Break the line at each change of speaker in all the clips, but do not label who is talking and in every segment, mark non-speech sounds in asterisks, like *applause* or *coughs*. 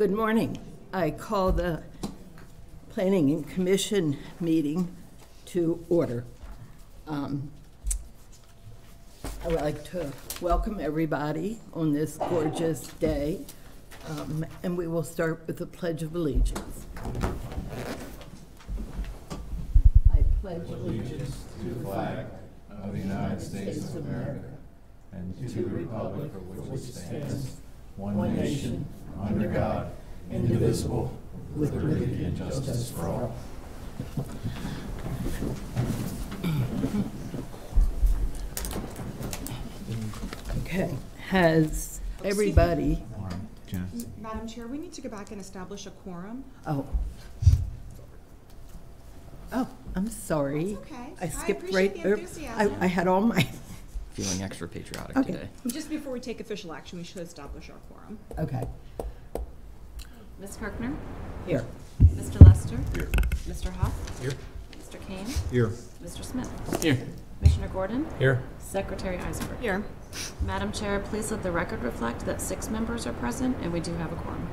Good morning. I call the Planning and Commission meeting to order. Um, I would like to welcome everybody on this gorgeous day, um, and we will start with the Pledge of Allegiance. I pledge allegiance
to the flag of the United States of America and to the republic for which it stands, one nation, under God, indivisible, with liberty and justice for all.
Okay, has everybody,
Madam Chair, we need to go back and establish a quorum.
oh. Oh, I'm sorry.
That's okay.
I
I
skipped
appreciate
right.
the
er, I,
enthusiasm.
I had all my,
Feeling extra patriotic
Okay.
today.
Just before we take official action, we should establish our quorum.
okay,
Ms. Kirkner?
here.
Mr. Lester?
Here.
Mr. Huff? Here. Mr. Kane?
Here.
Mr. Smith?
Here.
Commissioner Gordon?
Here.
Secretary Eisenberg?
Here.
Madam Chair, please let the record reflect that six members are present and we do have a quorum.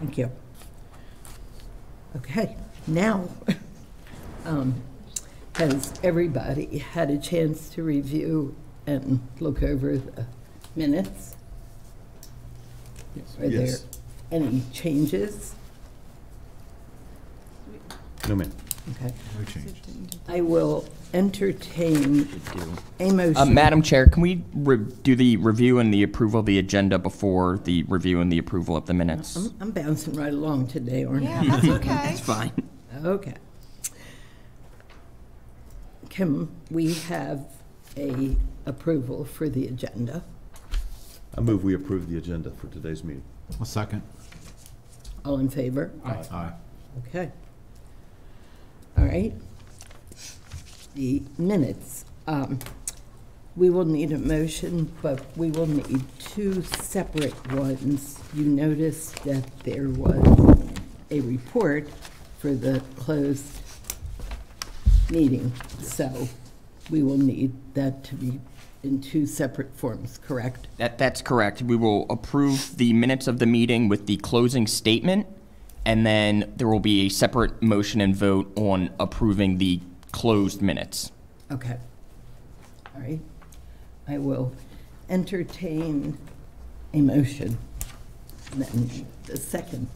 Thank you. Okay, now, *laughs* um, has everybody had a chance to review and look over the minutes? Yes. Are there
Yes.
any changes?
No, ma'am.
Okay,
No change.
I will entertain a motion.
Uh, Madam Chair, can we re- do the review and the approval of the agenda before the review and the approval of the minutes?
I'm- I'm bouncing right along today, aren't I?
Yeah, that's *laughs* okay.
It's fine.
Okay. Can we have a approval for the agenda?
I move we approve the agenda for today's meeting.
A second.
All in favor?
Aye.
Okay. All right. The minutes, um, we will need a motion, but we will need two separate ones. You noticed that there was a report for the closed meeting, so we will need that to be in two separate forms, correct?
That, that's correct. We will approve the minutes of the meeting with the closing statement, and then there will be a separate motion and vote on approving the closed minutes.
Okay. All right. I will entertain a motion. And Then the second.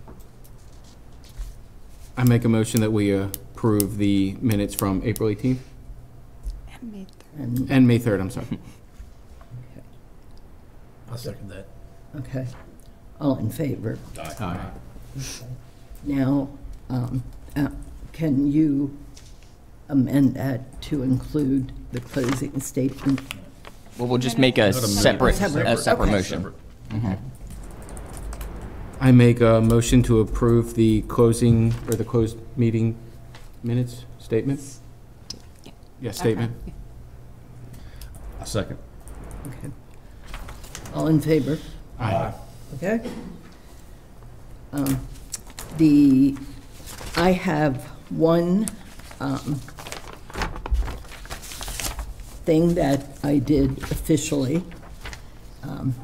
I make a motion that we approve the minutes from April 18th
And May
And,
and May 3rd, I'm sorry. *laughs*
I'll second that.
okay. All in favor?
Aye.
Now, um, uh, can you amend that to include the closing statement?
Well, we'll just make a separate,
Separate.
a separate
Okay.
motion.
I make a motion to approve the closing, or the closed meeting minutes statement? Yeah, statement.
A second.
Okay. All in favor?
Aye.
Okay. Um, The, I have one um, thing that I did officially. Um,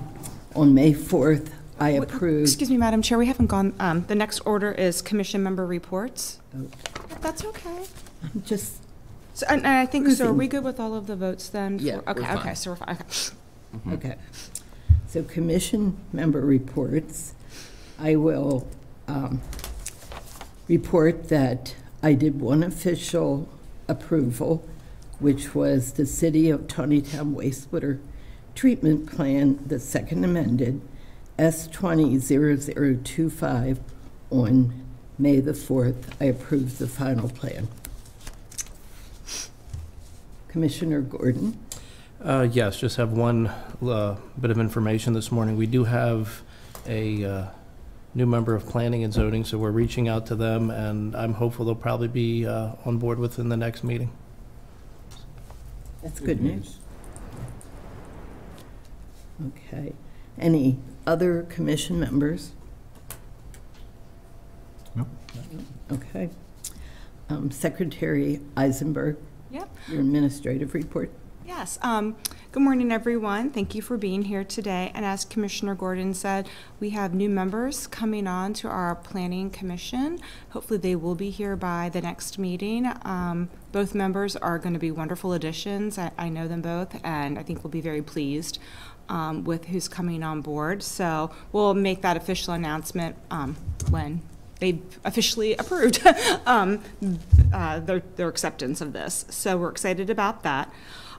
On May 4th, I
Wait,
approved,
Excuse me, Madam Chair, we haven't gone, um, the next order is commission member reports.
Oh.
That's okay.
just,
So, and, and I think, so are we good with all of the votes then?
Yeah,
For- Okay,
we're fine.
okay, so we're fine, okay.
okay. So commission member reports, I will um, report that I did one official approval, which was the City of Taneytown wastewater treatment plan, the second amended, S twenty zero zero two five, on May the fourth. I approved the final plan. Commissioner Gordon?
Uh, Yes, just have one uh, bit of information this morning. We do have a uh, new member of Planning and Zoning, so we're reaching out to them, and I'm hopeful they'll probably be uh, on board within the next meeting.
That's good news. Okay. Any other commission members?
Nope.
Okay. Um, Secretary Eisenberg,
Yep.
your administrative report.
Yes, um, good morning, everyone. Thank you for being here today. And as Commissioner Gordon said, we have new members coming on to our Planning Commission. Hopefully, they will be here by the next meeting. Um, both members are going to be wonderful additions. I, I know them both, and I think we'll be very pleased um, with who's coming on board. So we'll make that official announcement um, when they've officially *laughs* approved um, uh, their, their acceptance of this. So we're excited about that.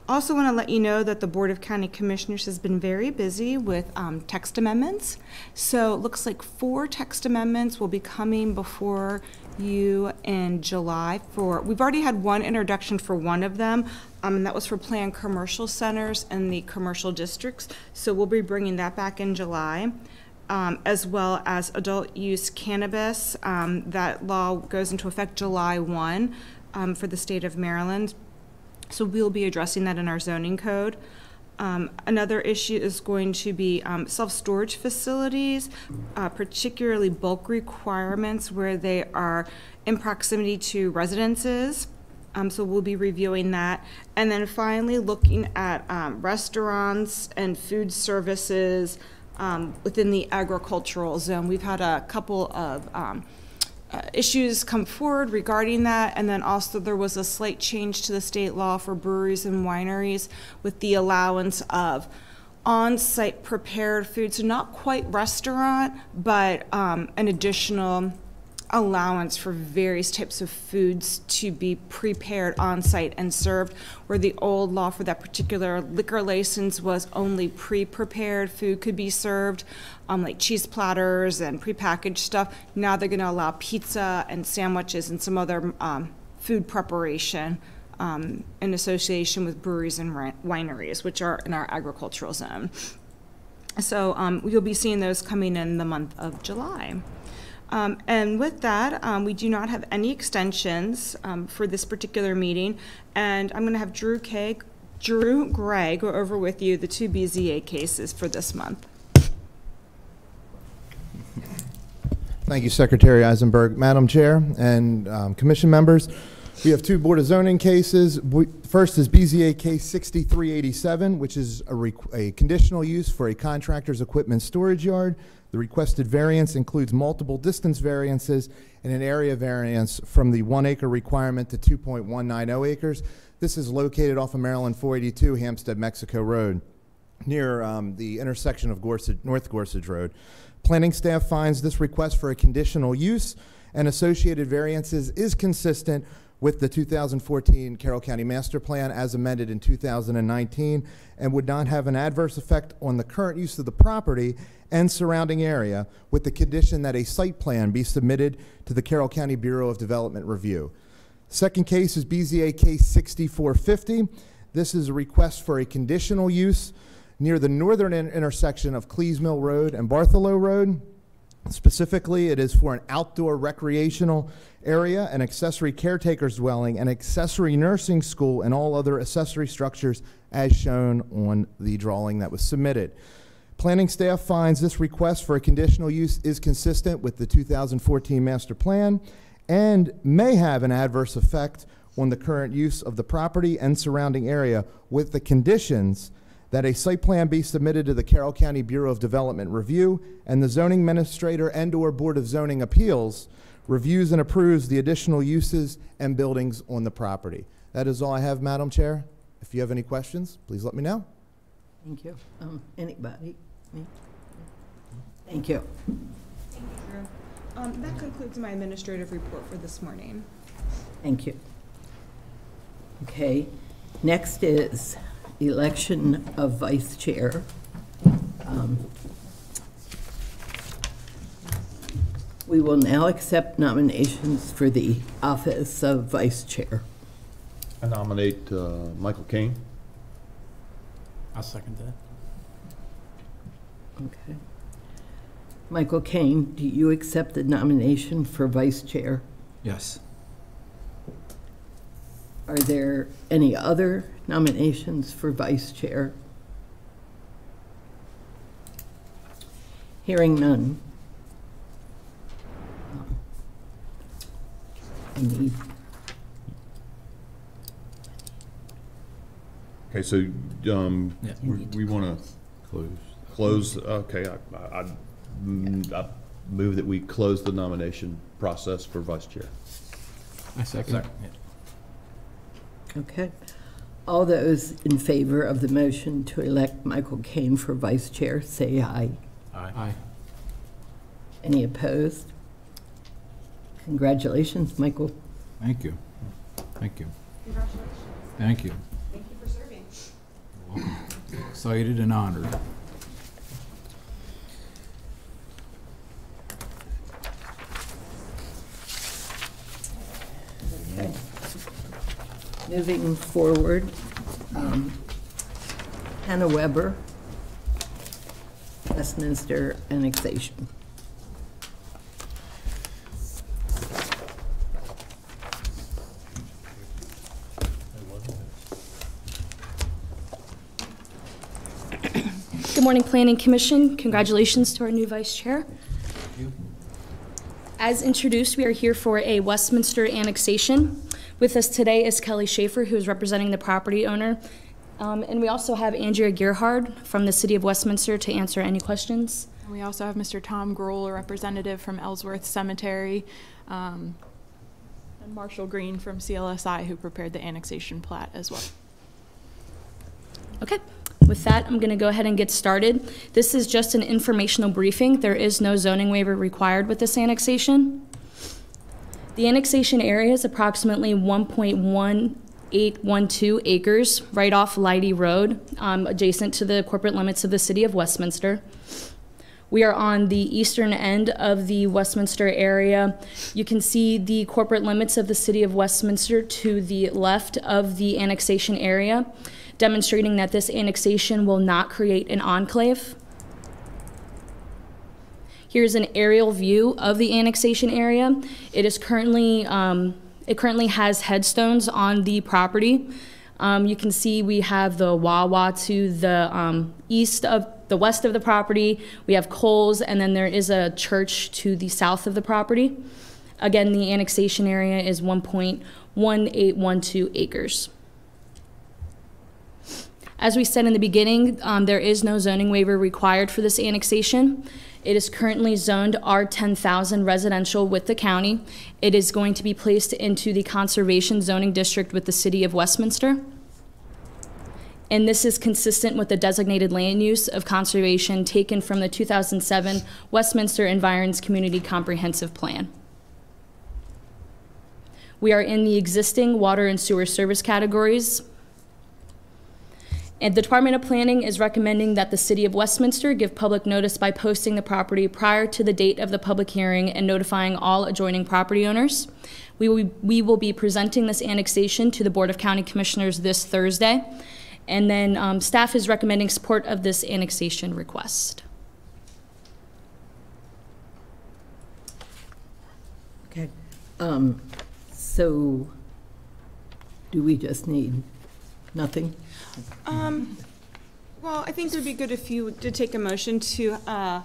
Also want to let you know that the Board of County Commissioners has been very busy with um, text amendments. So it looks like four text amendments will be coming before you in July for, we've already had one introduction for one of them, um, and that was for planned commercial centers and the commercial districts. So we'll be bringing that back in July um, as well as adult use cannabis. Um, that law goes into effect July 1 um, for the state of Maryland. So we'll be addressing that in our zoning code. Um, another issue is going to be um, self-storage facilities, uh, particularly bulk requirements where they are in proximity to residences. Um, so we'll be reviewing that. And then finally, looking at um, restaurants and food services um, within the agricultural zone. We've had a couple of um, uh, issues come forward regarding that, and then also there was a slight change to the state law for breweries and wineries with the allowance of on-site prepared food, so not quite restaurant, but um, an additional allowance for various types of foods to be prepared on-site and served, where the old law for that particular liquor license was only pre-prepared food could be served, um, like cheese platters and prepackaged stuff. Now they're gonna allow pizza and sandwiches and some other, um, food preparation, um, in association with breweries and wineries, which are in our agricultural zone. So, um, you'll be seeing those coming in the month of July. Um, And with that, um, we do not have any extensions um, for this particular meeting. And I'm going to have Drew Kay, Drew Gray go over with you the two BZA cases for this month.
Thank you, Secretary Eisenberg. Madam Chair and um, Commission members, we have two Board of Zoning cases. First is BZA Case 6387, which is a a conditional use for a contractor's equipment storage yard. The requested variance includes multiple distance variances and an area variance from the one acre requirement to 2.190 acres. This is located off of Maryland 482 Hampstead, Mexico Road near um, the intersection of Gorsuch, North Gorsuch Road. Planning staff finds this request for a conditional use and associated variances is consistent with the 2014 Carroll County Master Plan as amended in 2019 and would not have an adverse effect on the current use of the property and surrounding area with the condition that a site plan be submitted to the Carroll County Bureau of Development review. Second case is BZA case 6450. This is a request for a conditional use near the northern in- intersection of Klees Mill Road and Bartholow Road. Specifically, it is for an outdoor recreational area, an accessory caretaker's dwelling, an accessory nursing school, and all other accessory structures as shown on the drawing that was submitted. Planning staff finds this request for a conditional use is consistent with the 2014 master plan and may have an adverse effect on the current use of the property and surrounding area with the conditions that a site plan be submitted to the Carroll County Bureau of Development review and the zoning administrator and/or Board of Zoning Appeals reviews and approves the additional uses and buildings on the property. That is all I have, Madam Chair. If you have any questions, please let me know.
Thank you. Um, Anybody? Me? Thank you.
Thank you, Drew. Um, That concludes my administrative report for this morning.
Thank you. Okay, next is election of vice chair. Um, We will now accept nominations for the office of vice chair.
I nominate uh, Michael Kane.
I'll second that.
Okay. Michael Kane, do you accept the nomination for vice chair?
Yes.
Are there any other nominations for vice chair? Hearing none. I need.
Okay, so, um,
Yeah.
we, we wanna
Closed.
close, okay, I, I, I- mm, I move that we close the nomination process for vice chair.
I second.
Second, yeah.
Okay. All those in favor of the motion to elect Michael Kane for vice chair, say aye.
Aye. Aye.
Any opposed? Congratulations, Michael.
Thank you. Thank you. Congratulations. Thank you.
Thank you for serving.
Excited and honored.
Okay. Moving forward, um, Hannah Weber, Westminster annexation.
Good morning, Planning Commission. Congratulations to our new vice chair. As introduced, we are here for a Westminster annexation. With us today is Kelly Schaefer, who is representing the property owner. Um, And we also have Andrea Gerhard from the City of Westminster to answer any questions.
We also have Mr. Tom Grohl, a representative from Ellsworth Cemetery, um, and Marshall Green from CLSI, who prepared the annexation plat as well.
Okay, with that, I'm going to go ahead and get started. This is just an informational briefing. There is no zoning waiver required with this annexation. The annexation area is approximately 1.1812 acres right off Leidy Road, um, adjacent to the corporate limits of the city of Westminster. We are on the eastern end of the Westminster area. You can see the corporate limits of the city of Westminster to the left of the annexation area, demonstrating that this annexation will not create an enclave. Here's an aerial view of the annexation area. It is currently, um, it currently has headstones on the property. Um, you can see we have the Wawa to the um, east of, the west of the property. We have Kohl's, and then there is a church to the south of the property. Again, the annexation area is 1.1812 acres. As we said in the beginning, um, there is no zoning waiver required for this annexation. It is currently zoned R10,000 residential with the county. It is going to be placed into the conservation zoning district with the city of Westminster. And this is consistent with the designated land use of conservation taken from the 2007 Westminster Environs Community Comprehensive Plan. We are in the existing water and sewer service categories. And the Department of Planning is recommending that the City of Westminster give public notice by posting the property prior to the date of the public hearing and notifying all adjoining property owners. We will, we will be presenting this annexation to the Board of County Commissioners this Thursday. And then um, staff is recommending support of this annexation request.
Okay. Um, So, do we just need nothing?
Um, well, I think it would be good if you did take a motion to, uh,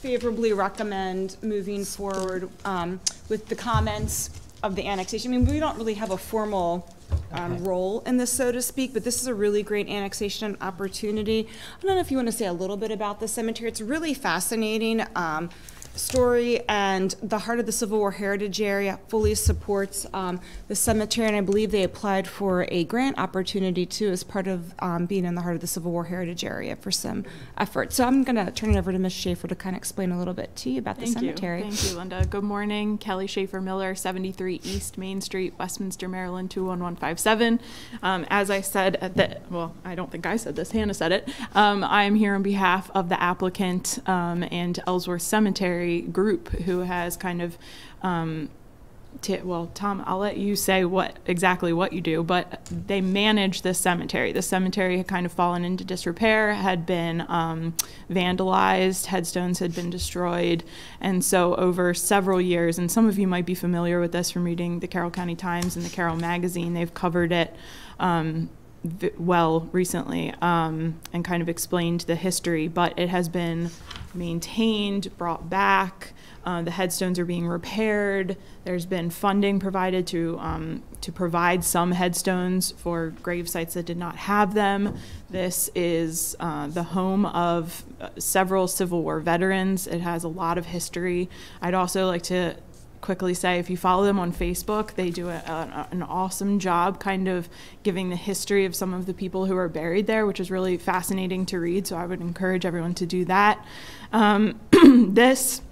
favorably recommend moving forward, um, with the comments of the annexation. I mean, we don't really have a formal, um, role in this, so to speak, but this is a really great annexation opportunity. I don't know if you want to say a little bit about the cemetery. It's really fascinating, um, story, and the Heart of the Civil War Heritage Area fully supports um, the cemetery, and I believe they applied for a grant opportunity too as part of um, being in the Heart of the Civil War Heritage Area for some effort. So I'm going to turn it over to Ms. Schaefer to kind of explain a little bit to you about the
Thank you.
cemetery.
Thank you, Linda. Good morning. Kelly Schaefer Miller, 73 East Main Street, Westminster, Maryland, 21157. Um, as I said at the, well, I don't think I said this, Hannah said it. Um, I am here on behalf of the applicant um, and Ellsworth Cemetery Group, who has kind of um, well, Tom, I'll let you say what exactly what you do, but they manage this cemetery. The cemetery had kind of fallen into disrepair, had been um, vandalized, headstones had been destroyed, and so over several years, and some of you might be familiar with this from reading the Carroll County Times and the Carroll Magazine. They've covered it. Um, well recently um, and kind of explained the history, but it has been maintained, brought back, Uh, the headstones are being repaired. There's been funding provided to um, to provide some headstones for grave sites that did not have them. This is uh, the home of uh, several Civil War veterans. It has a lot of history. I'd also like to quickly say if you follow them on Facebook, they do a, a, an awesome job kind of giving the history of some of the people who are buried there, which is really fascinating to read. So I would encourage everyone to do that. Um, *clears throat* this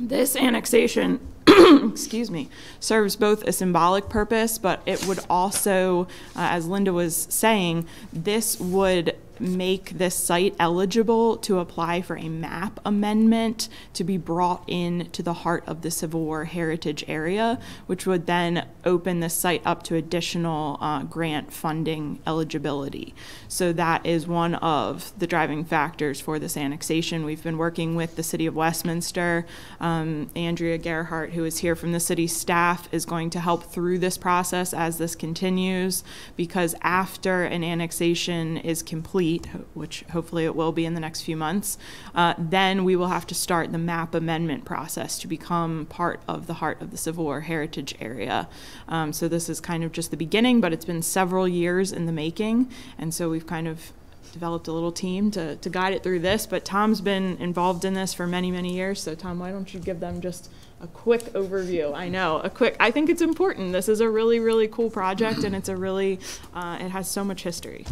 this annexation *clears throat* excuse me, serves both a symbolic purpose, but it would also, uh, as Linda was saying, this would make this site eligible to apply for a map amendment to be brought in to the heart of the Civil War heritage area, which would then open the site up to additional uh, grant funding eligibility. So that is one of the driving factors for this annexation. We've been working with the City of Westminster. Um, Andrea Gerhart, who is here from the city staff, is going to help through this process as this continues because after an annexation is complete, which hopefully it will be in the next few months, uh, then we will have to start the map amendment process to become part of the heart of the Civil War heritage area. Um, so this is kind of just the beginning, but it's been several years in the making, and so we've kind of developed a little team to, to guide it through this. But Tom's been involved in this for many, many years. So Tom, why don't you give them just a quick overview? I know a quick. I think it's important. This is a really, really cool project, and it's a really, uh, it has so much history.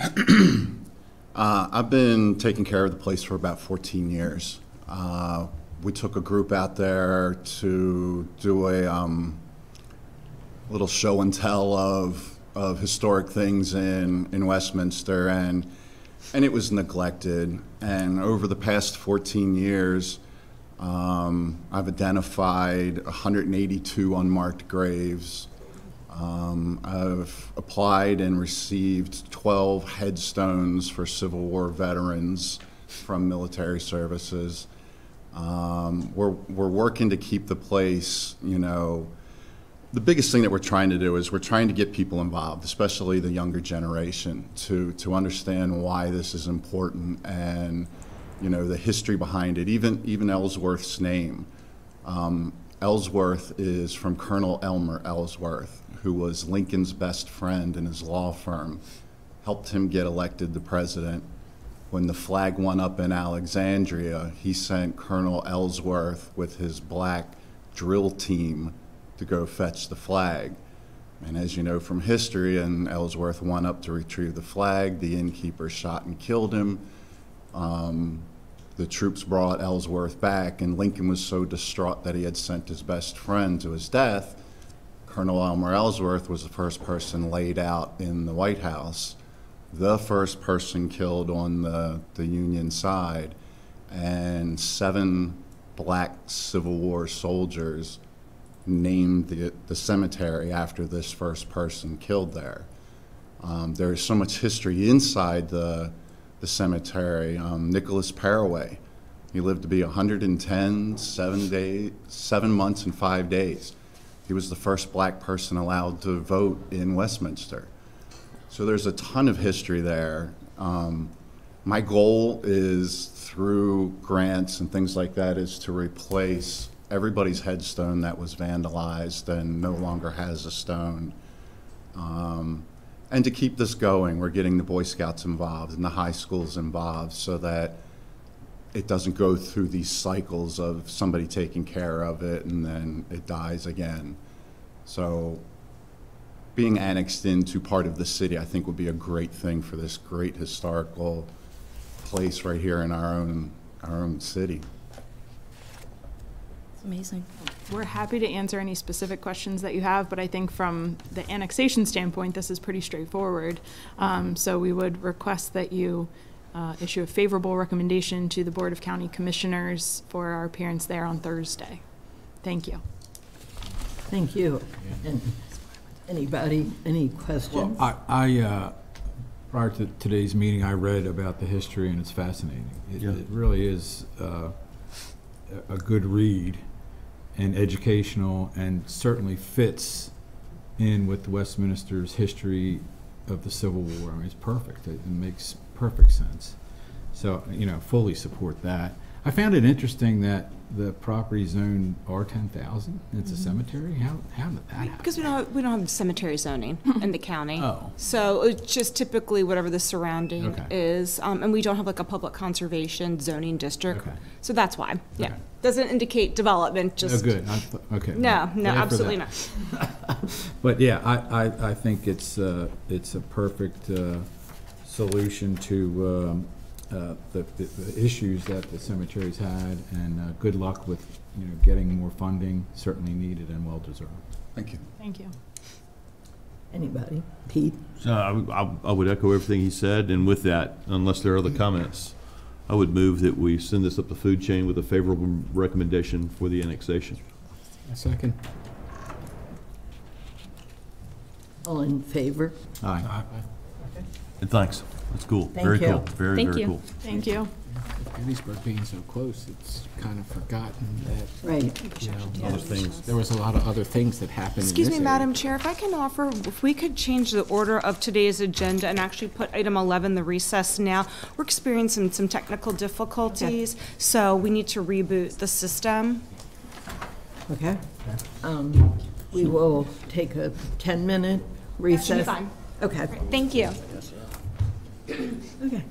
*clears throat*
Uh, I've been taking care of the place for about 14 years. Uh, we took a group out there to do a um, little show and tell of of historic things in in Westminster, and and it was neglected. And over the past 14 years, um, I've identified 182 unmarked graves. Um, I've applied and received 12 headstones for Civil War veterans from military services. Um, we're, we're working to keep the place, you know, the biggest thing that we're trying to do is we're trying to get people involved, especially the younger generation, to, to understand why this is important and, you know, the history behind it, even, even Ellsworth's name. Um, Ellsworth is from Colonel Elmer Ellsworth, who was Lincoln's best friend in his law firm, helped him get elected the president. When the flag went up in Alexandria, he sent Colonel Ellsworth with his black drill team to go fetch the flag. And as you know from history, and Ellsworth went up to retrieve the flag, the innkeeper shot and killed him. Um, the troops brought Ellsworth back, and Lincoln was so distraught that he had sent his best friend to his death. Colonel Elmer Ellsworth was the first person laid out in the White House, the first person killed on the, the Union side, and seven black Civil War soldiers named the, the cemetery after this first person killed there. Um, there is so much history inside the, the cemetery. Um, Nicholas Paraway, he lived to be 110, seven, day, seven months and five days. He was the first black person allowed to vote in Westminster. So there's a ton of history there. Um, my goal is through grants and things like that is to replace everybody's headstone that was vandalized and no longer has a stone. Um, and to keep this going, we're getting the Boy Scouts involved and the high schools involved so that it doesn't go through these cycles of somebody taking care of it and then it dies again. So being annexed into part of the city, I think would be a great thing for this great historical place right here in our own, our own city.
It's amazing.
We're happy to answer any specific questions that you have, but I think from the annexation standpoint, this is pretty straightforward. Um, so we would request that you uh, issue a favorable recommendation to the Board of County Commissioners for our appearance there on Thursday. Thank you.
Thank you. And Anybody, any questions?
I, I, uh, prior to today's meeting, I read about the history and it's fascinating. It,
Yeah.
it really is, uh, a a good read and educational and certainly fits in with Westminster's history of the Civil War. I mean, it's perfect. It, it makes perfect sense. So, you know, fully support that.
I found it interesting that the property zone R ten thousand, it's a
Mm-hmm.
cemetery, how, how did that happen?
Because we don't, have- we don't have cemetery zoning *laughs* in the county.
Oh.
So it's just typically whatever the surrounding
Okay.
is, um, and we don't have like a public conservation zoning district.
Okay.
So that's why, yeah.
Okay.
Doesn't indicate development,
Oh,
just.
good, I th- okay.
No, no,
Yeah,
absolutely not. *laughs*
But yeah, I, I, I think it's, uh, it's a perfect, uh, solution to, um, uh, the, the the issues that the cemeteries had, and, uh, good luck with, you know, getting more funding, certainly needed and well-deserved.
Thank you.
Thank you.
Anybody? Pete?
So I, would- I I would echo everything he said, and with that, unless there are other comments, I would move that we send this up the food chain with a favorable recommendation for the annexation.
A second?
All in favor?
Aye.
And thanks, that's cool,
Thank
very
you.
cool, very,
Thank
very
you.
cool.
Thank you.
With Gettysburg being so close, it's kind of forgotten that,
Right.
you know, other things, there was a lot of other things that happened in this
Excuse me,
area.
Madam Chair, if I can offer, if we could change the order of today's agenda and actually put item 11, the recess now. We're experiencing some technical difficulties, so we need to reboot the system.
Okay. Um, We will take a 10-minute recess.
fine.
Okay,
Thank you.
Okay.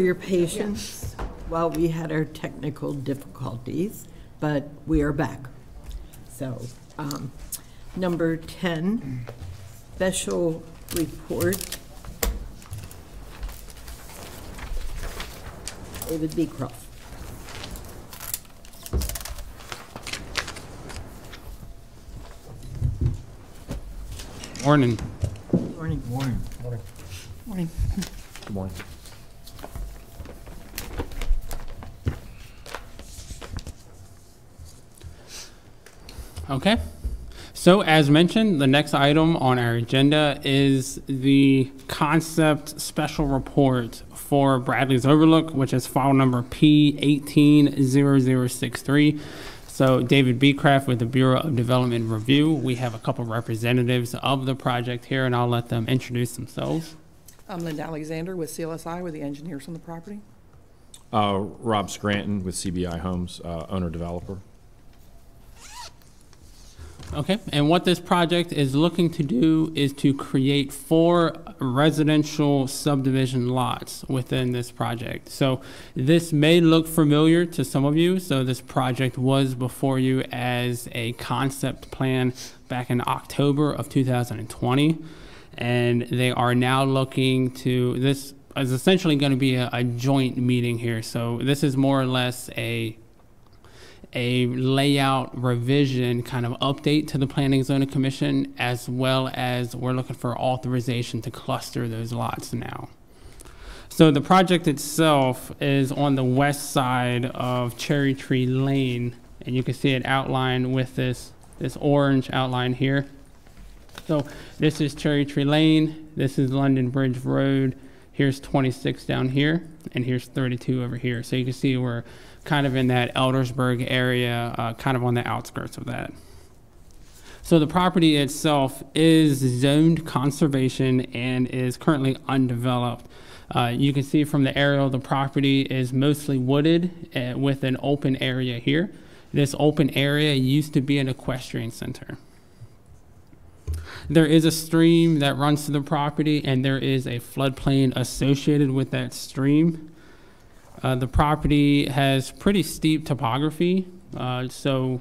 For your patience while we had our technical difficulties, but we are back. So, um, number 10, special report. David Beecroft.
Morning.
Morning.
Morning.
Morning.
Good morning.
Okay. So as mentioned, the next item on our agenda is the concept special report for Bradley's Overlook, which is file number P180063. So David Beecraft with the Bureau of Development Review. We have a couple representatives of the project here, and I'll let them introduce themselves.
I'm Linda Alexander with CLSI, with the engineers on the property.
Uh, Rob Scranton with CBI Homes, uh, owner-developer.
Okay, and what this project is looking to do is to create four residential subdivision lots within this project. So this may look familiar to some of you. So this project was before you as a concept plan back in October of 2020. And they are now looking to, this is essentially going to be a, a joint meeting here. So this is more or less a a layout revision kind of update to the Planning Zoning Commission, as well as we're looking for authorization to cluster those lots now. So the project itself is on the west side of Cherry Tree Lane, and you can see it outlined with this, this orange outline here. So this is Cherry Tree Lane, this is London Bridge Road, here's 26 down here, and here's 32 over here. So you can see we're kind of in that Eldersburg area, uh, kind of on the outskirts of that. So the property itself is zoned conservation and is currently undeveloped. Uh, you can see from the aerial, the property is mostly wooded uh, with an open area here. This open area used to be an equestrian center. There is a stream that runs to the property and there is a floodplain associated with that stream. Uh, the property has pretty steep topography, uh, so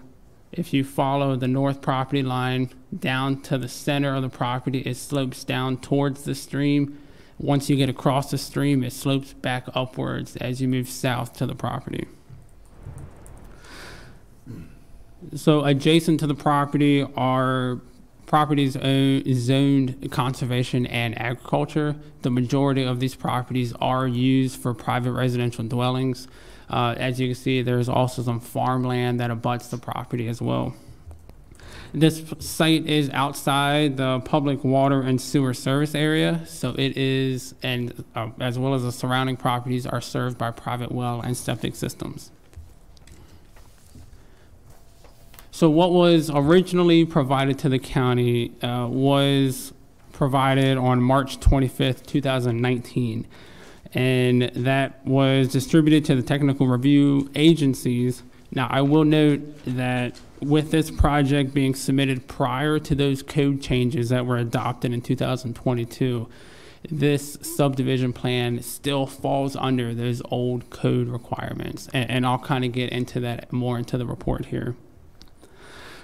if you follow the north property line down to the center of the property, it slopes down towards the stream. Once you get across the stream, it slopes back upwards as you move south to the property. So adjacent to the property are properties owned, zoned conservation and agriculture. The majority of these properties are used for private residential dwellings. Uh, as you can see, there's also some farmland that abuts the property as well. This site is outside the public water and sewer service area, so it is, and uh, as well as the surrounding properties are served by private well and septic systems. So what was originally provided to the county uh, was provided on March 25th, 2019. And that was distributed to the technical review agencies. Now, I will note that with this project being submitted prior to those code changes that were adopted in 2022, this subdivision plan still falls under those old code requirements. And, and I'll kind of get into that more into the report here.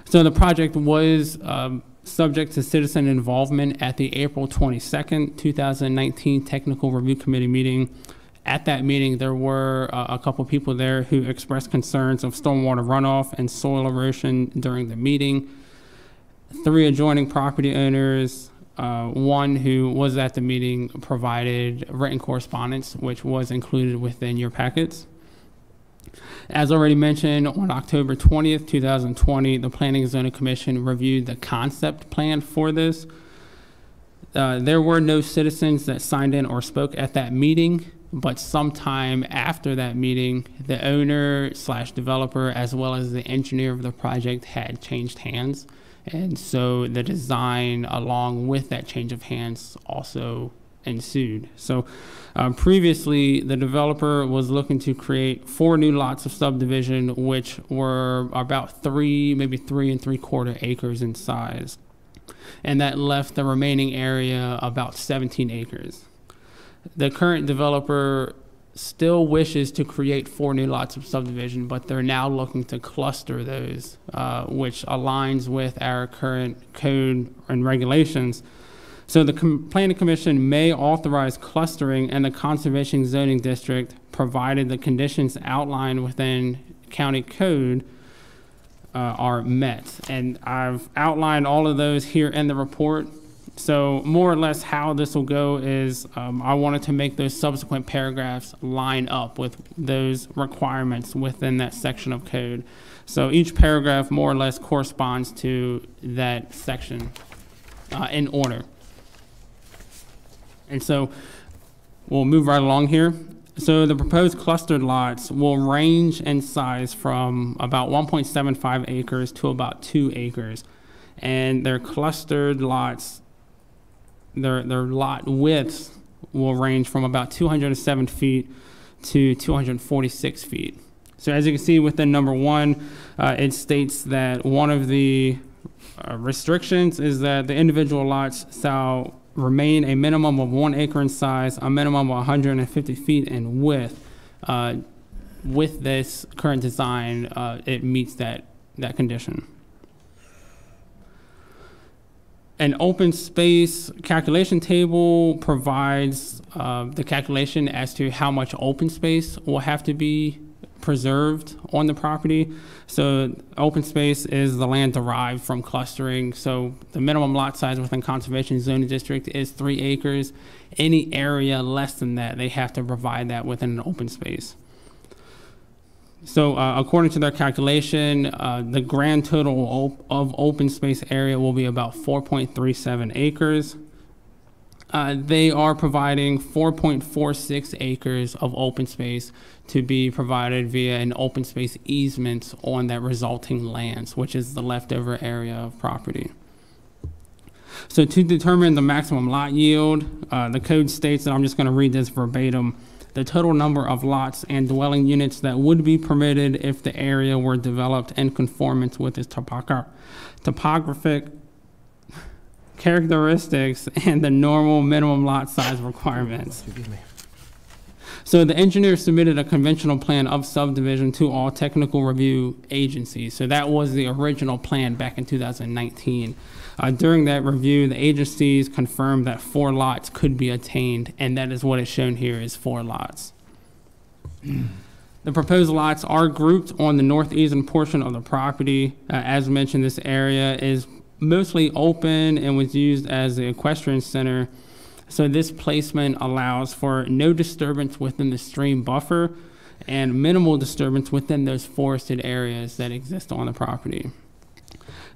So the project was um, subject to citizen involvement at the April 22nd, 2019 Technical Review Committee meeting. At that meeting, there were uh, a couple people there who expressed concerns of stormwater runoff and soil erosion during the meeting. Three adjoining property owners, uh, one who was at the meeting provided written correspondence, which was included within your packets. As already mentioned, on October 20th, 2020, the Planning and Zoning Commission reviewed the concept plan for this. Uh, there were no citizens that signed in or spoke at that meeting, but sometime after that meeting, the owner slash developer, as well as the engineer of the project, had changed hands. And so the design, along with that change of hands, also ensued. So um, previously, the developer was looking to create four new lots of subdivision, which were about three, maybe three and three quarter acres in size. And that left the remaining area about 17 acres. The current developer still wishes to create four new lots of subdivision, but they're now looking to cluster those, uh, which aligns with our current code and regulations. So the com- planning commission may authorize clustering in the conservation zoning district, provided the conditions outlined within county code uh, are met. And I've outlined all of those here in the report. So more or less how this will go is um, I wanted to make those subsequent paragraphs line up with those requirements within that section of code. So each paragraph more or less corresponds to that section uh, in order. And so we'll move right along here. So the proposed clustered lots will range in size from about 1.75 acres to about two acres. And their clustered lots, their, their lot widths will range from about 207 feet to 246 feet. So as you can see within number one, uh, it states that one of the uh, restrictions is that the individual lots shall remain a minimum of one acre in size, a minimum of 150 feet in width. Uh, with this current design, uh, it meets that, that condition. An open space calculation table provides uh, the calculation as to how much open space will have to be preserved on the property. So open space is the land derived from clustering. So the minimum lot size within conservation zoning district is three acres. Any area less than that, they have to provide that within an open space. So uh, according to their calculation, uh, the grand total op- of open space area will be about 4.37 acres. Uh, they are providing 4.46 acres of open space to be provided via an open space easement on that resulting lands, which is the leftover area of property. So to determine the maximum lot yield, uh, the code states that I'm just going to read this verbatim. The total number of lots and dwelling units that would be permitted if the area were developed in conformance with its topogra- topographic characteristics and the normal minimum lot size requirements. So the engineer submitted a conventional plan of subdivision to all technical review agencies. So that was the original plan back in 2019. Uh, during that review, the agencies confirmed that four lots could be attained, and that is what is shown here is four lots. The proposed lots are grouped on the northeastern portion of the property. Uh, as mentioned, this area is mostly open and was used as the equestrian center. So this placement allows for no disturbance within the stream buffer and minimal disturbance within those forested areas that exist on the property.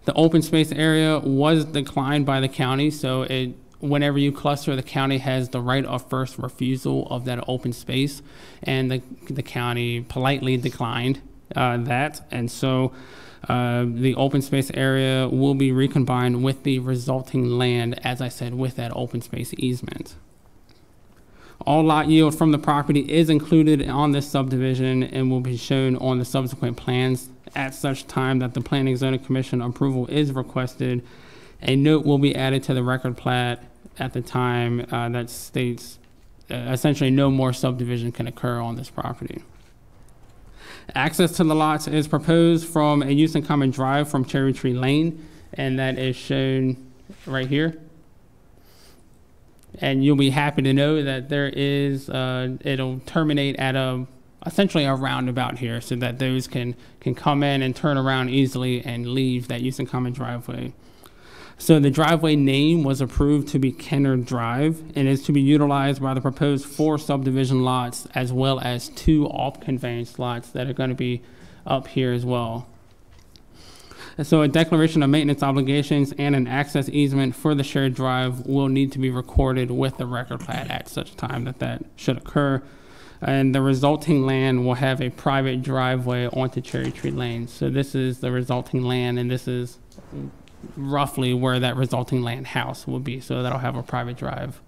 The open space area was declined by the county, so it whenever you cluster, the county has the right of first refusal of that open space, and the the county politely declined uh, that, and so uh, the open space area will be recombined with the resulting land, as I said, with that open space easement. All lot yield from the property is included on this subdivision and will be shown on the subsequent plans at such time that the Planning Zoning Commission approval is requested. A note will be added to the record plat at the time uh, that states uh, essentially no more subdivision can occur on this property. Access to the lots is proposed from a use and common drive from Cherry Tree Lane, and that is shown right here. And you'll be happy to know that there is, uh, it'll terminate at a, essentially a roundabout here, so that those can, can come in and turn around easily and leave that use and common driveway. So the driveway name was approved to be Kennard Drive and is to be utilized by the proposed four subdivision lots as well as two off conveyance lots that are going to be up here as well. So a declaration of maintenance obligations and an access easement for the shared drive will need to be recorded with the record plat at such time that that should occur. And the resulting land will have a private driveway onto Cherry Tree Lane. So this is the resulting land and this is roughly where that resulting land house will be. So that'll have a private drive.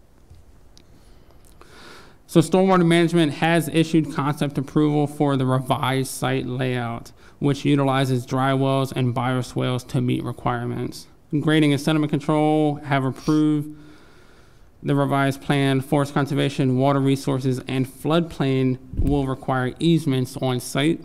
So stormwater management has issued concept approval for the revised site layout, which utilizes dry wells and bioswales to meet requirements. Grading and sediment control have approved the revised plan, forest conservation, water resources, and floodplain will require easements on site.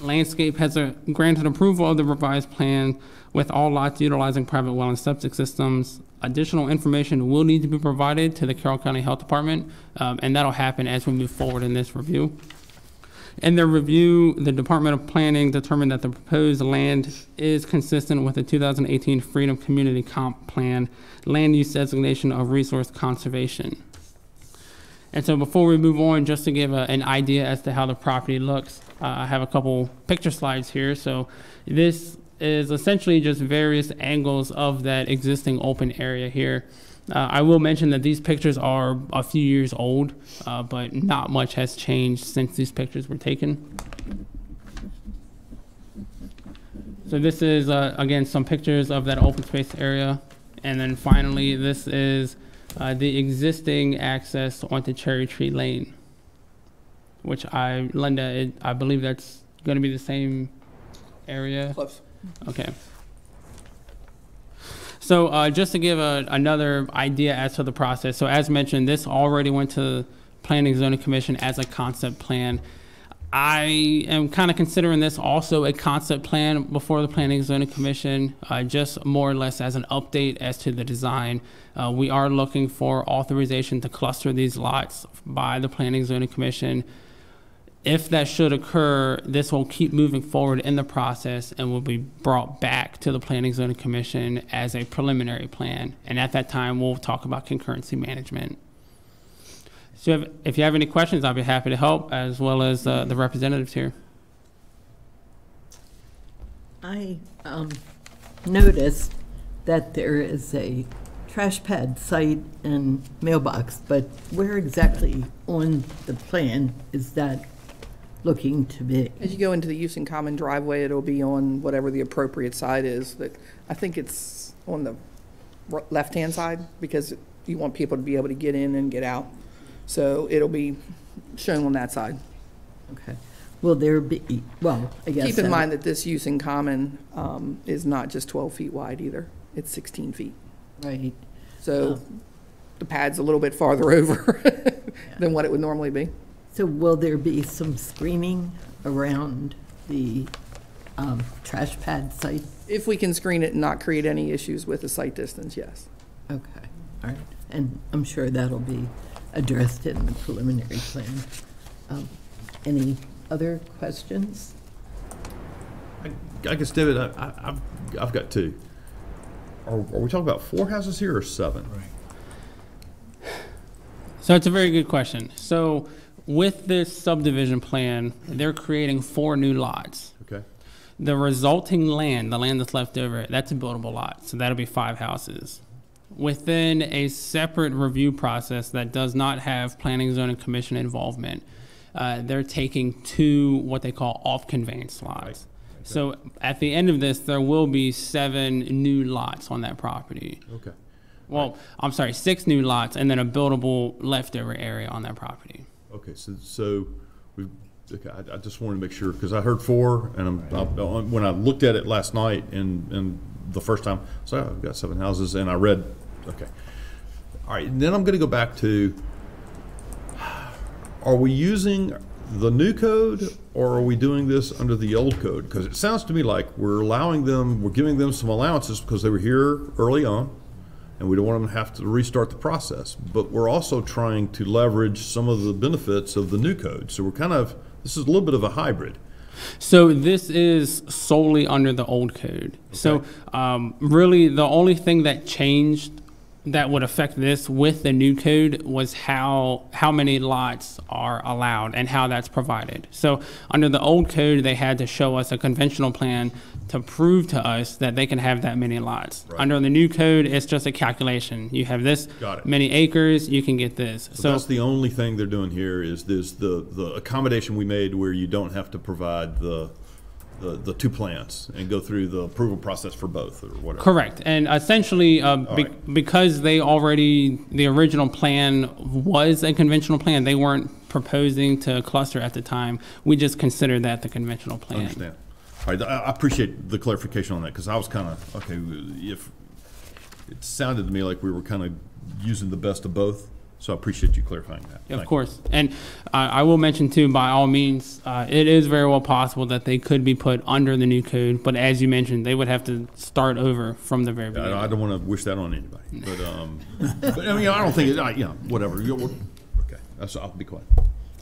Landscape has granted approval of the revised plan with all lots utilizing private well and septic systems. Additional information will need to be provided to the Carroll County Health Department, um, and that'll happen as we move forward in this review. In their review, the Department of Planning determined that the proposed land is consistent with the 2018 Freedom Community Comp Plan land use designation of resource conservation. And so before we move on, just to give a, an idea as to how the property looks, uh, I have a couple picture slides here. So this is essentially just various angles of that existing open area here. Uh, I will mention that these pictures are a few years old, uh, but not much has changed since these pictures were taken. So this is, uh, again, some pictures of that open space area. And then finally, this is uh, the existing access onto Cherry Tree Lane, which I, Linda, it, I believe that's going to be the same area. Okay. So uh, just to give a, another idea as to the process, so as mentioned, this already went to Planning Zoning Commission as a concept plan. I am kind of considering this also a concept plan before the Planning Zoning Commission, uh, just more or less as an update as to the design. Uh, we are looking for authorization to cluster these lots by the Planning Zoning Commission. If that should occur, this will keep moving forward in the process and will be brought back to the Planning Zoning Commission as a preliminary plan. And at that time, we'll talk about concurrency management. So if, if you have any questions, I'll be happy to help, as well as uh, the representatives here.
I um, noticed that there is a trash pad site and mailbox, but where exactly on the plan is that looking to be?
As you go into the use in common driveway, it'll be on whatever the appropriate side is. That I think it's on the left-hand side because you want people to be able to get in and get out. So it'll be shown on that side.
Okay. Will there be, well, I guess.
Keep in mind that this use in common um, is not just 12 feet wide either. It's 16 feet.
Right.
So the pad's a little bit farther *laughs* over than what it would normally be.
So will there be some screening around the um, trash pad site?
If we can screen it and not create any issues with the sight distance, yes.
Okay, all right. And I'm sure that'll be addressed in the preliminary plan. Um, Any other questions?
I guess, David, I, I- I've, I've got two. Are, are we talking about four houses here or seven? Right.
So it's a very good question. So with this subdivision plan, they're creating four new lots.
Okay.
The resulting land, the land that's left over, that's a buildable lot. So that'll be five houses. Within a separate review process that does not have planning zoning commission involvement, uh, they're taking two what they call off conveyance lots. Right. So at the end of this, there will be seven new lots on that property.
Okay.
Well, I'm sorry, six new lots and then a buildable leftover area on that property.
Okay, so, so we, okay, I, I just wanted to make sure, because I heard four, and I'm, I- when I looked at it last night and, and the first time, so I've got seven houses, and I read, okay. All right, and then I'm gonna go back to, are we using the new code, or are we doing this under the old code? Because it sounds to me like we're allowing them, we're giving them some allowances because they were here early on, and we don't want them to have to restart the process. But we're also trying to leverage some of the benefits of the new code. So we're kind of, this is a little bit of a hybrid.
So this is solely under the old code. So um, really, the only thing that changed that would affect this with the new code was how how many lots are allowed and how that's provided. So under the old code, they had to show us a conventional plan to prove to us that they can have that many lots.
Right.
Under the new code, it's just a calculation. You have this many acres, you can get this.
So that's the only thing they're doing here is this, the, the accommodation we made where you don't have to provide the, the, the two plants and go through the approval process for both or whatever.
Correct. And essentially, uh, be-
right.
because they already, the original plan was a conventional plan, they weren't proposing to cluster at the time. We just considered that the conventional
I
plan.
understand. All right, I, I appreciate the clarification on that because I was kind of, okay, if, it sounded to me like we were kind of using the best of both, so I appreciate you clarifying that.
Of
Thank you.
course. And I I will mention too, by all means, uh, it is very well possible that they could be put under the new code. But as you mentioned, they would have to start over from the very beginning.
don't- I don't want to wish that on anybody, *laughs* but, um, but, I mean, I don't think, it. I- you know, whatever, you're, okay, that's, I'll be quiet.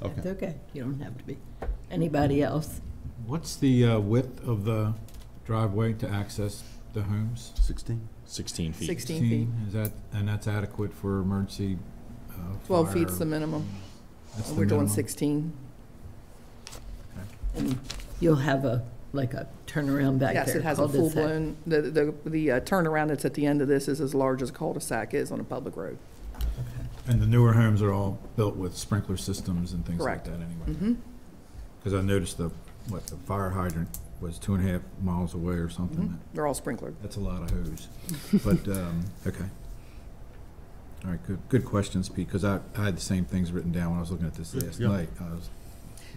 That's
Okay.
okay, you don't have to be. Anybody else?
What's the uh, width of the driveway to access the homes?
Sixteen?
16 feet.
16 feet.
Is that, and that's adequate for emergency uh,
12 feet's
fire?
the minimum.
That's the
We're doing
minimum?
16.
And you'll have a, like a turnaround back there.
Yes, it has a
cul-de-sac.
full-blown, the, the, the uh, turnaround that's at the end of this is as large as a cul-de-sac is on a public road.
And the newer homes are all built with sprinkler systems and things like
Correct.
that anyway?
Mhm.
Because I noticed the, what, the fire hydrant was two and a half miles away or something.
Mhm. They're all sprinklered.
That's a lot of hose. But, *laughs* um, okay. All right, good, good questions, Pete, because I, I had the same things written down when I was looking at this last
Yeah.
night. I was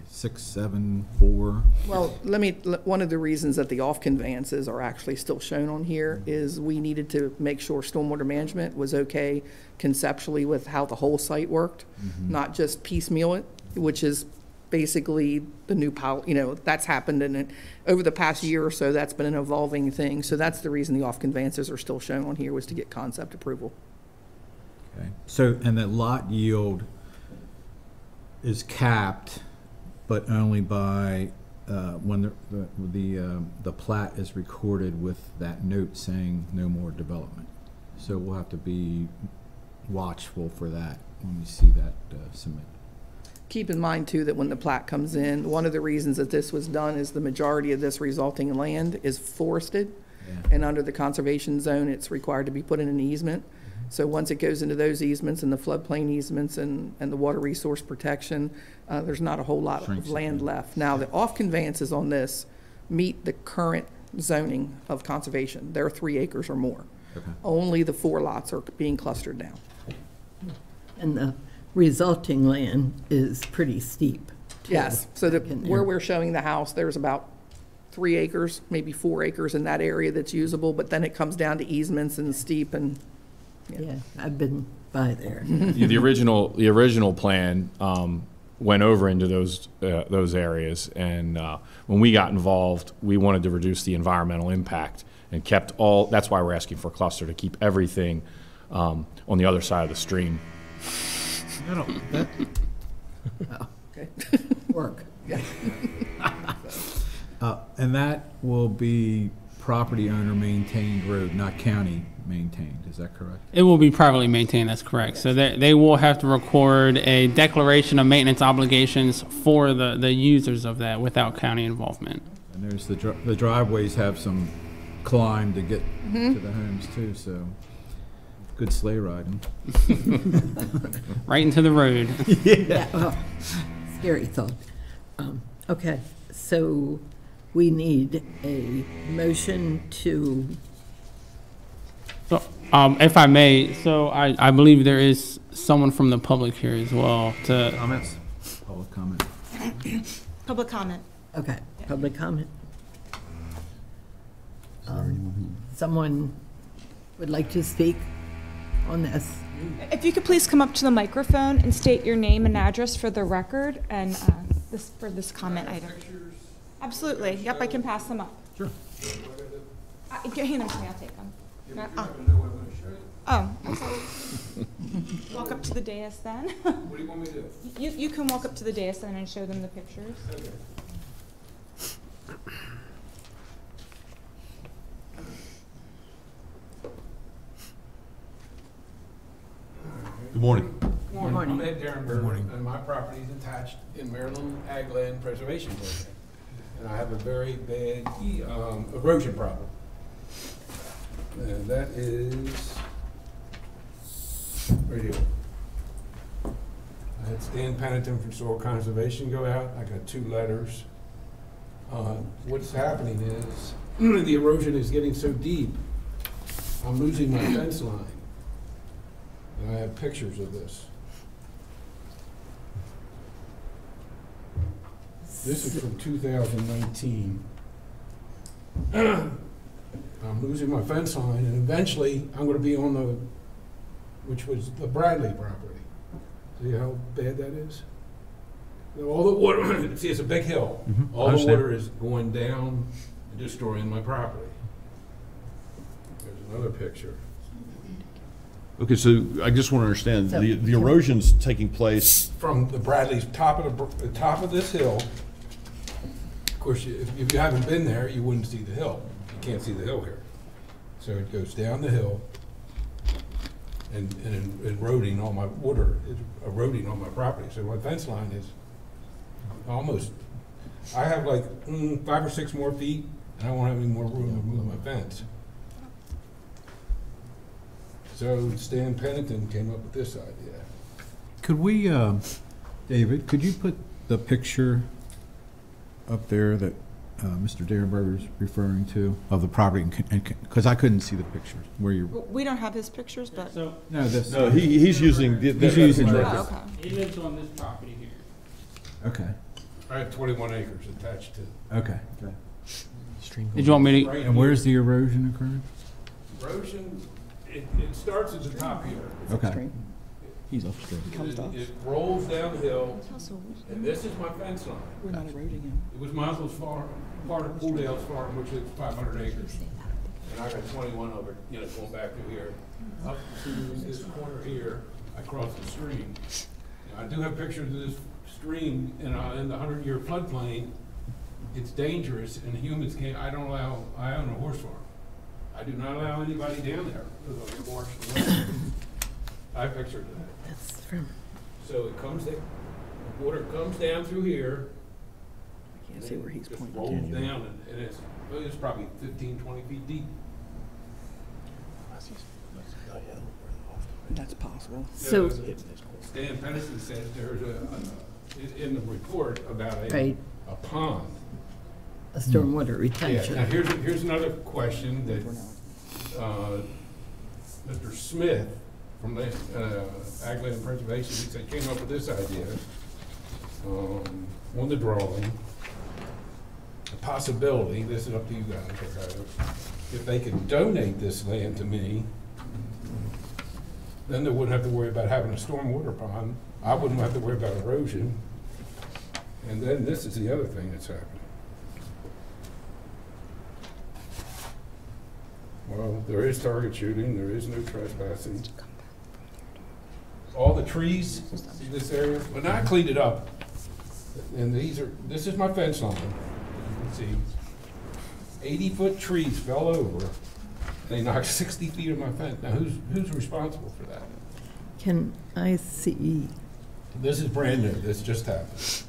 six, seven, four.
Well, let me, l- one of the reasons that the off conveyances are actually still shown on here is we needed to make sure stormwater management was okay conceptually with how the whole site worked, not just piecemeal it, which is basically the new pol, you know, that's happened in it. Over the past year or so, that's been an evolving thing. So that's the reason the off conveyances are still shown on here was to get concept approval.
Okay, so, and that lot yield is capped, but only by, uh, when the, the, the, um, the plat is recorded with that note saying no more development. So we'll have to be watchful for that when we see that uh, submitted.
Keep in mind, too, that when the plat comes in, one of the reasons that this was done is the majority of this resulting land is forested.
Yeah.
And under the conservation zone, it's required to be put in an easement. So once it goes into those easements and the floodplain easements and, and the water resource protection, uh, there's not a whole lot
Shrinks
of land left. Now, the off conveyances on this meet the current zoning of conservation. They're three acres or more.
Okay.
Only the four lots are being clustered now.
And the resulting land is pretty steep. too.
Yes, so the,
In
where we're showing the house, there's about three acres, maybe four acres in that area that's usable, but then it comes down to easements and steep and,
Yeah, I've been by there.
Yeah, The original, the original plan um, went over into those, uh, those areas, and uh, when we got involved, we wanted to reduce the environmental impact and kept all, that's why we're asking for a cluster, to keep everything um, on the other side of the stream.
Okay. *laughs*
Work.
Uh, and that will be property owner maintained road, not county maintained, is that correct?
It will be privately maintained, that's correct. So they, they will have to record a declaration of maintenance obligations for the, the users of that without county involvement.
And there's the, dri- the driveways have some climb to get
Mm-hmm.
to the homes too, so good sleigh riding. *laughs*
Right into the road. *laughs*
Yeah, well, Scary thought. Um, Okay, so we need a motion to,
So, um, if I may, so I, I believe there is someone from the public here as well to,
Comments?
Public comment.
Public comment.
okay, public comment. Um, Someone would like to speak on this?
If you could please come up to the microphone and state your name and address for the record and uh, this, for this comment item. Absolutely. Yep, I can pass them up. Sure. Hand them to me, I'll take them. Uh, Oh. Walk up to the dais then. *laughs*
What do you want me to do?
You, you can walk up to the dais then and show them the pictures.
Good morning.
Good
morning.
I'm Ed Derenberg, and my property is attached in Maryland Ag Land Preservation Program. And I have a very bad um, erosion problem. And that is right here. I had Stan Pennington from Soil Conservation go out, I got two letters. Uh, What's happening is, *clears throat* the erosion is getting so deep, I'm losing my fence line. And I have pictures of this. This is from 2019. I'm losing my fence line, and eventually, I'm gonna be on the, which was the Bradley property. See how bad that is? All the water, *clears throat* see, it's a big hill.
Mhm, I
All the
understand.
water is going down and destroying my property. There's another picture.
Okay, so I just want to understand, the, the erosion's taking place,
From the Bradley's top of the, br- the top of this hill. Of course, you- if, if you haven't been there, you wouldn't see the hill. You can't see the hill here. So it goes down the hill and, and eroding all my water, is eroding all my property. So my fence line is almost, I have like mm, five or six more feet, and I won't have any more room to move my fence. So Stan Pennington came up with this idea.
Could we, um, David, could you put the picture up there that uh, Mr. is referring to of the property? Because I couldn't see the pictures where you're,
We don't have his pictures, but.
So,
no, this.
no, he, he's using. the-
He's
that-
using
that's-
Oh, okay.
he lives on this property here.
Okay,
I have twenty-one acres attached to.
okay.
Did you want me to,
Right
And where's the erosion occurring?
Erosion, it, it starts at the top here.
Okay. He's upstream.
It, comes off. it rolls downhill, and this is my fence line.
We're not eroding him.
It was my uncle's farm, part of Pooldale's farm, which is five hundred acres. And I got twenty-one over, you know, going back to here, up to this corner here, I cross the stream. Now, I do have pictures of this stream in, a- in the hundred-year floodplain. It's dangerous, and humans can't, I don't allow, I own a horse farm. I do not allow anybody down there, because I'll get washed away. I pictured that.
That's from,
So it comes, the water comes down through here.
I can't see where he's pointing.
rolls down and, and it's, well, it's probably 15, 20 feet deep.
That's possible.
So-
Stan Pennington says there's a, a- in- in the report about a,
Right.
a pond.
A stormwater
Yeah, now
retention.
here's, here's another question that, uh, Mr. Smith from the, uh, Ag Preservation, he said, came up with this idea, um, on the drawing. A possibility, this is up to you guys, if they could donate this land to me, then they wouldn't have to worry about having a stormwater pond, I wouldn't have to worry about erosion. And then this is the other thing that's happening. Well, there is target shooting, there is no trespassing. All the trees, see this area, now I cleaned it up. And these are, this is my fence line, you can see. Eighty-foot trees fell over, they knocked sixty feet of my fence. Now, who's, who's responsible for that?
Can I see,
This is brand new, this just happened.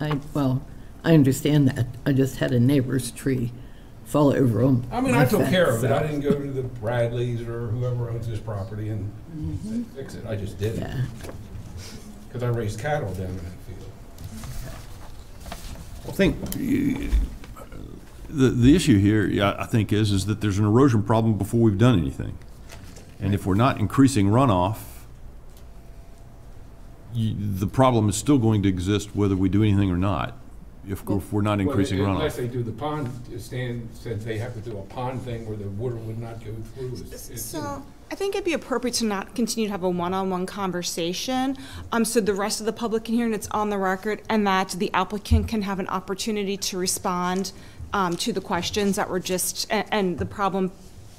I, well, I understand that. I just had a neighbor's tree fall over on
I mean, I took care of it, I didn't go to the Bradleys or whoever owns this property and say, fix it, I just did it.
Yeah.
Because I raised cattle down in that field.
I think uh, the, the issue here, yeah, I think is, is that there's an erosion problem before we've done anything. And if we're not increasing runoff, you, the problem is still going to exist whether we do anything or not, if, if we're not increasing
Well, Unless
runoff.
they do the pond, Stan said they have to do a pond thing where the water would not go through. It's- it's-
So I think it'd be appropriate to not continue to have a one-on-one conversation, um, so the rest of the public can hear and it's on the record, and that the applicant can have an opportunity to respond um, to the questions that were just, a- and the problem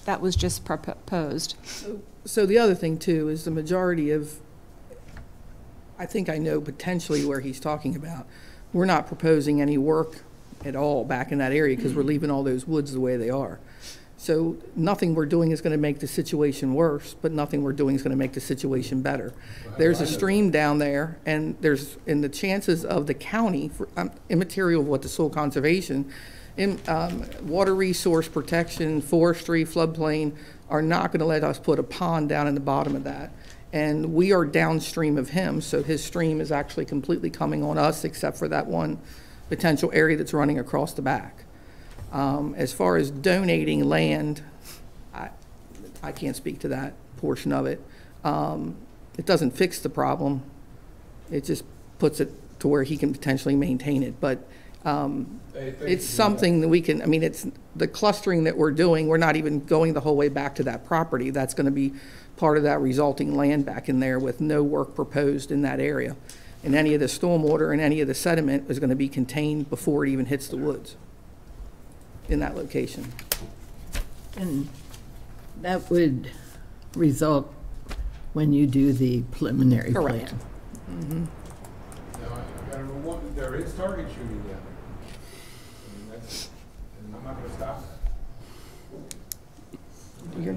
that was just proposed.
So the other thing too is the majority of, I think I know potentially where he's talking about. We're not proposing any work at all back in that area because we're leaving all those woods the way they are. So nothing we're doing is going to make the situation worse, but nothing we're doing is going to make the situation better. There's a stream down there, and there's, and the chances of the county, for- um, immaterial of what the soil conservation, in, um, water resource protection, forestry, floodplain, are not going to let us put a pond down in the bottom of that. And we are downstream of him, so his stream is actually completely coming on us, except for that one potential area that's running across the back. Um, As far as donating land, I, I can't speak to that portion of it. Um, It doesn't fix the problem. It just puts it to where he can potentially maintain it. But Um,
Hey, thank you
It's something that we can, I mean, it's, the clustering that we're doing, we're not even going the whole way back to that property. That's going to be part of that resulting land back in there with no work proposed in that area. And any of the stormwater and any of the sediment is going to be contained before it even hits the woods in that location.
And that would result when you do the preliminary plan.
Correct. Mhm.
Now, I I gotta remember, there is target shooting down there. I mean, that's, and I'm not gonna stop that.
You're-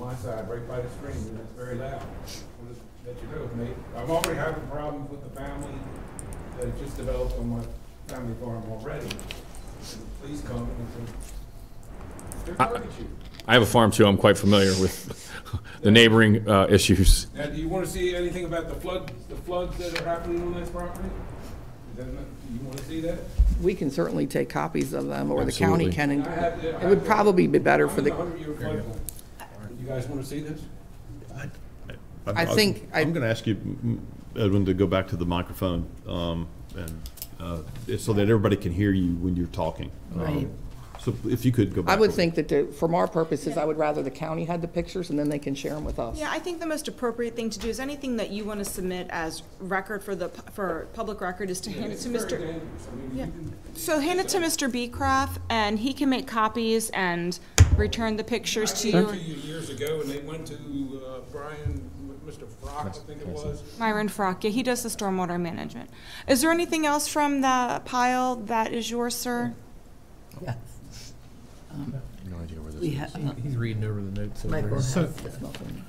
On my, side, right by the stream, and it's very loud. I'll just Let you know, mate. I'm already having problems with the family that just developed on my family farm already. Please come and, they're target shooting.
I have a farm too, I'm quite familiar with *laughs* the neighboring uh, issues.
Now, do you want to see anything about the flood, the floods that are happening on this property? Is that not, do you want to see that?
We can certainly take copies of them, or the county can. and-
I have- I
It would probably be better for
I'm
the,
in the 100-year floodplain. You guys want to see this?
I think I-
I'm going to ask you, Edwin, to go back to the microphone, um, and, uh, so that everybody can hear you when you're talking. Um,
Right.
So if you could go back.
I would think that, the- from our purposes, I would rather the county had the pictures, and then they can share them with us.
Yeah, I think the most appropriate thing to do is anything that you want to submit as record for the, for public record is to hand it to Mr.
dangerous. I
Yeah. So hand it to Mr. Beecroft, and he can make copies and return the pictures to
I
you.
to you years ago, and they went to uh, Brian, Mr. Frock, I think it was.
Myron Frock, yeah, he does the stormwater management. Is there anything else from the pile that is yours, sir?
Yes. Um,
No idea where this
We
is.
have,
He's reading over the notes over
Michael
there.
has
So-
this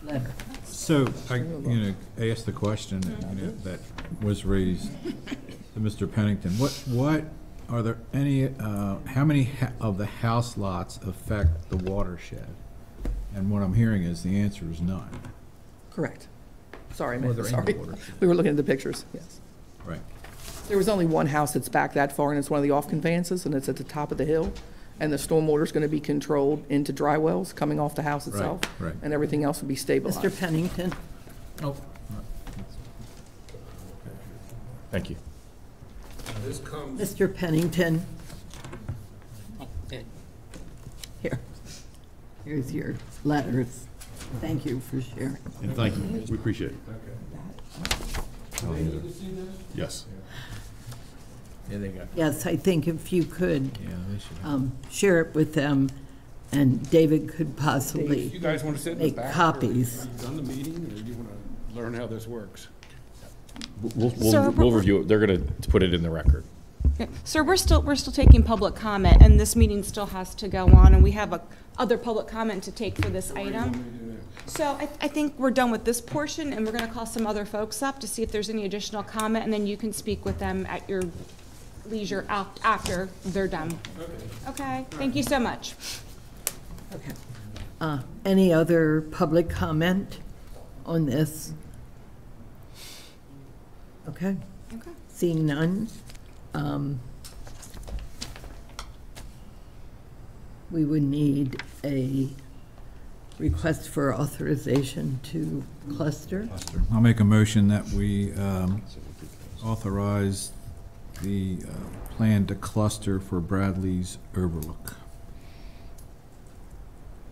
letter.
So, I, you know, I asked the question, you know, that was raised to Mr. Pennington. What, what, are there any, uh, how many of the house lots affect the watershed? And what I'm hearing is the answer is none.
Correct. Sorry,
Or
man,
they're in the
sorry. We were looking at the pictures, yes.
Right.
There was only one house that's back that far, and it's one of the off conveyances, and it's at the top of the hill. And the stormwater's gonna be controlled into dry wells coming off the house
Right,
itself.
right.
And everything else will be stabilized.
Mr. Pennington?
Oh.
Thank you.
This comes,
Mr. Pennington? Here. Here's your letters. Thank you for sharing.
And thank you, we appreciate it.
do they need to see this?
Yes.
Yeah, they got.
Yes, I think if you could
Yeah, they should.
um, share it with them, and David could possibly
You
possibly,
guys want to sit in the
Make
back? or
copies.
Done the meeting, or do you want to learn how this works?
We'll,
Sir,
we'll, we'll review it. They're going to put it in the record.
Yeah. Sir, we're still, we're still taking public comment, and this meeting still has to go on, and we have a, other public comment to take for this item. So I, I think we're done with this portion, and we're gonna call some other folks up to see if there's any additional comment, and then you can speak with them at your leisure af- after they're done. Okay, thank you so much.
okay. Uh, Any other public comment on this? Okay,
Okay.
seeing none. um, We would need a request for authorization to cluster.
I'll make a motion that we um, authorize the uh, plan to cluster for Bradley's Overlook.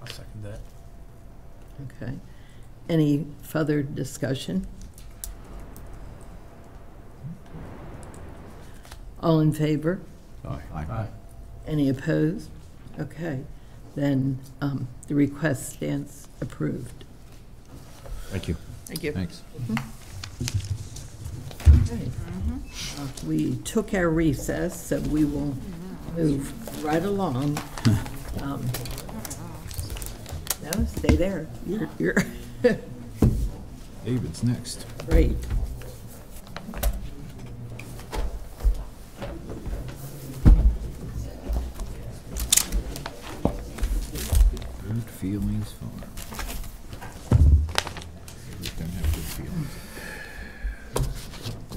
I'll second that.
Okay. Any further discussion? All in favor?
Aye.
Any opposed? Okay, then um, the request stands approved.
Thank you.
Thank you.
Thanks.
Okay. Uh, We took our recess, so we will move right along. *laughs* Um, No, stay there. You're, you're, *laughs*
David's next.
great.
Good feelings farm. Neighbors don't have good feelings.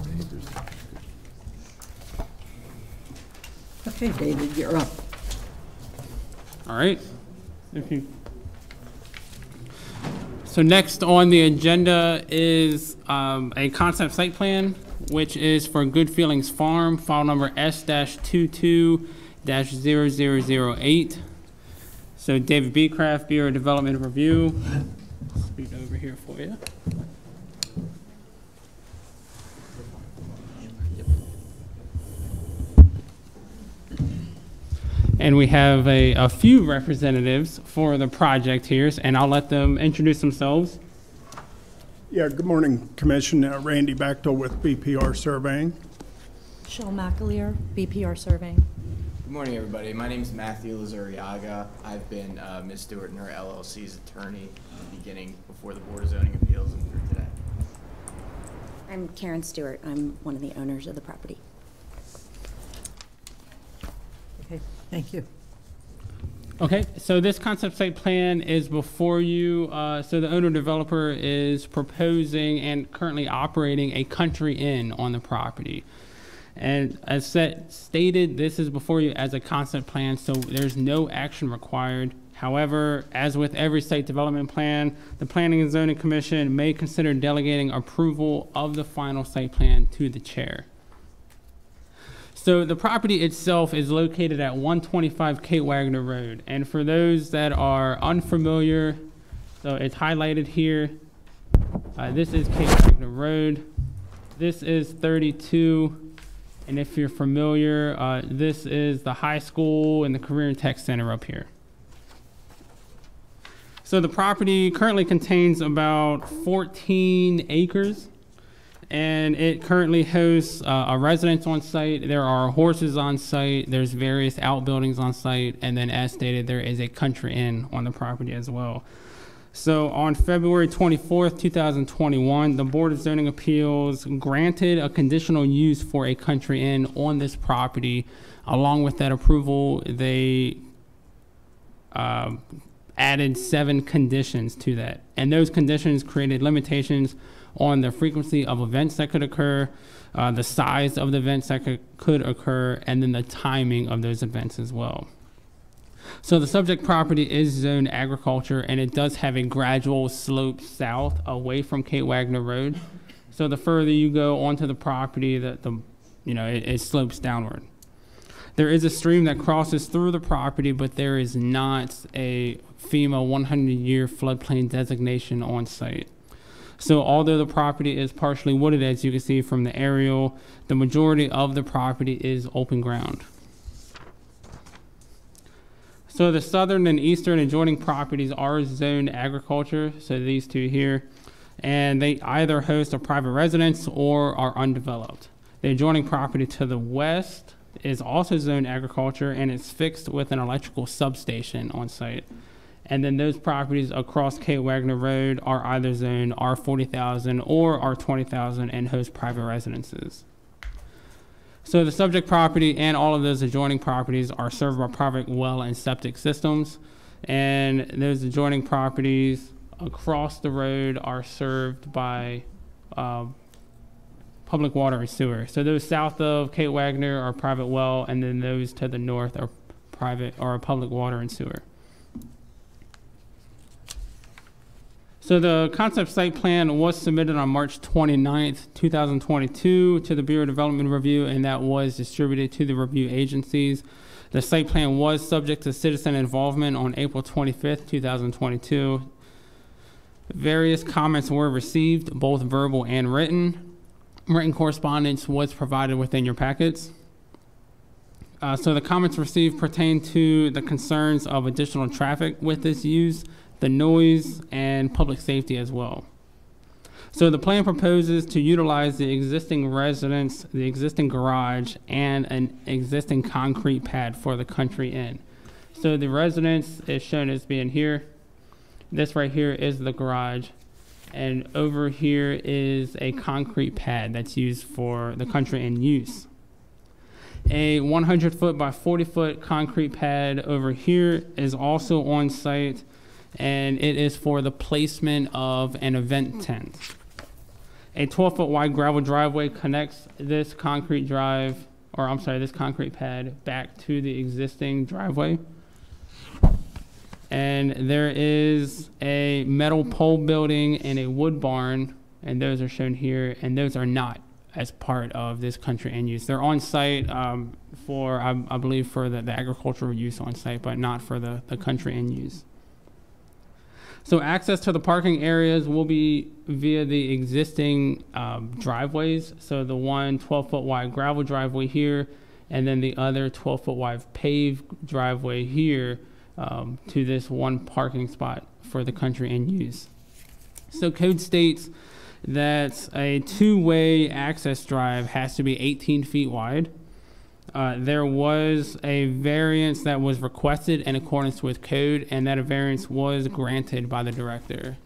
Neighbors don't have
Okay, David, you're up.
All right. If you. So next on the agenda is um, a concept site plan which is for Good Feelings Farm, file number S-22-0008. So David B. Kraft, Bureau of Development Review. Speed over here for you. And we have a, a few representatives for the project here, and I'll let them introduce themselves.
Yeah, good morning, Commission. Uh, Randy Bechtel with BPR Surveying.
Michelle McAleer, BPR Surveying.
Good morning, everybody. My name is Matthew Lazuriaga. I've been uh, Ms. Stewart and her LLC's attorney beginning before the Board of Zoning Appeals and through today.
I'm Karen Stewart. I'm one of the owners of the property.
Okay, thank you.
Okay, so this concept site plan is before you. Uh, so the owner developer is proposing and currently operating a country inn on the property. And as set, stated, this is before you as a concept plan, so there's no action required. However, as with every site development plan, the Planning and Zoning Commission may consider delegating approval of the final site plan to the chair. So the property itself is located at 125 Kate Wagner Road. And for those that are unfamiliar, so it's highlighted here. Uh, this is Kate Wagner Road. This is 32. And if you're familiar, uh, this is the high school and the Career and Tech Center up here. So the property currently contains about 14 acres and it currently hosts uh, a residence on site. There are horses on site. There's various outbuildings on site, and then, as stated, there is a country inn on the property as well. So, on February 24th, 2021, the Board of Zoning Appeals granted a conditional use for a country inn on this property. Along with that approval, they uh, added seven conditions to that, and those conditions created limitations on the frequency of events that could occur, uh, the size of the events that could, could occur, and then the timing of those events as well. So the subject property is zoned agriculture, and it does have a gradual slope south away from Kate Wagner Road. So the further you go onto the property, the, the you know it, it slopes downward. There is a stream that crosses through the property, but there is not a FEMA 100-year floodplain designation on site. So although the property is partially wooded, as you can see from the aerial, the majority of the property is open ground. So the southern and eastern adjoining properties are zoned agriculture, so these two here, and they either host a private residence or are undeveloped. The adjoining property to the west is also zoned agriculture and it's fixed with an electrical substation on site. And then those properties across Kate Wagner Road are either zoned R40,000 or R20,000 and host private residences. So the subject property and all of those adjoining properties are served by private well and septic systems. And those adjoining properties across the road are served by uh, public water and sewer. So those south of Kate Wagner are private well, and then those to the north are private or public water and sewer. So the concept site plan was submitted on March 29th, 2022 to the Bureau of Development Review, and that was distributed to the review agencies. The site plan was subject to citizen involvement on April 25th, 2022. Various comments were received, both verbal and written. Written correspondence was provided within your packets. Uh, so the comments received pertain to the concerns of additional traffic with this use, the noise, and public safety as well. So the plan proposes to utilize the existing residence, the existing garage, and an existing concrete pad for the country inn. So the residence is shown as being here. This right here is the garage. And over here is a concrete pad that's used for the country inn use. A 100 foot by 40 foot concrete pad over here is also on site and it is for the placement of an event tent. A 12 foot wide gravel driveway connects this concrete drive, or I'm sorry, this concrete pad back to the existing driveway. And there is a metal pole building and a wood barn, and those are shown here, and those are not as part of this country inn use. They're on site um, for, I, I believe, for the, the agricultural use on site, but not for the, the country inn use. So access to the parking areas will be via the existing um, driveways. So the one 12-foot wide gravel driveway here, and then the other 12-foot wide paved driveway here um, to this one parking spot for the country inn use. So code states that a two-way access drive has to be 18 feet wide. Uh, there was a variance that was requested in accordance with code, and that a variance was granted by the director.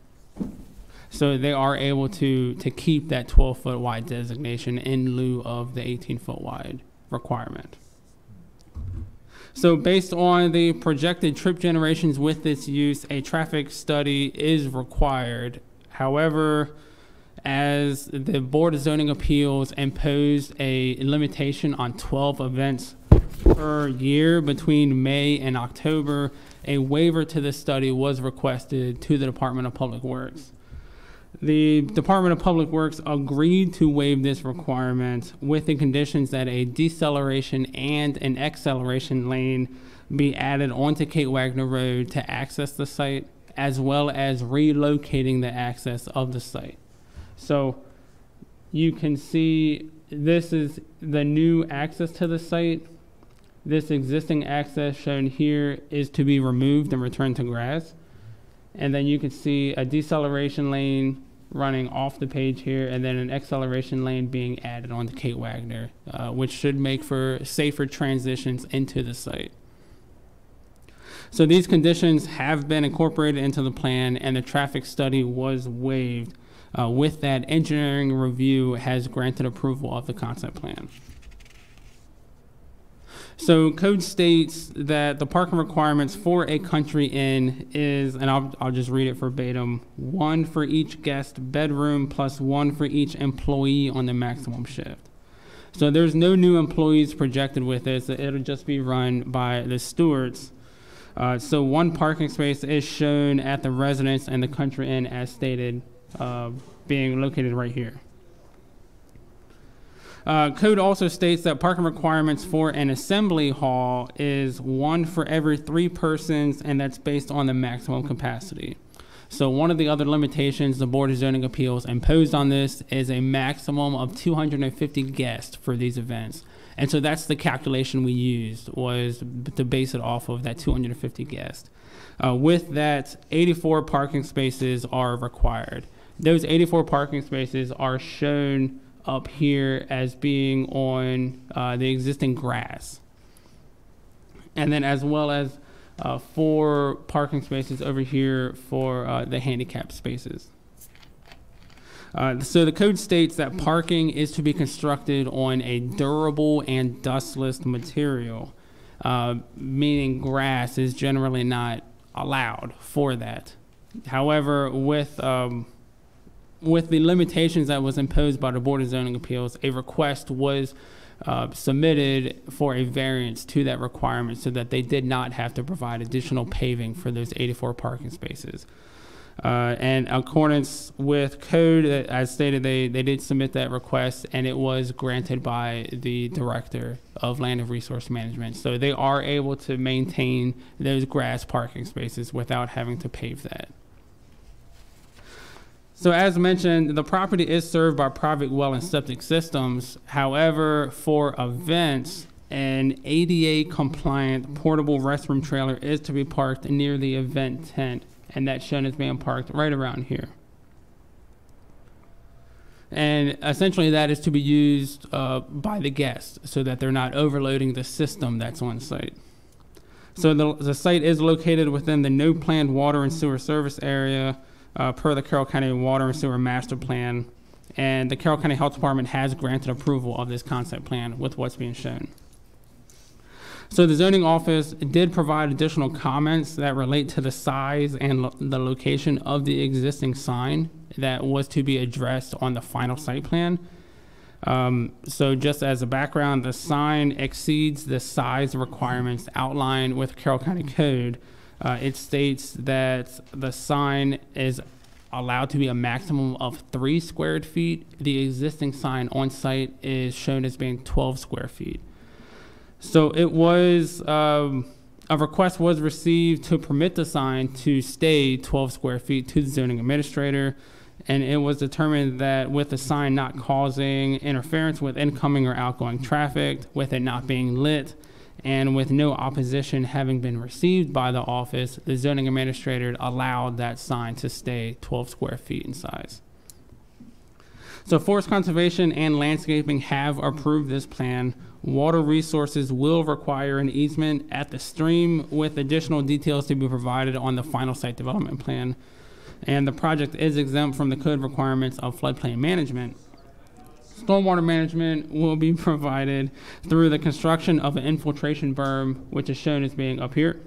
So they are able to, to keep that 12-foot wide designation in lieu of the 18-foot wide requirement. So based on the projected trip generations with this use, a traffic study is required. However, as the Board of Zoning Appeals imposed a limitation on 12 events per year between May and October, a waiver to this study was requested to the Department of Public Works. The Department of Public Works agreed to waive this requirement with the conditions that a deceleration and an acceleration lane be added onto Kate Wagner Road to access the site, as well as relocating the access of the site. So you can see this is the new access to the site. This existing access shown here is to be removed and returned to grass. And then you can see a deceleration lane running off the page here, and then an acceleration lane being added onto Kate Wagner, uh, which should make for safer transitions into the site. So these conditions have been incorporated into the plan, and the traffic study was waived. Uh, with that, engineering review has granted approval of the concept plan. So code states that the parking requirements for a country inn is, and I'll, I'll just read it verbatim, one for each guest bedroom plus one for each employee on the maximum shift. So there's no new employees projected with this. It'll just be run by the Stewarts. Uh, so one parking space is shown at the residence and the country inn as stated, uh, being located right here. Uh, code also states that parking requirements for an assembly hall is one for every three persons, and that's based on the maximum capacity. So one of the other limitations the Board of Zoning Appeals imposed on this is a maximum of 250 guests for these events. And so that's the calculation we used was to base it off of that 250 guests. Uh, with that, 84 parking spaces are required. Those 84 parking spaces are shown up here as being on uh, the existing grass. And then as well as uh, four parking spaces over here for uh, the handicap spaces. Uh, so the code states that parking is to be constructed on a durable and dustless material, uh, meaning grass is generally not allowed for that. However, with um, with the limitations that was imposed by the Board of Zoning Appeals, a request was uh, submitted for a variance to that requirement so that they did not have to provide additional paving for those 84 parking spaces. Uh, and in accordance with code, uh, as stated, they, they did submit that request and it was granted by the director of land and resource management. So they are able to maintain those grass parking spaces without having to pave that. So as mentioned, the property is served by private well and septic systems. However, for events, an ADA compliant portable restroom trailer is to be parked near the event tent, and that shown as being parked right around here. And essentially, that is to be used uh, by the guests so that they're not overloading the system that's on site. So the, the site is located within the no planned water and sewer service area uh, per the Carroll County Water and Sewer Master Plan. And the Carroll County Health Department has granted approval of this concept plan with what's being shown. So the zoning office did provide additional comments that relate to the size and lo the location of the existing sign that was to be addressed on the final site plan. Um, so just as a background, the sign exceeds the size requirements outlined with Carroll County Code. Uh, it states that the sign is allowed to be a maximum of three squared feet. The existing sign on site is shown as being 12 square feet. So it was, um, a request was received to permit the sign to stay 12 square feet to the zoning administrator. And it was determined that with the sign not causing interference with incoming or outgoing traffic, with it not being lit, and with no opposition having been received by the office, the zoning administrator allowed that sign to stay 12 square feet in size. So Forest Conservation and Landscaping have approved this plan. Water Resources will require an easement at the stream with additional details to be provided on the final site development plan. And the project is exempt from the code requirements of floodplain management. Stormwater management will be *laughs* provided through the construction of an infiltration berm, which is shown as being up here.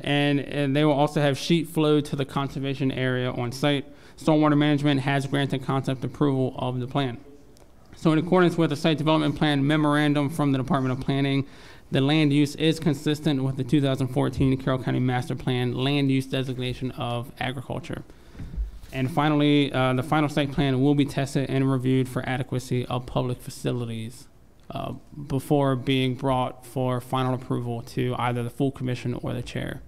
And, and they will also have sheet flow to the conservation area on site. Stormwater management has granted concept approval of the plan. So in accordance with the site development plan memorandum from the Department of Planning, the land use is consistent with the 2014 Carroll County Master Plan land use designation of agriculture. And finally, uh, the final site plan will be tested and reviewed for adequacy of public facilities uh, before being brought for final approval to either the full commission or the chair.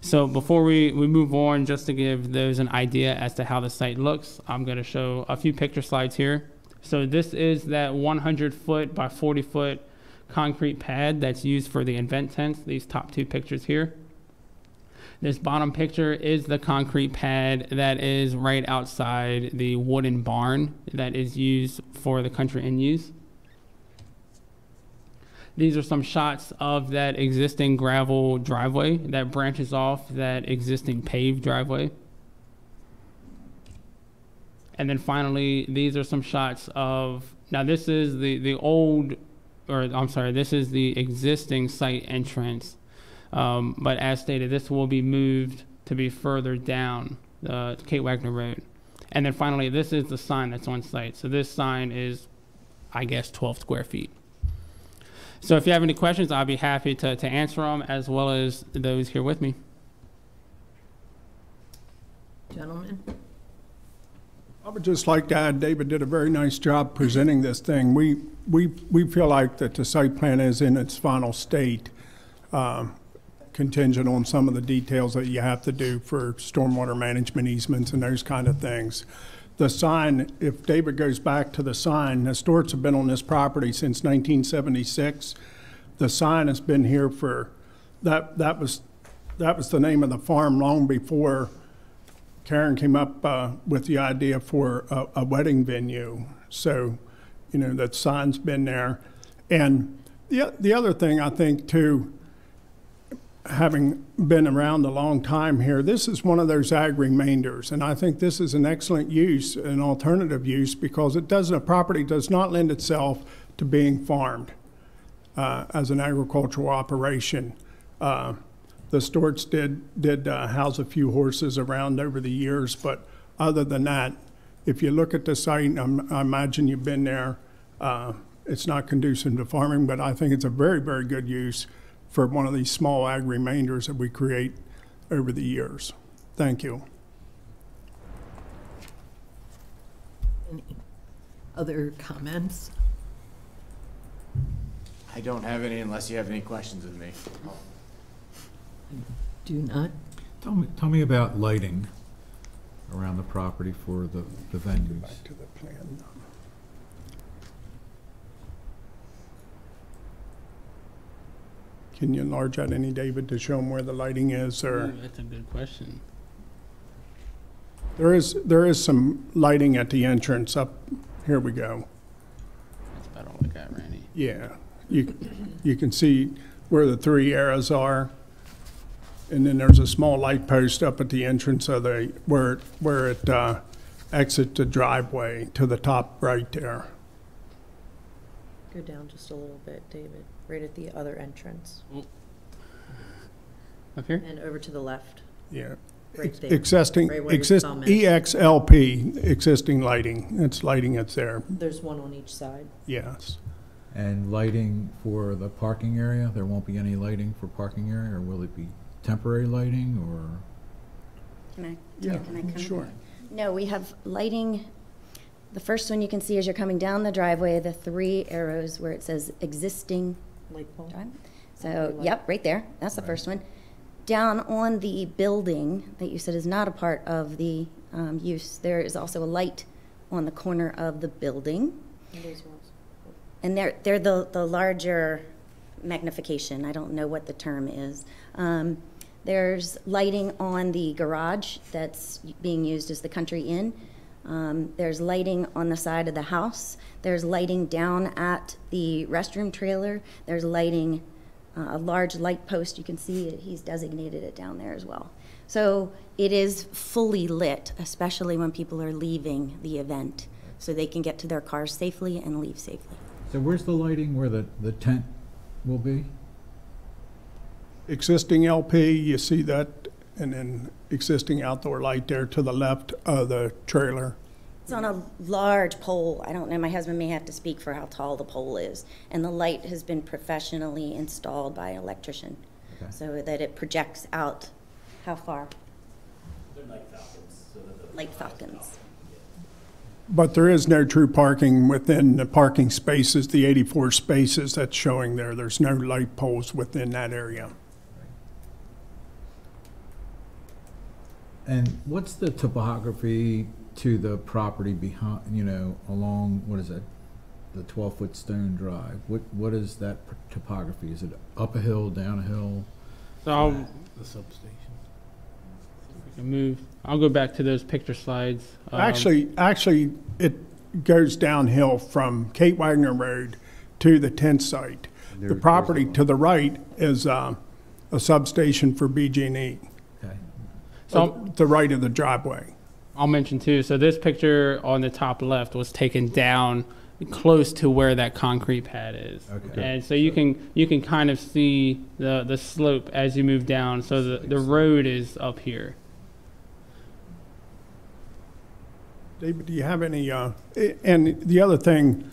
So before we, we move on, just to give those an idea as to how the site looks, I'm going to show a few picture slides here. So this is that 100 foot by 40 foot concrete pad that's used for the event tents, these top two pictures here. This bottom picture is the concrete pad that is right outside the wooden barn that is used for the country inn use. These are some shots of that existing gravel driveway that branches off that existing paved driveway. And then finally, these are some shots of, now this is the, the old, or I'm sorry, this is the existing site entrance. Um, but as stated, this will be moved to be further down uh, Kate Wagner Road. And then finally, this is the sign that's on site. So this sign is, I guess, 12 square feet. So if you have any questions, I'll be happy to, to answer them as well as those here with me.
Gentlemen?
I would just like to add, David did a very nice job presenting this thing. We, we, we feel like that the site plan is in its final state, um, contingent on some of the details that you have to do for stormwater management easements and those kind of things. The sign, if David goes back to the sign, the Stewarts have been on this property since 1976. The sign has been here for, that, that was, that was the name of the farm long before Karen came up uh, with the idea for a, a wedding venue. So, you know, that sign's been there. And the, the other thing I think too, having been around a long time here, this is one of those ag remainders. And I think this is an excellent use, an alternative use, because it doesn't, a property does not lend itself to being farmed uh, as an agricultural operation. Uh, the Storts did, did uh, house a few horses around over the years, but other than that, if you look at the site, I'm, I imagine you've been there, uh, it's not conducive to farming, but I think it's a very, very good use for one of these small ag remainders that we create over the years. Thank you.
Any other comments?
I don't have any unless you have any questions of me.
Do not?
Tell me, tell me about lighting around the property for the, the venues.
Back To the plan. Can you enlarge that any, David, to show them where the lighting is, or?
Ooh, that's a good question.
There is, there is some lighting at the entrance up, here we go.
That's about all I got, Randy.
Yeah, you, you can see where the three arrows are. And then there's a small light post up at the entrance of the, where, it- where it uh, exits the driveway to the top right there.
Go down just a little bit, David, right at the other entrance. Mm.
Up here?
And over to the left.
Yeah.
Right there.
Existing,
Right where your
exist,
thumb is.
EXLP, existing lighting, it's lighting that's there,
There's one on each side.
yes.
And lighting for the parking area, there won't be any lighting for parking area, or will it be temporary lighting, or?
Can I,
Yeah,
can I come?
sure.
No, we have lighting, the first one you can see as you're coming down the driveway, the three arrows where it says existing.
Light pole?
drive. So, yep, right there, that's the first one. Down on the building that you said is not a part of the um, use, there is also a light on the corner of the building. And they're, they're the, the larger magnification, I don't know what the term is. Um, There's lighting on the garage that's being used as the country inn. Um, There's lighting on the side of the house. There's lighting down at the restroom trailer. There's lighting, uh, a large light post, you can see it, he's designated it down there as well. So it is fully lit, especially when people are leaving the event, so they can get to their cars safely and leave safely.
So where's the lighting where the, the tent will be?
Existing LP, you see that, and then existing outdoor light there to the left of the trailer.
It's on a large pole. I don't know, my husband may have to speak for how tall the pole is. And the light has been professionally installed by an electrician,
Okay.
so that it projects out how far? Light falcons.
But there is no true parking within the parking spaces, the 84 spaces that's showing there. There's no light poles within that area.
And what's the topography to the property behind, you know, along, what is it? The twelve-foot stone drive? What, what is that topography? Is it up a hill, down a hill?
So I'll,
The substation.
we can move, I'll go back to those picture slides. Um,
Actually, actually, it goes downhill from Kate Wagner Road to the tent site. The property to the right is uh, a substation for BG&E.
Okay.
So-
The right of the driveway.
I'll mention too, so this picture on the top left was taken down close to where that concrete pad is.
Okay.
And so you can, you can kind of see the, the slope as you move down, so the, the road is up here.
David, do you have any, uh, and the other thing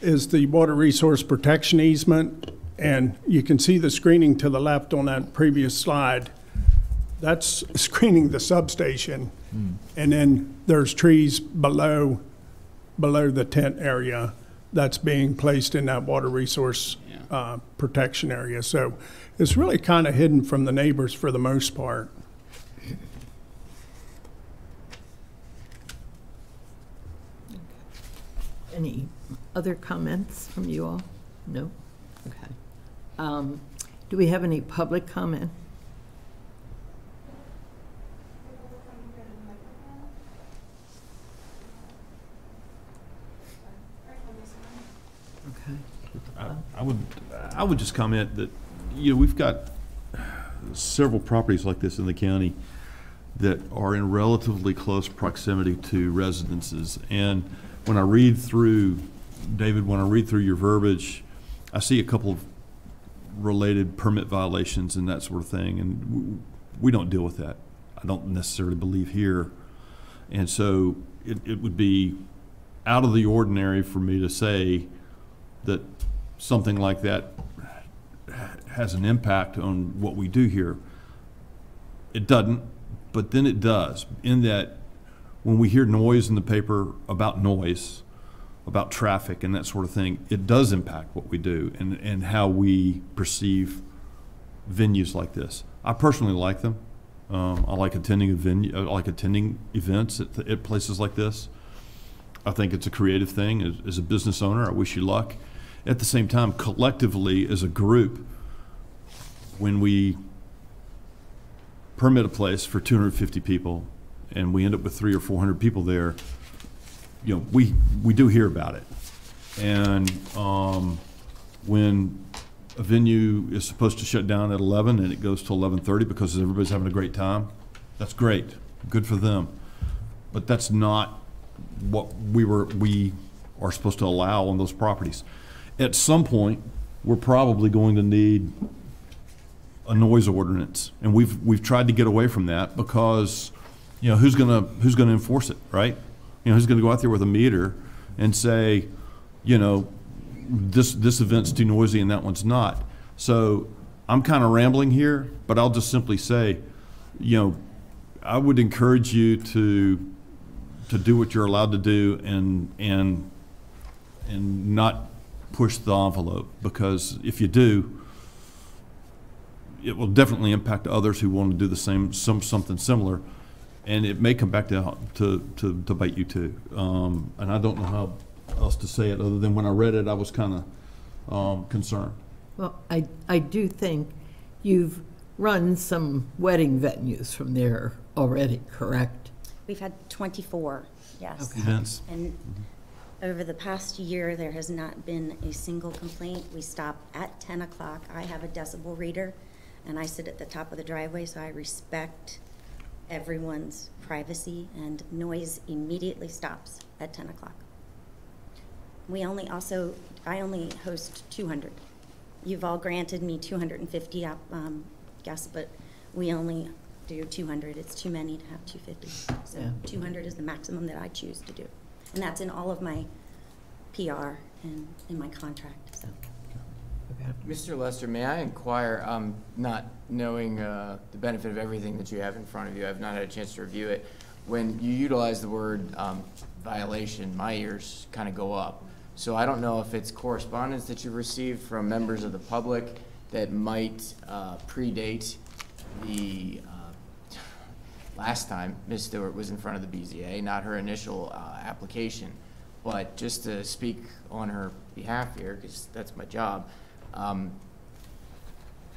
is the water resource protection easement, and you can see the screening to the left on that previous slide. That's screening the substation, and then there's trees below, below the tent area that's being placed in that water resource uh, protection area. So it's really kind of hidden from the neighbors for the most part.
Any other comments from you all? No? Okay. Um, Do we have any public comment? Okay.
I would, I would just comment that, you know, we've got several properties like this in the county that are in relatively close proximity to residences. And when I read through, David, when I read through your verbiage, I see a couple of related permit violations and that sort of thing, and we don't deal with that. I don't necessarily believe here. And so it, it would be out of the ordinary for me to say that something like that has an impact on what we do here. It doesn't, but then it does, in that when we hear noise in the paper about noise, about traffic and that sort of thing, it does impact what we do and, and how we perceive venues like this. I personally like them. Um, I like attending a venue, I like attending events at, at places like this. I think it's a creative thing. As, as a business owner, I wish you luck. At the same time, collectively, as a group, when we permit a place for 250 people and we end up with three or 400 people there, you know, we, we do hear about it. And um, when a venue is supposed to shut down at 11 and it goes to 11:30 because everybody's having a great time, that's great. Good for them. But that's not what we were, we are supposed to allow on those properties. At some point, we're probably going to need a noise ordinance, and we've, we've tried to get away from that because, you know, who's gonna, who's gonna enforce it, right? You know, who's gonna go out there with a meter and say, you know, this, this event's too noisy and that one's not. So I'm kind of rambling here, but I'll just simply say, you know, I would encourage you to, to do what you're allowed to do and, and, and not push the envelope, because if you do, it will definitely impact others who want to do the same, some, something similar, and it may come back to, to, to, to bite you too. Um, and I don't know how else to say it, other than when I read it, I was kind of, um, concerned.
Well, I, I do think you've run some wedding venues from there already, correct?
We've had 24, yes.
Okay.
Events.
And over the past year, there has not been a single complaint. We stop at 10 o'clock. I have a decibel reader, and I sit at the top of the driveway, so I respect everyone's privacy, and noise immediately stops at 10 o'clock. We only also, I only host 200. You've all granted me 250 um, guests, but we only do 200. It's too many to have 250. So
Yeah.
200 is the maximum that I choose to do. And that's in all of my PR and in my contract, so.
Mr. Lester, may I inquire, um, not knowing, uh, the benefit of everything that you have in front of you, I've not had a chance to review it. When you utilize the word, um, violation, my ears kind of go up. So I don't know if it's correspondence that you've received from members of the public that might, uh, predate the, uh, last time Ms. Stewart was in front of the BZA, not her initial, uh, application. But just to speak on her behalf here, because that's my job, um,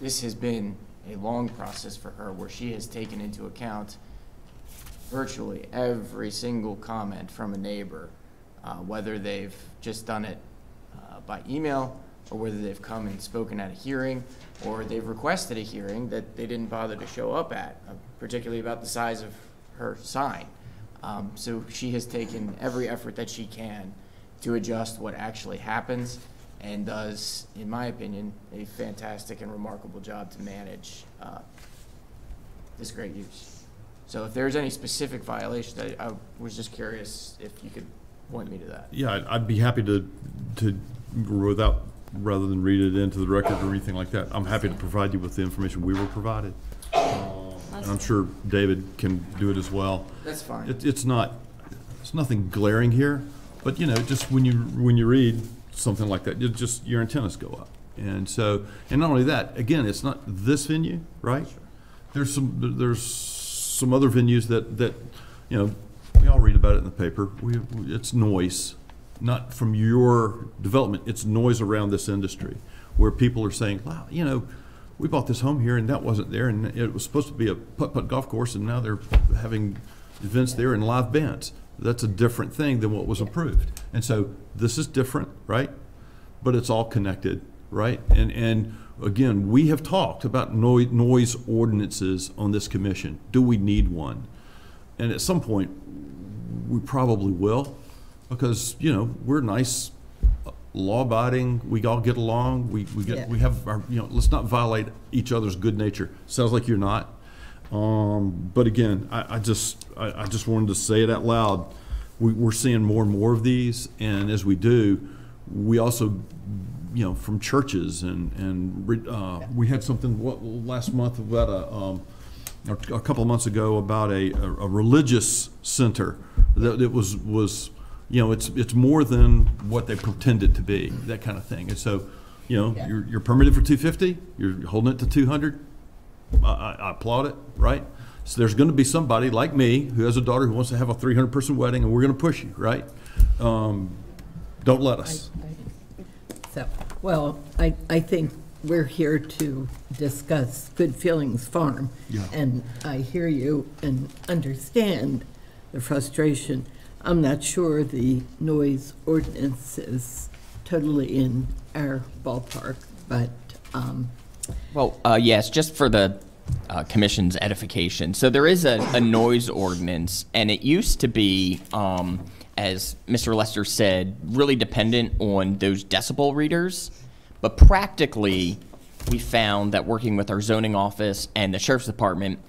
this has been a long process for her where she has taken into account virtually every single comment from a neighbor, uh, whether they've just done it uh, by email or whether they've come and spoken at a hearing or they've requested a hearing that they didn't bother to show up at, uh, particularly about the size of her sign. Um, so she has taken every effort that she can to adjust what actually happens and does, in my opinion, a fantastic and remarkable job to manage uh, this great use. So if there's any specific violations, I, I was just curious if you could point me to that.
Yeah, I'd, I'd be happy to, to, without, rather than read it into the record or anything like that, I'm happy to provide you with the information we were provided. And I'm sure David can do it as well.
That's fine.
It, it's not, it's nothing glaring here, but you know, just when you, when you read something like that, you just, your antennas go up. And so, and not only that, again, it's not this venue, right? There's some, there's some other venues that, that, you know, we all read about it in the paper. We- it's noise, not from your development, it's noise around this industry, where people are saying, wow, you know, we bought this home here and that wasn't there, and it was supposed to be a putt-putt golf course, and now they're having events there and live bands. That's a different thing than what was approved. And so this is different, right? But it's all connected, right? And, and again, we have talked about noi- noise ordinances on this commission. Do we need one? And at some point, we probably will, because, you know, we're nice, law-abiding, we all get along, we, we
Yeah.
get, we have, our you know, let's not violate each other's good nature. Sounds like you're not. Um, but again, I, I just, I, I just wanted to say it out loud. We, we're seeing more and more of these, and as we do, we also, you know, from churches and, and, re- uh, we had something, what, last month about a, um, a a couple of months ago about a, a a religious center that it was, was, you know, it's, it's more than what they pretend it to be, that kind of thing. And so, you know, you're, you're permitted for two fifty, you're holding it to two hundred, I, I I applaud it, right? So there's gonna be somebody like me who has a daughter who wants to have a three hundred person wedding and we're gonna push you, right? Um, don't let us.
So, well, I, I think we're here to discuss Good Feelings Farm.
Yeah.
And I hear you and understand the frustration. I'm not sure the noise ordinance is totally in our ballpark, but, um,
Well, uh, yes, just for the uh, commission's edification. So there is a, a noise ordinance, and it used to be, um, as Mr. Lester said, really dependent on those decibel readers. But practically, we found that working with our zoning office and the sheriff's department,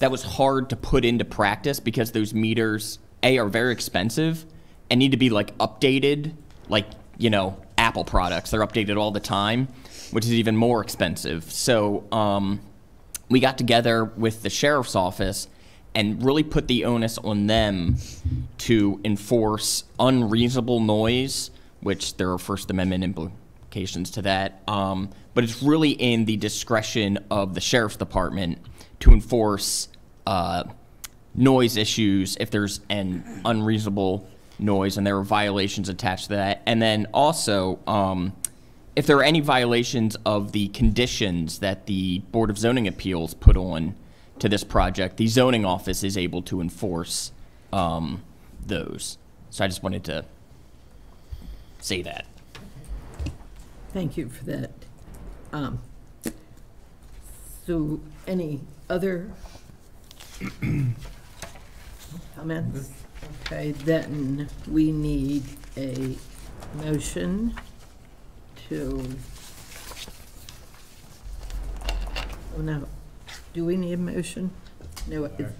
that was hard to put into practice because those meters, A, are very expensive and need to be like updated, like, you know, Apple products. They're updated all the time, which is even more expensive. So um, we got together with the sheriff's office and really put the onus on them to enforce unreasonable noise, which there are First Amendment implications to that. Um, but it's really in the discretion of the sheriff's department to enforce uh, noise issues if there's an unreasonable noise and there are violations attached to that. And then also, um, if there are any violations of the conditions that the Board of Zoning Appeals put on to this project, the zoning office is able to enforce um, those. So I just wanted to say that.
Thank you for that. Um, So, any other comments? Okay, then we need a motion to, oh, no, do we need a motion? No, it's-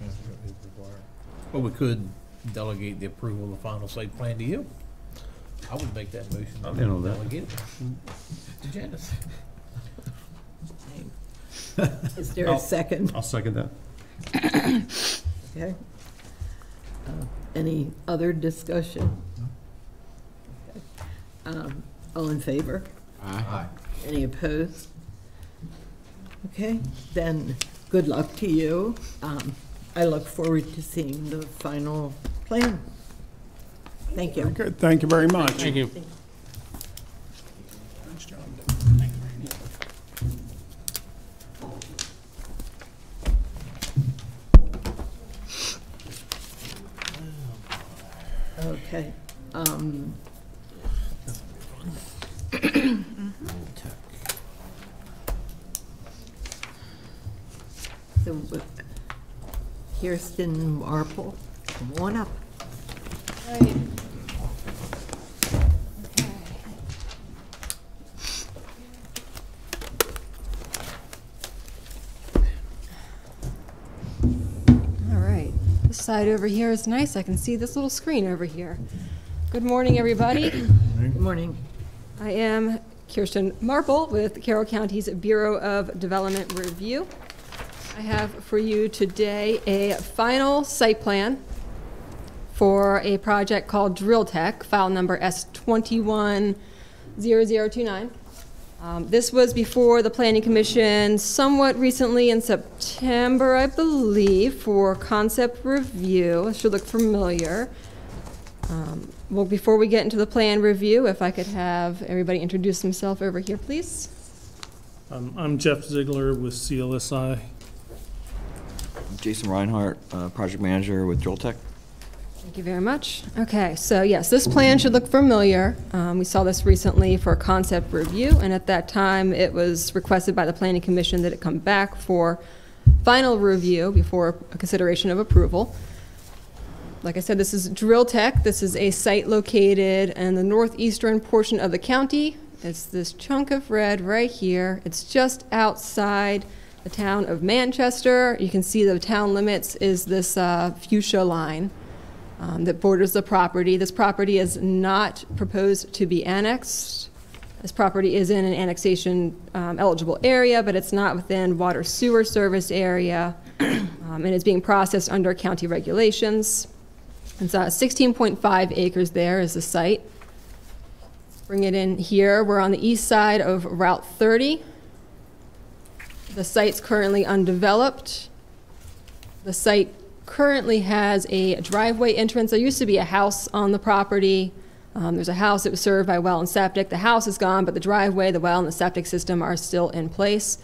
Well, we could delegate the approval of the final site plan to you. I would make that motion.
I'm in on that.
Delegate it to Janice.
Is there a
I'll-
second?
I'll second that.
Okay. Uh, Any other discussion? Okay. Um, All in favor?
Aye.
Any opposed? Okay, then, good luck to you. Um, I look forward to seeing the final plan. Thank you.
Okay, thank you very much.
Thank you.
Okay. um, So, Kirsten Marple, come on up.
All right, this side over here is nice. I can see this little screen over here. Good morning, everybody.
Good morning.
I am Kirsten Marple with Carroll County's Bureau of Development Review. I have for you today a final site plan for a project called Drill Tech, file number S210029. Um, This was before the Planning Commission somewhat recently in September, I believe, for concept review. It should look familiar. Um, Well, before we get into the plan review, if I could have everybody introduce themselves over here, please.
Um, I'm Jeff Ziegler with CLSI.
Jason Reinhardt, uh, project manager with Drill Tech.
You very much. Okay, so yes, this plan should look familiar. Um, We saw this recently for a concept review, and at that time, it was requested by the Planning Commission that it come back for final review before consideration of approval. Like I said, this is Drill Tech. This is a site located in the northeastern portion of the county. It's this chunk of red right here. It's just outside the town of Manchester. You can see the town limits is this uh, fuchsia line um, that borders the property. This property is not proposed to be annexed. This property is in an annexation um, eligible area, but it's not within water sewer service area, *clears throat* um, and it's being processed under county regulations. It's uh, 16.5 acres there is the site. Bring it in here. We're on the east side of Route 30. The site's currently undeveloped. The site currently has a driveway entrance. There used to be a house on the property. Um, There's a house that was served by well and septic. The house is gone, but the driveway, the well, and the septic system are still in place.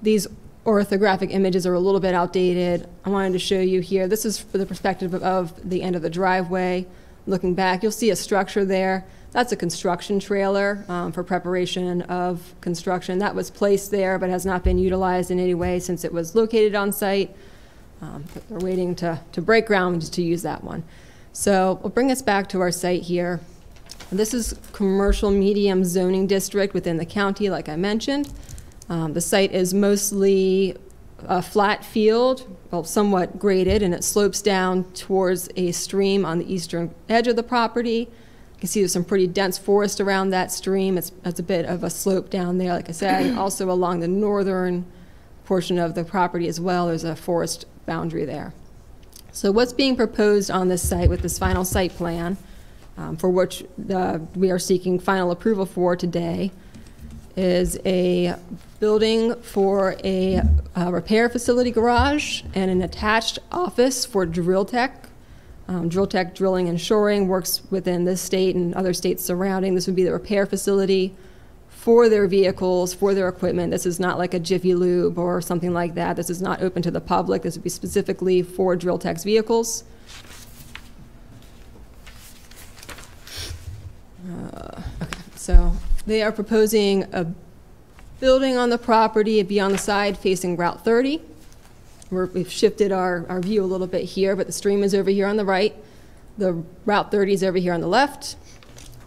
These orthographic images are a little bit outdated. I wanted to show you here. This is for the perspective of- the end of the driveway. Looking back, you'll see a structure there. That's a construction trailer um, for preparation of construction. That was placed there, but has not been utilized in any way since it was located on site. Um, but They're waiting to, to break ground to use that one. So we'll bring us back to our site here. This is commercial medium zoning district within the county, like I mentioned. Um, The site is mostly a flat field, well, somewhat graded, and it slopes down towards a stream on the eastern edge of the property. You can see there's some pretty dense forest around that stream. It's, it's a bit of a slope down there, like I said. *clears throat* Also along the northern portion of the property as well, there's a forest boundary there. So what's being proposed on this site with this final site plan, um, for which uh, we are seeking final approval for today, is a building for a uh, repair facility garage and an attached office for Drill Tech. Um, Drill Tech Drilling and Shoring works within this state and other states surrounding. This would be the repair facility for their vehicles, for their equipment. This is not like a Jiffy Lube or something like that. This is not open to the public. This would be specifically for Drill Tech's vehicles. Uh, Okay, so they are proposing a building on the property, it'd be on the side facing Route 30. We're, we've shifted our, our view a little bit here, but the stream is over here on the right. The Route 30 is over here on the left.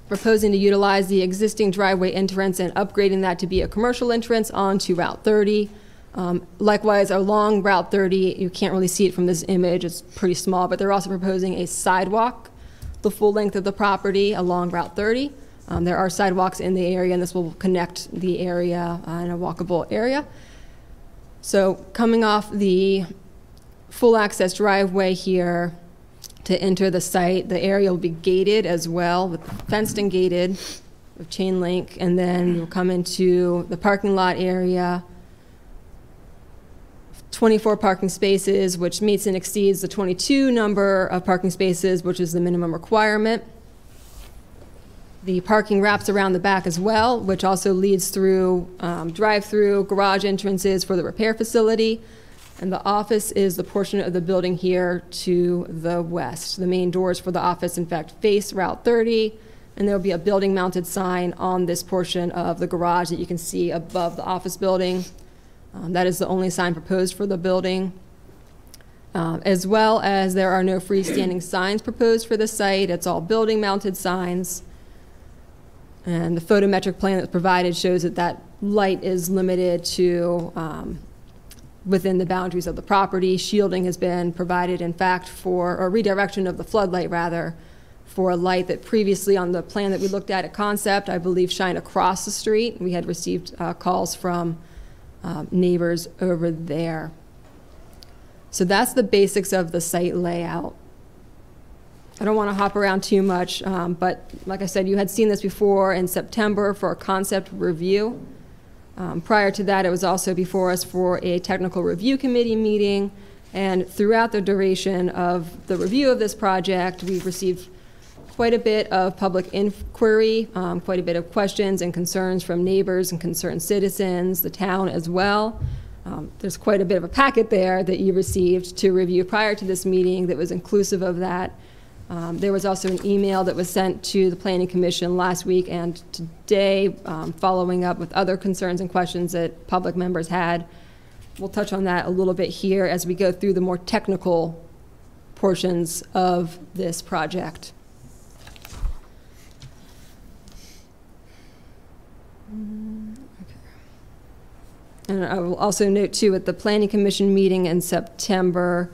Proposing to utilize the existing driveway entrance and upgrading that to be a commercial entrance onto Route 30. Um, Likewise, along Route 30, you can't really see it from this image, it's pretty small, but they're also proposing a sidewalk the full length of the property along Route 30. Um, There are sidewalks in the area, and this will connect the area uh, in a walkable area. So coming off the full access driveway here to enter the site, the area will be gated as well, with fenced and gated with chain link, and then you'll come into the parking lot area, 24 parking spaces, which meets and exceeds the 22 number of parking spaces, which is the minimum requirement. The parking wraps around the back as well, which also leads through um, drive-through garage entrances for the repair facility. And the office is the portion of the building here to the west. The main doors for the office, in fact, face Route 30, and there'll be a building-mounted sign on this portion of the garage that you can see above the office building. Um, That is the only sign proposed for the building. Um, As well as there are no freestanding *clears throat* signs proposed for the site. It's all building-mounted signs. And the photometric plan that's provided shows that that light is limited to um, within the boundaries of the property. Shielding has been provided, in fact, for, or redirection of the floodlight, rather, for a light that previously on the plan that we looked at at concept, I believe shined across the street. We had received uh, calls from um, neighbors over there. So that's the basics of the site layout. I don't want to hop around too much, um, but like I said, you had seen this before in September for a concept review. Um, Prior to that, it was also before us for a technical review committee meeting. And throughout the duration of the review of this project, we've received quite a bit of public inquiry, um, quite a bit of questions and concerns from neighbors and concerned citizens, the town as well. Um, There's quite a bit of a packet there that you received to review prior to this meeting that was inclusive of that. Um, There was also an email that was sent to the Planning Commission last week and today, um, following up with other concerns and questions that public members had. We'll touch on that a little bit here as we go through the more technical portions of this project. And I will also note too, at the Planning Commission meeting in September,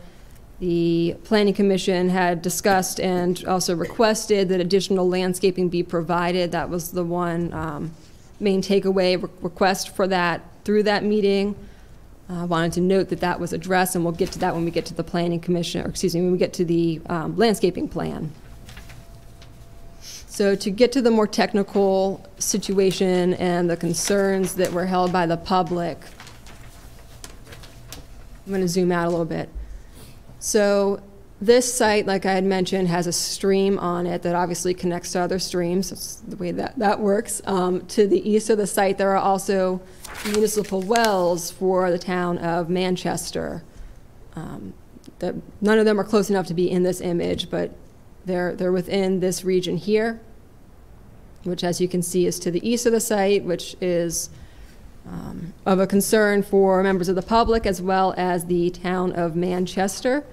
the Planning Commission had discussed and also requested that additional landscaping be provided. That was the one um, main takeaway re- request for that through that meeting. I wanted to note that that was addressed, and we'll get to that when we get to the Planning Commission, or excuse me, when we get to the um, landscaping plan. So to get to the more technical situation and the concerns that were held by the public, I'm going to zoom out a little bit. So this site, like I had mentioned, has a stream on it that obviously connects to other streams. That's the way that that works. Um, To the east of the site, there are also municipal wells for the town of Manchester. Um, that- None of them are close enough to be in this image, but they're, they're within this region here, which as you can see is to the east of the site, which is um, of a concern for members of the public as well as the town of Manchester.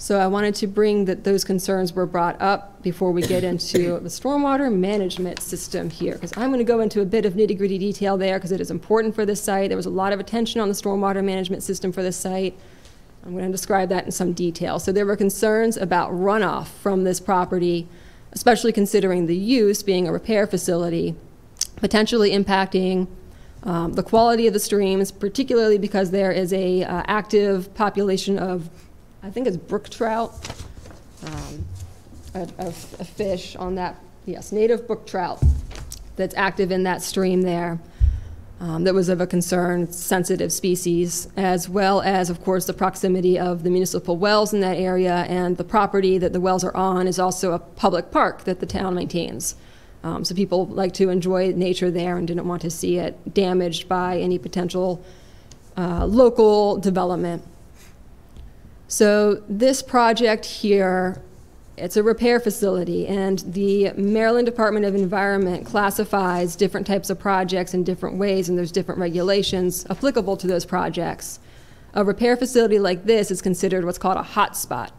So I wanted to bring that those concerns were brought up before we get into *coughs* the stormwater management system here, because I'm going to go into a bit of nitty-gritty detail there, because it is important for this site. There was a lot of attention on the stormwater management system for this site. I'm going to describe that in some detail. So there were concerns about runoff from this property, especially considering the use being a repair facility, potentially impacting um, the quality of the streams, particularly because there is a uh, active population of I think it's brook trout, um, a, a, a fish on that, yes, native brook trout that's active in that stream there. Um, that was of a concern, sensitive species, as well as, of course, the proximity of the municipal wells in that area, and the property that the wells are on is also a public park that the town maintains. Um, so people like to enjoy nature there and didn't want to see it damaged by any potential uh, local development. So this project here, it's a repair facility, and the Maryland Department of Environment classifies different types of projects in different ways, and there's different regulations applicable to those projects. A repair facility like this is considered what's called a hotspot.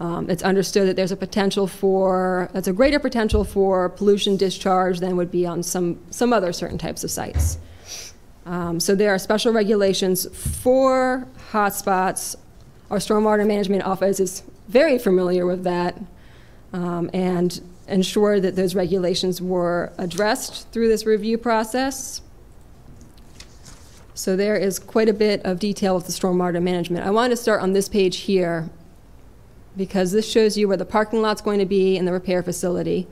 Um, it's understood that there's a potential for, that's a greater potential for pollution discharge than would be on some, some other certain types of sites. Um, so there are special regulations for hotspots. Our stormwater management office is very familiar with that um, and ensure that those regulations were addressed through this review process. So there is quite a bit of detail with the stormwater management. I wanted to start on this page here because this shows you where the parking lot's going to be and the repair facility.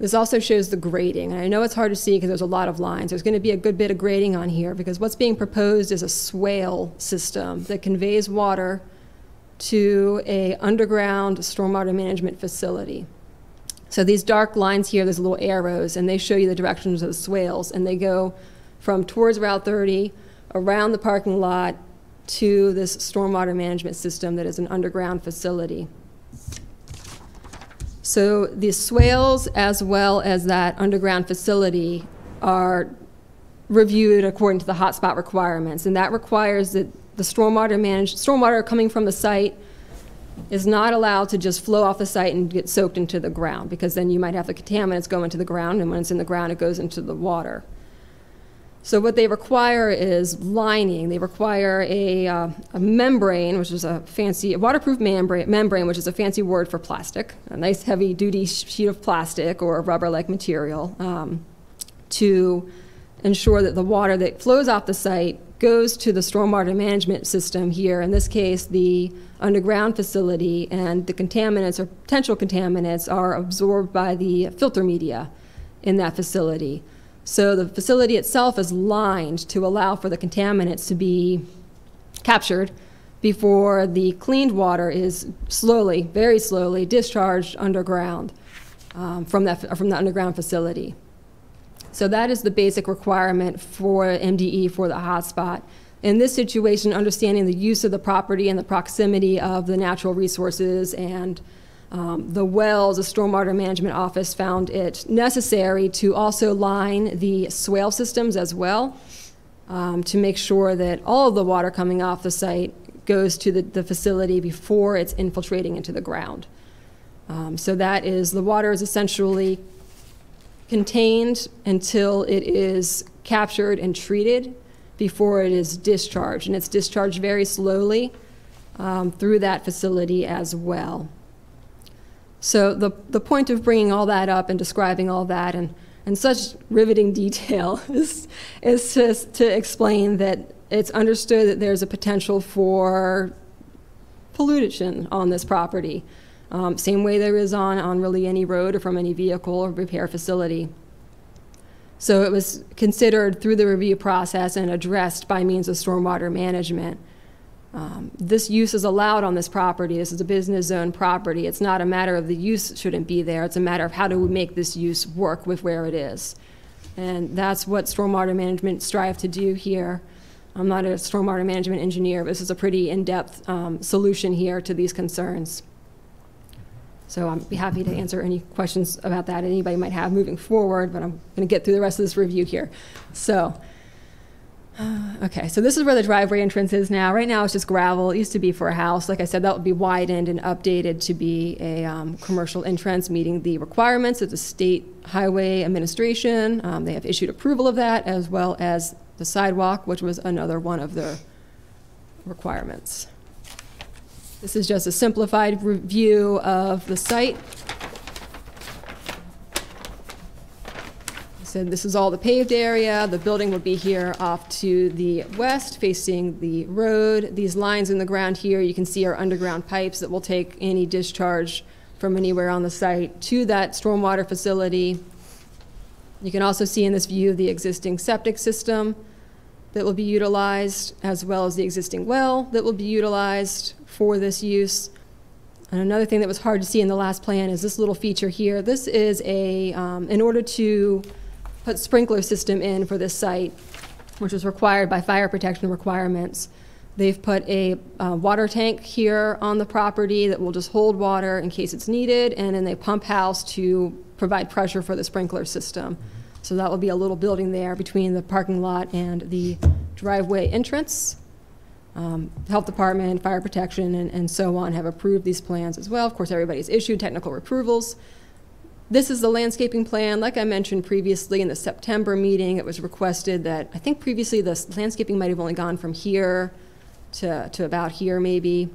This also shows the grading, and I know it's hard to see because there's a lot of lines. There's going to be a good bit of grading on here because what's being proposed is a swale system that conveys water to a underground stormwater management facility. So these dark lines here, there's little arrows, and they show you the directions of the swales, and they go from towards Route 30, around the parking lot, to this stormwater management system that is an underground facility. So the swales as well as that underground facility are reviewed according to the hotspot requirements, and that requires that the stormwater managed stormwater coming from the site is not allowed to just flow off the site and get soaked into the ground because then you might have the contaminants go into the ground, and when it's in the ground, it goes into the water. So what they require is lining. They require a, uh, a membrane, which is a fancy, a waterproof membrane, membrane, which is a fancy word for plastic, a nice heavy-duty sheet of plastic or rubber-like material, um, to ensure that the water that flows off the site goes to the stormwater management system here, in this case, the underground facility, and the contaminants or potential contaminants are absorbed by the filter media in that facility. So the facility itself is lined to allow for the contaminants to be captured before the cleaned water is slowly, very slowly, discharged underground um, from, that, from the underground facility. So that is the basic requirement for MDE for the hotspot. In this situation, understanding the use of the property and the proximity of the natural resources and um, the wells, the Stormwater Management Office found it necessary to also line the swale systems as well um, to make sure that all of the water coming off the site goes to the, the facility before it's infiltrating into the ground. Um, so that is, the water is essentially contained until it is captured and treated before it is discharged. And it's discharged very slowly um, through that facility as well. So the, the point of bringing all that up and describing all that and, and such riveting *laughs* detail is, is to, to explain that it's understood that there's a potential for pollution on this property. Um, same way there is on, on really any road or from any vehicle or repair facility. So it was considered through the review process and addressed by means of stormwater management. Um, this use is allowed on this property. This is a business zone property. It's not a matter of the use shouldn't be there. It's a matter of how do we make this use work with where it is. And that's what stormwater management strive to do here. I'm not a stormwater management engineer, but this is a pretty in-depth um, solution here to these concerns. So I'm be happy to answer any questions about that anybody might have moving forward, but I'm going to get through the rest of this review here. So. *sighs* Okay, so this is where the driveway entrance is now. Right now it's just gravel. It used to be for a house. Like I said, that would be widened and updated to be a um, commercial entrance meeting the requirements of the State Highway Administration. Um, they have issued approval of that as well as the sidewalk, which was another one of their requirements. This is just a simplified review of the site. So this is all the paved area. The building would be here off to the west, facing the road. These lines in the ground here, you can see are underground pipes that will take any discharge from anywhere on the site to that stormwater facility. You can also see in this view the existing septic system that will be utilized, as well as the existing well that will be utilized for this use. And another thing that was hard to see in the last plan is this little feature here. This is a, um, in order to put sprinkler system in for this site, which was required by fire protection requirements, they've put a uh, water tank here on the property that will just hold water in case it's needed, and then they pump house to provide pressure for the sprinkler system. So that will be a little building there between the parking lot and the driveway entrance. Um, Health Department, Fire Protection, and, and so on have approved these plans as well. Of course, everybody's issued technical approvals. This is the landscaping plan. Like I mentioned previously in the September meeting, it was requested that, I think previously the landscaping might have only gone from here to, to about here maybe,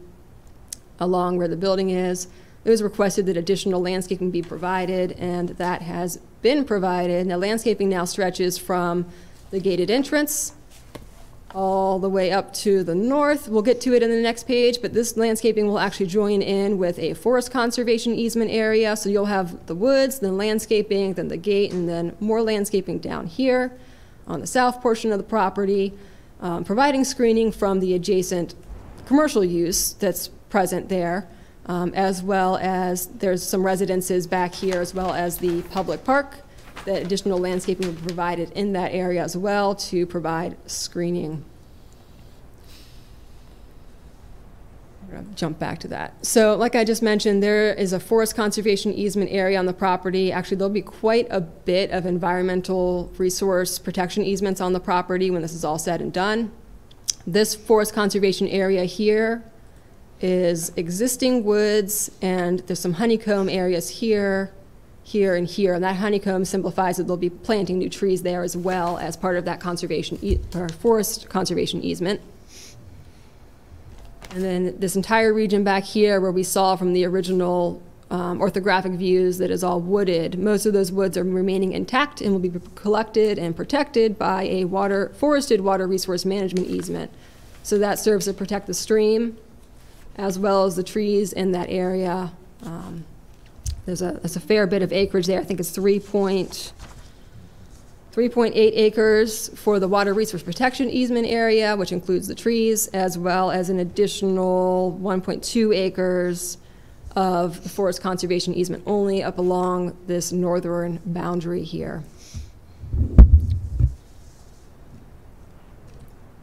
along where the building is. It was requested that additional landscaping be provided, and that has been provided. Now, landscaping now stretches from the gated entrance all the way up to the north. We'll get to it in the next page, but this landscaping will actually join in with a forest conservation easement area. So you'll have the woods, then landscaping, then the gate, and then more landscaping down here on the south portion of the property, um, providing screening from the adjacent commercial use that's present there, um, as well as there's some residences back here, as well as the public park that additional landscaping will be provided in that area as well to provide screening. Jump back to that. So like I just mentioned, there is a forest conservation easement area on the property. Actually, there'll be quite a bit of environmental resource protection easements on the property when this is all said and done. This forest conservation area here is existing woods, and there's some honeycomb areas here, here, and here. And that honeycomb simplifies that they'll be planting new trees there as well as part of that conservation, ea- or forest conservation easement. And then this entire region back here where we saw from the original um, orthographic views that is all wooded, most of those woods are remaining intact and will be collected and protected by a water, forested water resource management easement. So that serves to protect the stream as well as the trees in that area. Um, There's a, a fair bit of acreage there. I think it's 3 point, 3.8 acres for the water resource protection easement area, which includes the trees, as well as an additional 1.2 acres of the forest conservation easement only up along this northern boundary here.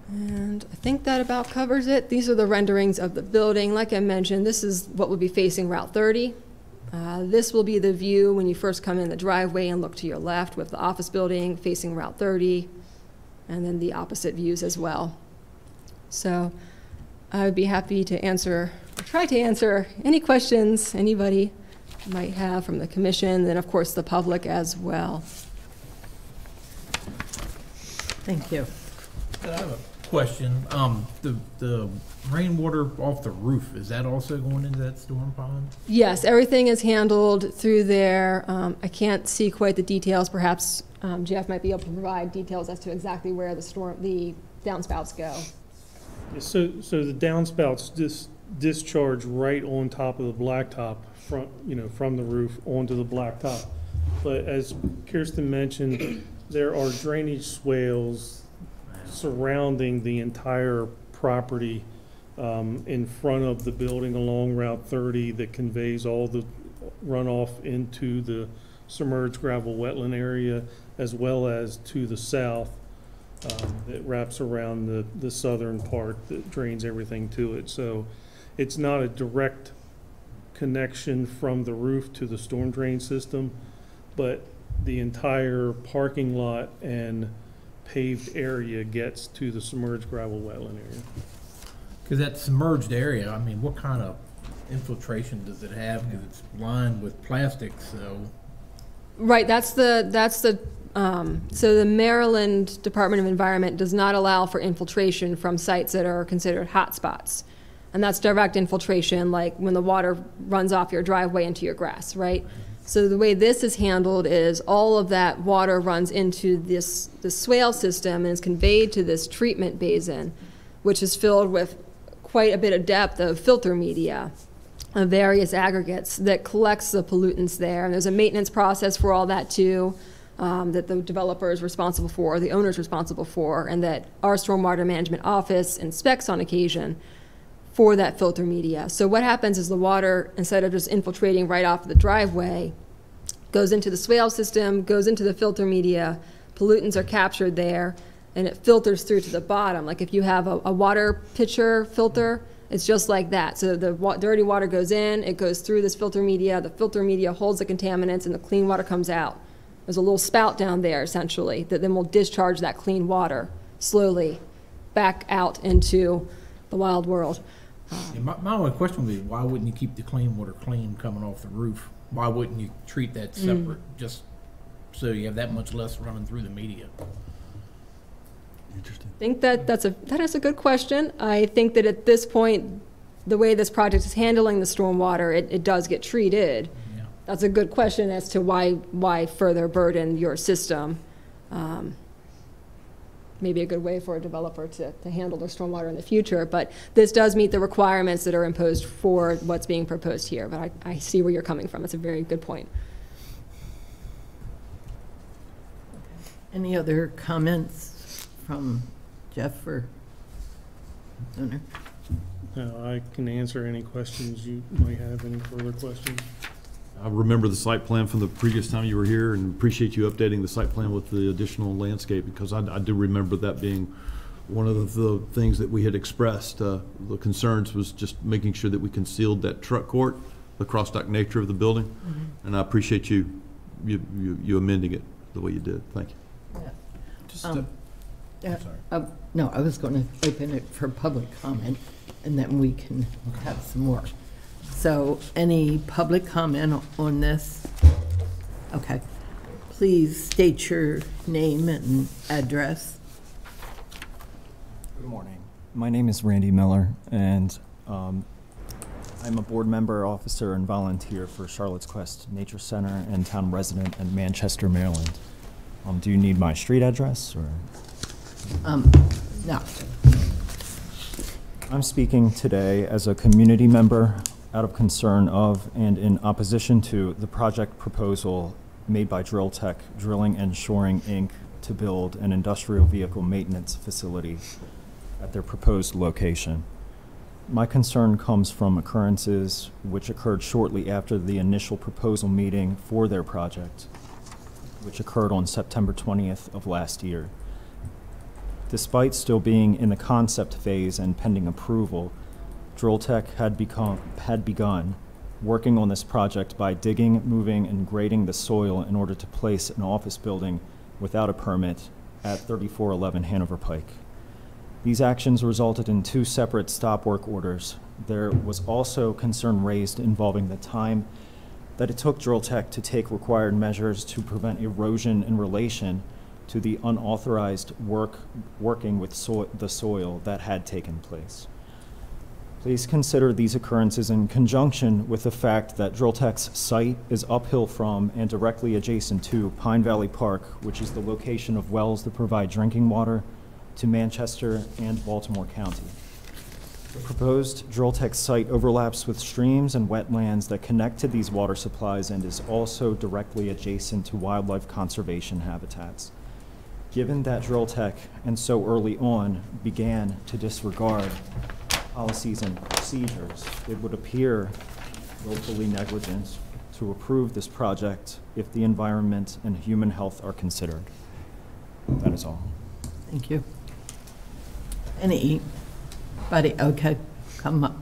And I think that about covers it. These are the renderings of the building. Like I mentioned, this is what will be facing Route 30. Uh, This will be the view when you first come in the driveway and look to your left with the office building facing Route 30, and then the opposite views as well. So I would be happy to answer, or try to answer any questions anybody might have from the commission, and of course, the public as well.
Thank you.
I have a question. Um, the, the rainwater off the roof, is that also going into that storm pond?
Yes, everything is handled through there. Um, I can't see quite the details. Perhaps um, Jeff might be able to provide details as to exactly where the storm, the downspouts go.
So, so the downspouts dis, discharge right on top of the blacktop, from, you know, from the roof onto the blacktop. But as Kirsten mentioned, there are drainage swales surrounding the entire property um, in front of the building along Route 30 that conveys all the runoff into the submerged gravel wetland area, as well as to the south um, that wraps around the, the southern part that drains everything to it. So it's not a direct connection from the roof to the storm drain system, but the entire parking lot and paved area gets to the submerged gravel wetland area.
Because that submerged area, I mean, what kind of infiltration does it have? Because it's lined with plastic, so.
Right, that's the, that's the, um, so the Maryland Department of Environment does not allow for infiltration from sites that are considered hotspots. And that's direct infiltration, like when the water runs off your driveway into your grass, right? So the way this is handled is all of that water runs into this, the swale system and is conveyed to this treatment basin, which is filled with quite a bit of depth of filter media of various aggregates that collects the pollutants there. And there's a maintenance process for all that too, um, that the developer is responsible for, the owner is responsible for, and that our stormwater management office inspects on occasion for that filter media. So what happens is the water, instead of just infiltrating right off the driveway, goes into the swale system, goes into the filter media, pollutants are captured there, and it filters through to the bottom. Like if you have a, a water pitcher filter, it's just like that. So the wa- dirty water goes in, it goes through this filter media, the filter media holds the contaminants, and the clean water comes out. There's a little spout down there essentially that then will discharge that clean water slowly back out into the wild world.
Yeah, my, my only question would be, why wouldn't you keep the clean water clean coming off the roof? Why wouldn't you treat that
Mm.
separate, just so you have that much less running through the media? Interesting.
I think that that's a that is a good question. I think that at this point, the way this project is handling the stormwater, it, it does get treated. Yeah. That's a good question as to why why further burden your system. Um, maybe a good way for a developer to, to handle their stormwater in the future. But this does meet the requirements that are imposed for what's being proposed here. But I, I see where you're coming from. It's a very good point.
Any other comments from Jeff or owner?
No, I can answer any questions you might have, any further questions.
I remember the site plan from the previous time you were here and appreciate you updating the site plan with the additional landscape because I, I do remember that being one of the things that we had expressed. Uh, the concerns was just making sure that we concealed that truck court, the cross-dock nature of the building.
Mhm.
And I appreciate you, you, you- you amending it the way you did. Thank you. Yeah.
Just,
Um,
uh,
yeah,
sorry.
uh, No, I was going to open it for public comment, and then we can have some more. So, any public comment on this? Okay. Please state your name and address.
Good morning. My name is Randy Miller, and um, I'm a board member, officer, and volunteer for Charlotte's Quest Nature Center and town resident in Manchester, Maryland. Um, Do you need my street address, or?
Um, No.
I'm speaking today as a community member out of concern of and in opposition to the project proposal made by Drill Tech Drilling and Shoring, Inc. to build an industrial vehicle maintenance facility at their proposed location. My concern comes from occurrences which occurred shortly after the initial proposal meeting for their project, which occurred on September 20th of last year. Despite still being in the concept phase and pending approval, Drill Tech had become, had begun working on this project by digging, moving, and grading the soil in order to place an office building without a permit at 3411 Hanover Pike. These actions resulted in two separate stop work orders. There was also concern raised involving the time that it took Drill Tech to take required measures to prevent erosion in relation to the unauthorized work, working with so, the soil that had taken place. Please consider these occurrences in conjunction with the fact that Drill Tech's site is uphill from and directly adjacent to Pine Valley Park, which is the location of wells that provide drinking water to Manchester and Baltimore County. The proposed Drill Tech site overlaps with streams and wetlands that connect to these water supplies and is also directly adjacent to wildlife conservation habitats. Given that Drill Tech, and so early on, began to disregard policies and procedures, it would appear willfully negligent to approve this project if the environment and human health are considered. That is all.
Thank you. Anybody, okay, come up.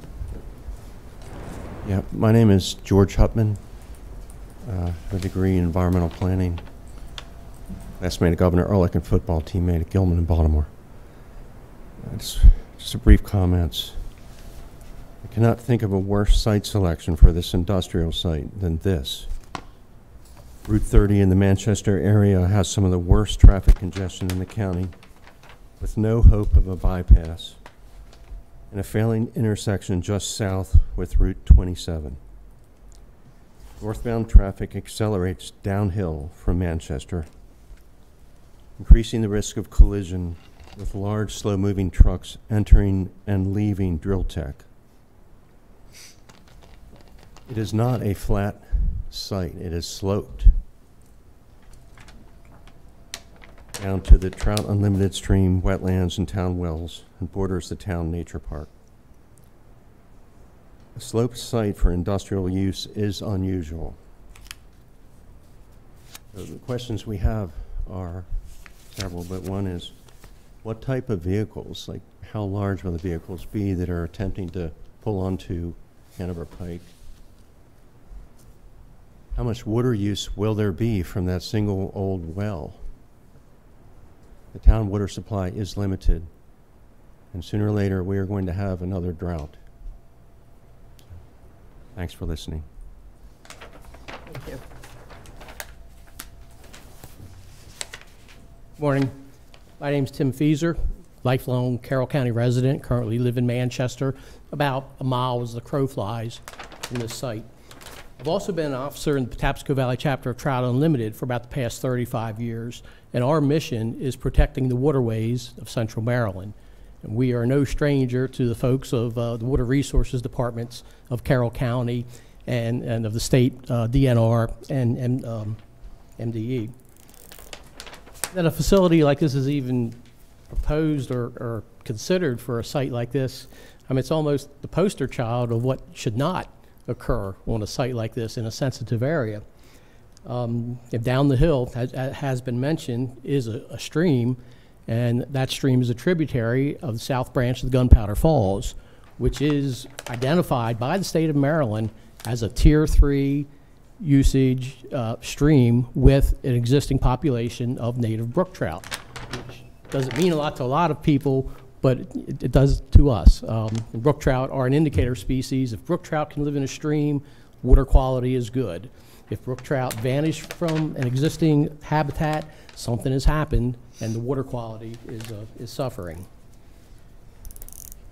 Yeah, my name is George Hutman. Uh, have a degree in environmental planning. Estimated Governor Ehrlich and football teammate at Gilman in Baltimore. Uh, Just, just a brief comments. Cannot think of a worse site selection for this industrial site than this. Route 30 in the Manchester area has some of the worst traffic congestion in the county, with no hope of a bypass, and a failing intersection just south with Route 27. Northbound traffic accelerates downhill from Manchester, increasing the risk of collision with large, slow-moving trucks entering and leaving Drill Tech. It is not a flat site, it is sloped down to the Trout Unlimited Stream, wetlands, and town wells, and borders the town nature park. A sloped site for industrial use is unusual. So The questions we have are several, but one is, what type of vehicles, like how large will the vehicles be that are attempting to pull onto Hanover Pike? How much water use will there be from that single old well? The town water supply is limited, and sooner or later, we are going to have another drought. Thanks for listening.
Thank you.
Morning. My name's Tim Feaser, lifelong Carroll County resident, currently live in Manchester, about a mile as the crow flies from this site. I've also been an officer in the Patapsco Valley chapter of Trout Unlimited for about the past 35 years, and our mission is protecting the waterways of central Maryland. And we are no stranger to the folks of uh, the Water Resources Departments of Carroll County and, and of the state uh, DNR and, and um, MDE that a facility like this is even proposed or, or considered for a site like this, I mean, it's almost the poster child of what should not occur on a site like this in a sensitive area. Um, if down the hill, as, as has been mentioned, is a, a stream, and that stream is a tributary of the south branch of the Gunpowder Falls, which is identified by the state of Maryland as a tier three usage uh, stream with an existing population of native brook trout. Which doesn't mean a lot to a lot of people, but it, it does to us. Um, brook trout are an indicator species. If brook trout can live in a stream, water quality is good. If brook trout vanish from an existing habitat, something has happened and the water quality is, uh, is suffering.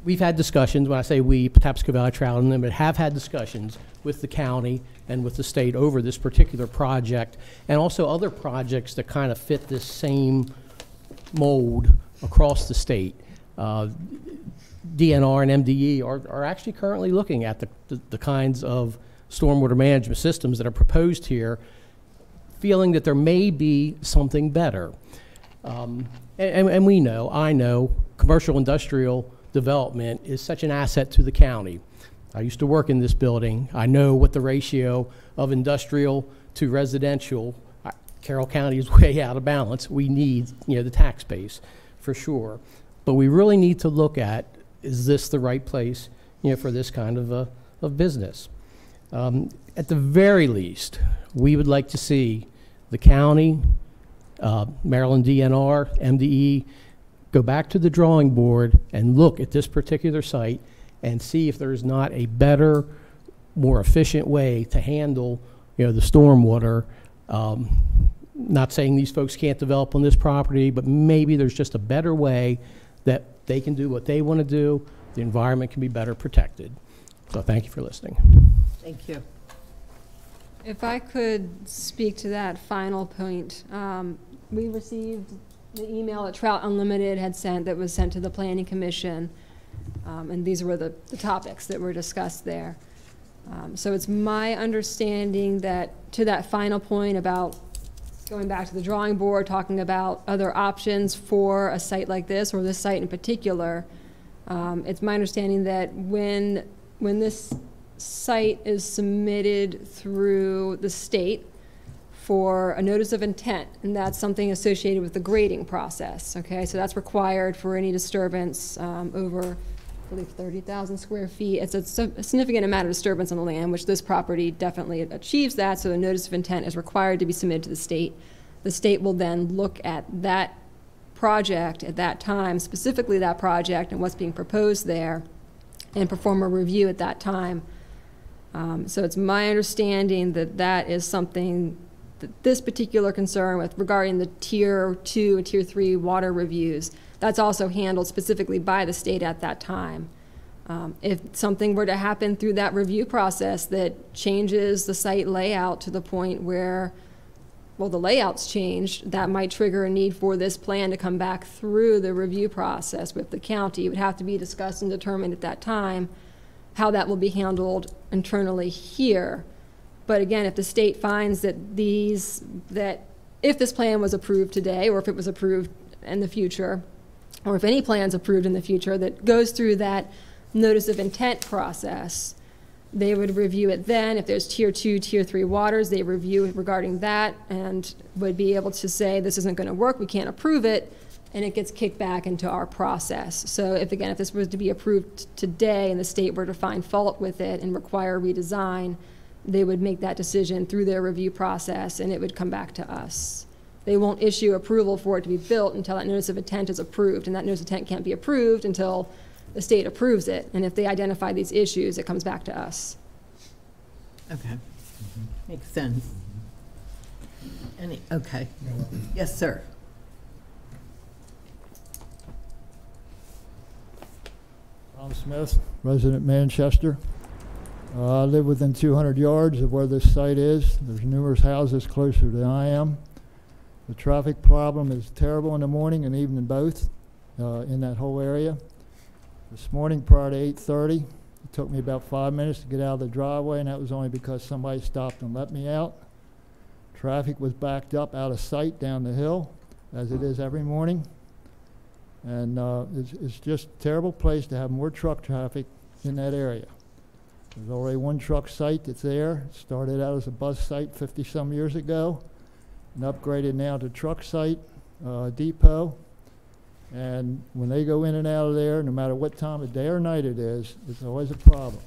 We've had discussions, when I say we, Patapsco Valley Trout Unlimited, have had discussions with the county and with the state over this particular project, and also other projects that kind of fit this same mold across the state. Uh, DNR and MDE are, are actually currently looking at the, the, the kinds of stormwater management systems that are proposed here, feeling that there may be something better. Um, and, and we know, I know, commercial industrial development is such an asset to the county. I used to work in this building. I know what the ratio of industrial to residential. Carroll County is *laughs* way out of balance. We need, you know, the tax base for sure. But we really need to look at, is this the right place, you know, for this kind of, uh, of business? Um, At the very least, we would like to see the county, uh, Maryland DNR, MDE, go back to the drawing board and look at this particular site and see if there's not a better, more efficient way to handle, you know, the stormwater. Um, Not saying these folks can't develop on this property, but maybe there's just a better way that they can do what they want to do, the environment can be better protected. So thank you for listening.
Thank you.
If I could speak to that final point, um, we received the email that Trout Unlimited had sent that was sent to the Planning Commission, um, and these were the, the topics that were discussed there. Um, so it's my understanding that to that final point about going back to the drawing board, talking about other options for a site like this or this site in particular, um, it's my understanding that when when this site is submitted through the state for a notice of intent, and that's something associated with the grading process, okay? So that's required for any disturbance um, over, I believe, 30,000 square feet. It's a a significant amount of disturbance on the land, which this property definitely achieves that, so a notice of intent is required to be submitted to the state. The state will then look at that project at that time, specifically that project and what's being proposed there, and perform a review at that time. Um, So it's my understanding that that is something, that this particular concern with regarding the tier two and tier three water reviews, that's also handled specifically by the state at that time. Um, If something were to happen through that review process that changes the site layout to the point where, well, the layout's changed, that might trigger a need for this plan to come back through the review process with the county. It would have to be discussed and determined at that time how that will be handled internally here. But again, if the state finds that these, that if this plan was approved today, or if it was approved in the future, or if any plan's approved in the future that goes through that notice of intent process, they would review it then. If there's tier two, tier three waters, they review regarding that and would be able to say, this isn't gonna work, we can't approve it, and it gets kicked back into our process. So if, again, if this was to be approved today and the state were to find fault with it and require redesign, they would make that decision through their review process and it would come back to us. They won't issue approval for it to be built until that notice of intent is approved, and that notice of intent can't be approved until the state approves it. And if they identify these issues, it comes back to us.
Okay. Makes sense. Any, okay. Yes, sir.
Tom Smith, resident Manchester. Uh, I live within 200 yards of where this site is. There's numerous houses closer than I am. The traffic problem is terrible in the morning and evening both uh, in that whole area. This morning prior to 8:30, it took me about five minutes to get out of the driveway, and that was only because somebody stopped and let me out. Traffic was backed up out of sight down the hill, as it is every morning. And uh, it's, it's just a terrible place to have more truck traffic in that area. There's already one truck site that's there. It started out as a bus site 50-some years ago and upgraded now to truck site, uh, depot. And when they go in and out of there, no matter what time of day or night it is, it's always a problem.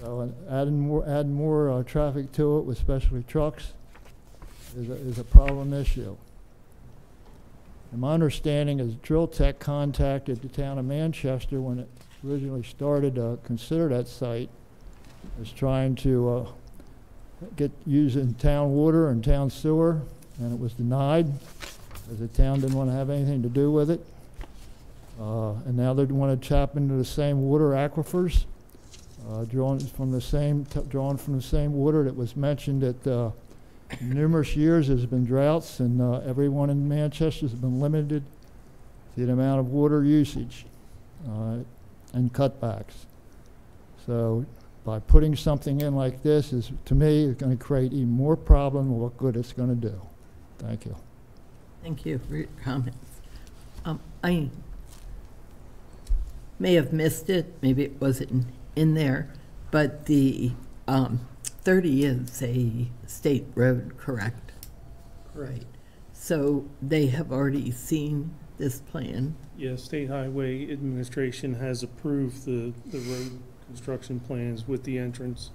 So uh, adding more, adding more uh, traffic to it with especially trucks is a, is a problem issue. And my understanding is Drill Tech contacted the town of Manchester when it originally started to consider that site, was trying to uh, get using town water and town sewer, and it was denied, as the town didn't want to have anything to do with it. Uh, and now they want to tap into the same water aquifers, uh, drawn from the same, drawn from the same water that was mentioned at uh, numerous years. There's been droughts, and uh, everyone in Manchester has been limited to the amount of water usage uh, and cutbacks. So by putting something in like this is, to me, is going to create even more problem than what good it's going to do. Thank you.
Thank you for your comments. Um, I may have missed it, maybe it wasn't in there, but the um, 30 is a state road, correct? Right. So they have already seen this plan?
Yeah, State Highway Administration has approved the, the road construction plans with the entrance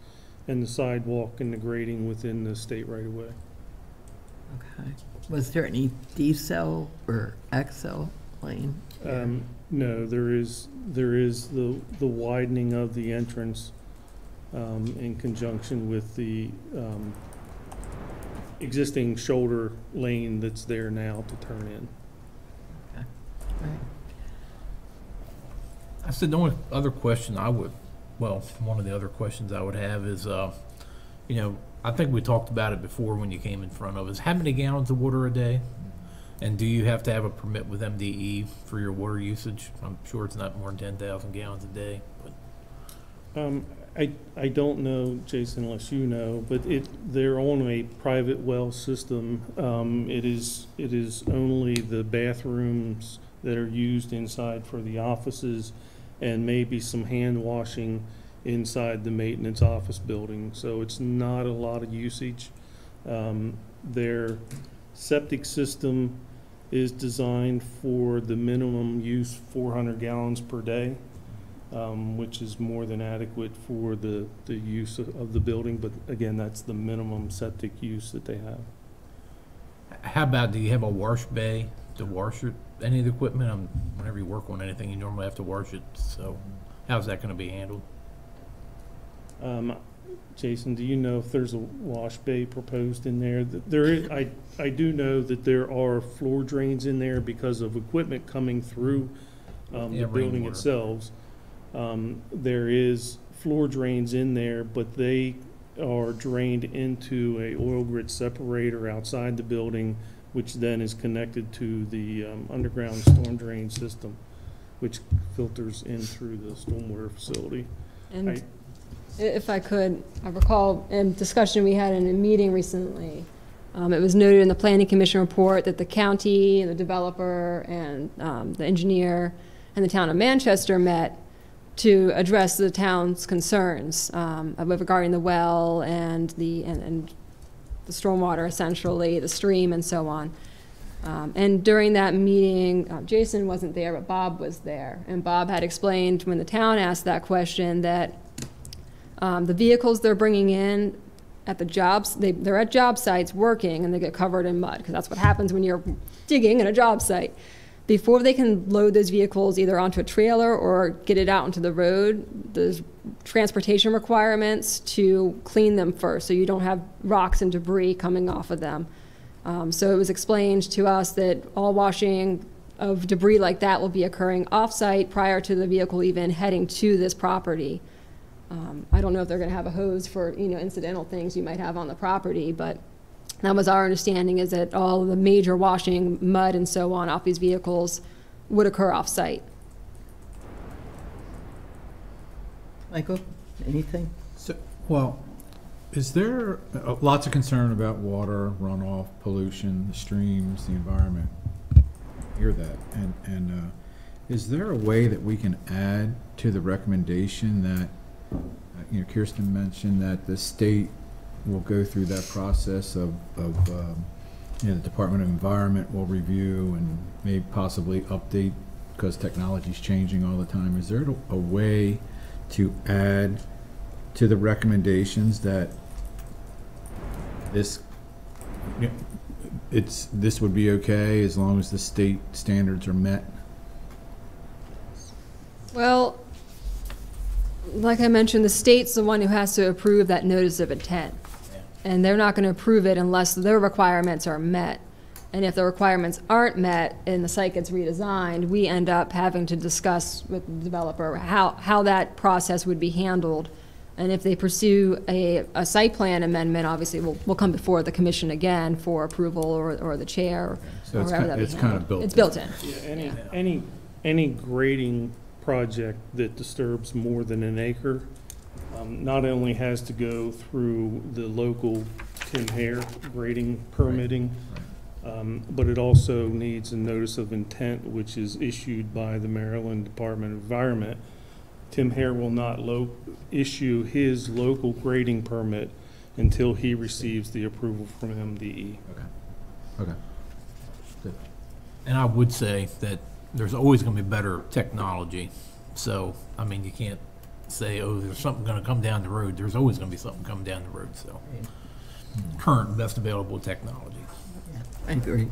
and the sidewalk and the grading within the state right of way.
Okay. Was there any decel or accel lane?
Um, no, there is, there is the, the widening of the entrance, um, in conjunction with the, um, existing shoulder lane that's there now to turn in. Okay.
I said the only other question I would, well, one of the other questions I would have is, uh, you know, I think we talked about it before when you came in front of us. How many gallons of water a day? And do you have to have a permit with MDE for your water usage? I'm sure it's not more than ten thousand gallons a day, but.
Um, I, I don't know, Jason, unless you know, but it, they're on a private well system. Um, it is, it is only the bathrooms that are used inside for the offices and maybe some hand washing inside the maintenance office building. So it's not a lot of usage. Um, their septic system is designed for the minimum use four hundred gallons per day um, which is more than adequate for the, the use of, of the building, but again, that's the minimum septic use that they have.
How about, do you have a wash bay to wash it, any of the equipment? Um, whenever you work on anything, you normally have to wash it, so how's that gonna be handled?
Um, Jason, do you know if there's a wash bay proposed in there? Th- There is, I, I do know that there are floor drains in there because of equipment coming through, um,
Yeah,
the building
rainwater.
itself. Um, There is floor drains in there, but they are drained into a oil grit separator outside the building, which then is connected to the um, underground storm drain system, which filters in through the stormwater facility.
And
I-
if I could, I recall in discussion we had in a meeting recently, um, it was noted in the planning commission report that the county, and the developer, and, um, the engineer, and the town of Manchester met to address the town's concerns, um, regarding the well and the, and, and the stormwater essentially, the stream and so on. Um, and during that meeting, uh, Jason wasn't there, but Bob was there. And Bob had explained when the town asked that question that um, the vehicles they're bringing in at the jobs, they, they're at job sites working and they get covered in mud, because that's what happens when you're digging at a job site. Before they can load those vehicles either onto a trailer or get it out into the road, there's transportation requirements to clean them first, so you don't have rocks and debris coming off of them. Um, so it was explained to us that all washing of debris like that will be occurring off-site prior to the vehicle even heading to this property. Um, I don't know if they're gonna have a hose for, you know, incidental things you might have on the property, but that was our understanding is that all the major washing, mud and so on off these vehicles would occur off-site.
Michael, anything?
So, well, is there uh, lots of concern about water runoff, pollution, the streams, the environment? Hear that, and and uh, is there a way that we can add to the recommendation that uh, you know Kirsten mentioned that the state will go through that process of of um, you know the Department of Environment will review and may possibly update because technology's changing all the time. Is there a, way to add to the recommendations that this, it's, this would be okay as long as the state standards are met?
Well, like I mentioned, the state's the one who has to approve that notice of intent. And they're not gonna approve it unless their requirements are met. And if the requirements aren't met and the site gets redesigned, we end up having to discuss with the developer how, how that process would be handled. And if they pursue a, a site plan amendment, obviously, we'll, we'll come before the commission again for approval or, or the chair
So
or
it's
whoever
kind-
that
it's kind of built
It's
in.
built in.
Yeah, any, any, any grading project that disturbs more than an acre, um, not only has to go through the local Tim Hare grading permitting, um, but it also needs a notice of intent, which is issued by the Maryland Department of Environment. Tim Hare will not lo, issue his local grading permit until he receives the approval from. MDE.
Okay. Okay. Good.
And I would say that there's always gonna be better technology. So, I mean, you can't say, oh, there's something gonna come down the road. There's always gonna be something coming down the road, so. Current best available technology.
I agree.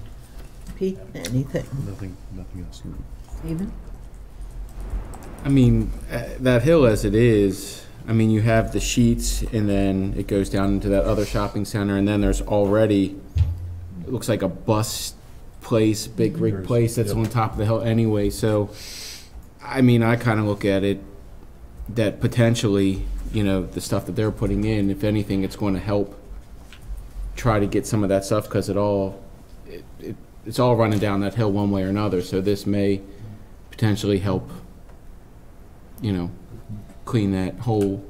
Pete, anything?
Nothing, nothing else.
Stephen?
I mean, uh, that hill as it is, I mean, you have the Sheetz and then it goes down into that other shopping center and then there's already, it looks like a bus place, big rig place that's
yep.
on top of the hill anyway, so, I mean, I kind of look at it that potentially, you know, the stuff that they're putting in, if anything, it's going to help try to get some of that stuff because it all, it, it, it's all running down that hill one way or another, so this may potentially help you know, clean that whole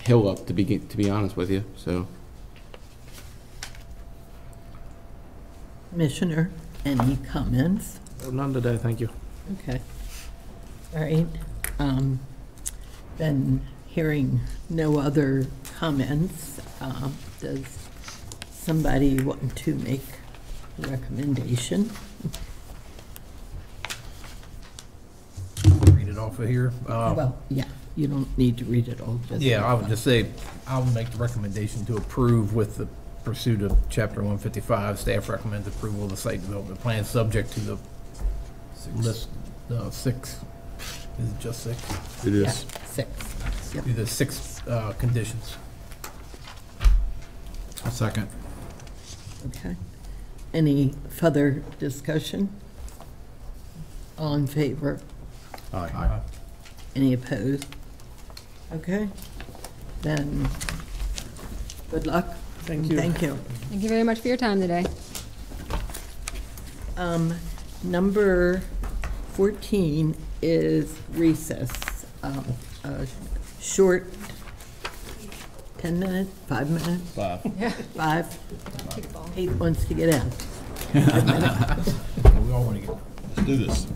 hill up to be, to be honest with you, so.
Commissioner, any comments?
None today, thank you.
Okay. All right. Um, Then, hearing no other comments, um, does somebody want to make a recommendation?
Read it off of here. Uh,
Well, yeah, you don't need to read it all, just.
Yeah, I would just say, I would make the recommendation to approve with the pursuit of chapter one fifty-five. Staff recommends approval of the site development plan, subject to the list, uh, six, is it just six?
It is. Yeah.
Six. Yep.
To the six, uh, conditions.
A second.
Okay. Any further discussion? All in favor?
Aye.
Any opposed? Okay, then, good luck.
Thank you.
Thank you.
Thank you very much for your time today.
Um, number fourteen is recess. Um, a short, ten minutes, five minutes?
Five.
Yeah.
Five? Eight wants to get out. *laughs*
We all want to get.
Let's do this.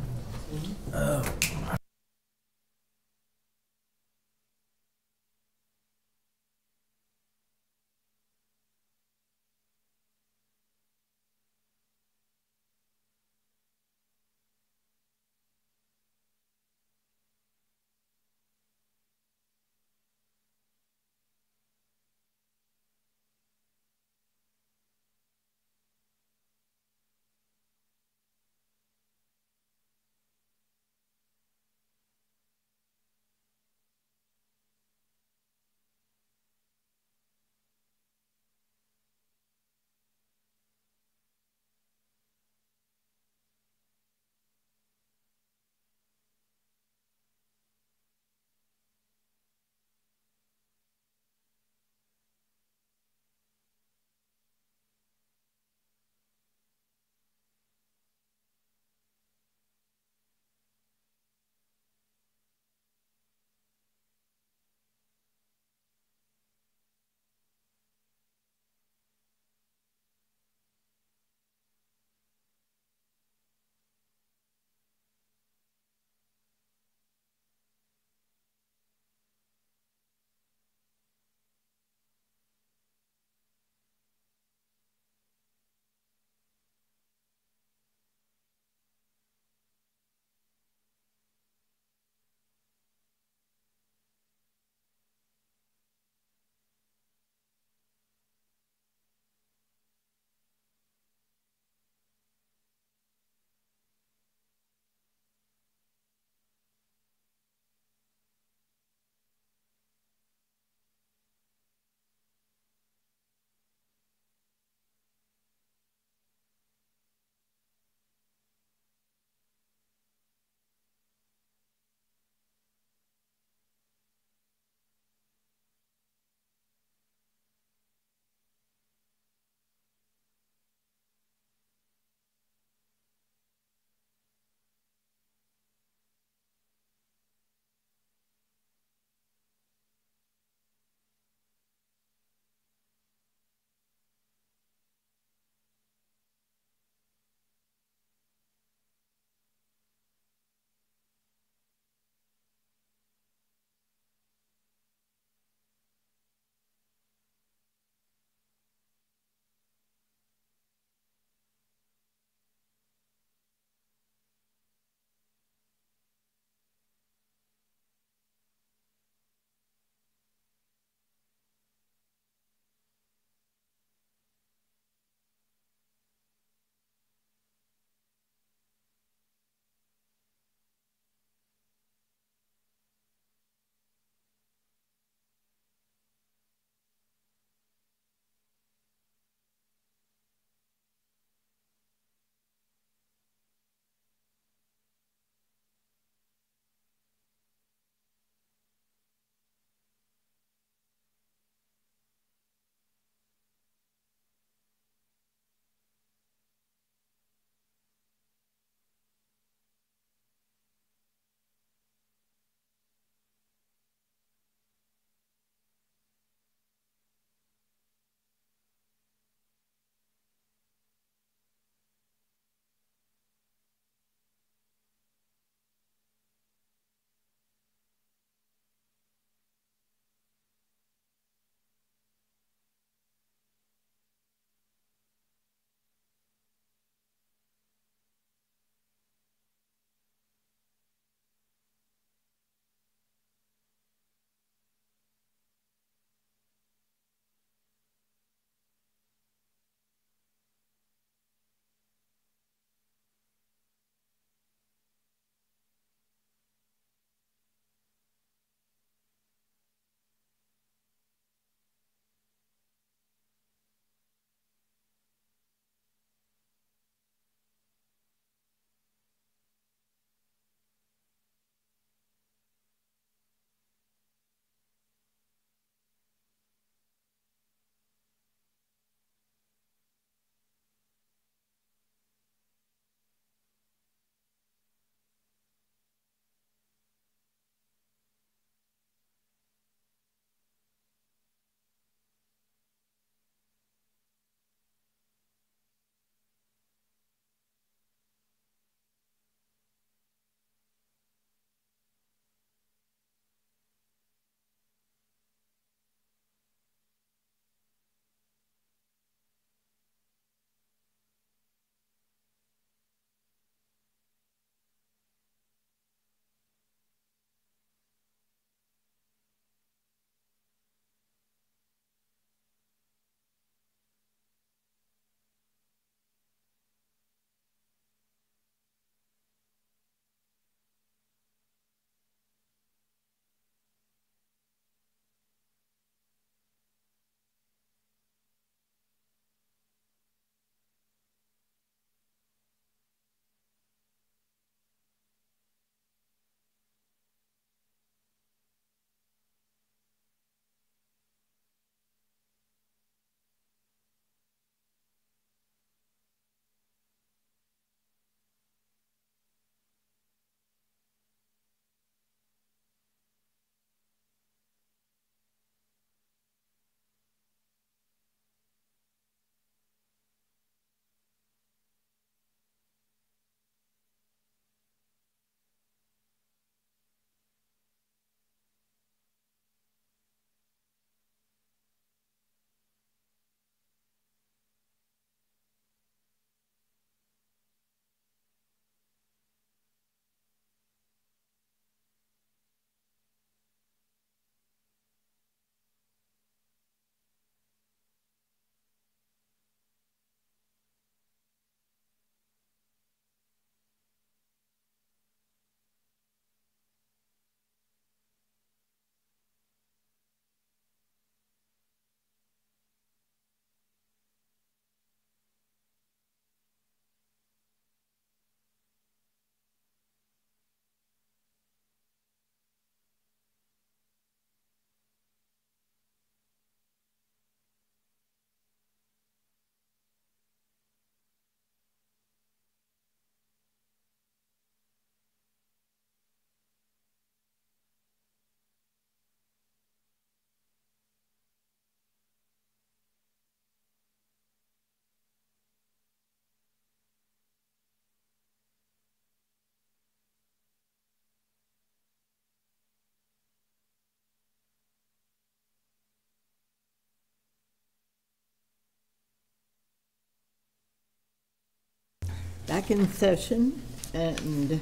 Back in session and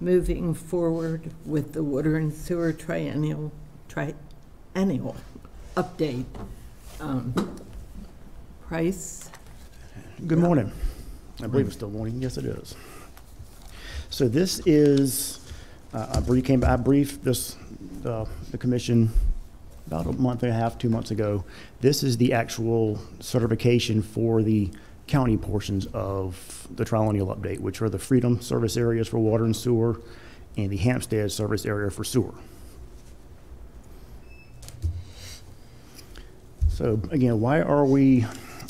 moving forward with the water and sewer triennial, triennial update. Um, Price?
Good morning. I believe it's still morning. Yes, it is. So this is, uh, I briefed, came, I briefed this, uh, the commission about a month and a half, two months ago. This is the actual certification for the county portions of the triennial update, which are the Freedom Service areas for water and sewer and the Hampstead Service area for sewer. So again, why are we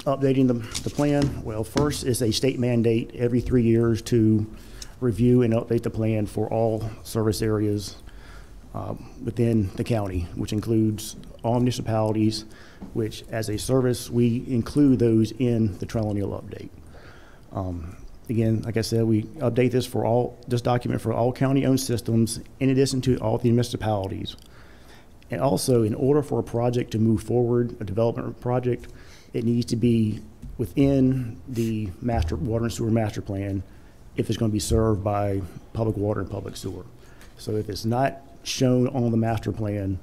updating the, the plan? Well, first is a state mandate every three years to review and update the plan for all service areas uh, within the county, which includes all municipalities, which as a service, we include those in the triennial update. Um, Again, like I said, we update this for all, this document for all county-owned systems in addition to all the municipalities. And also, in order for a project to move forward, a development project, it needs to be within the master, water and sewer master plan if it's going to be served by public water and public sewer. So if it's not shown on the master plan,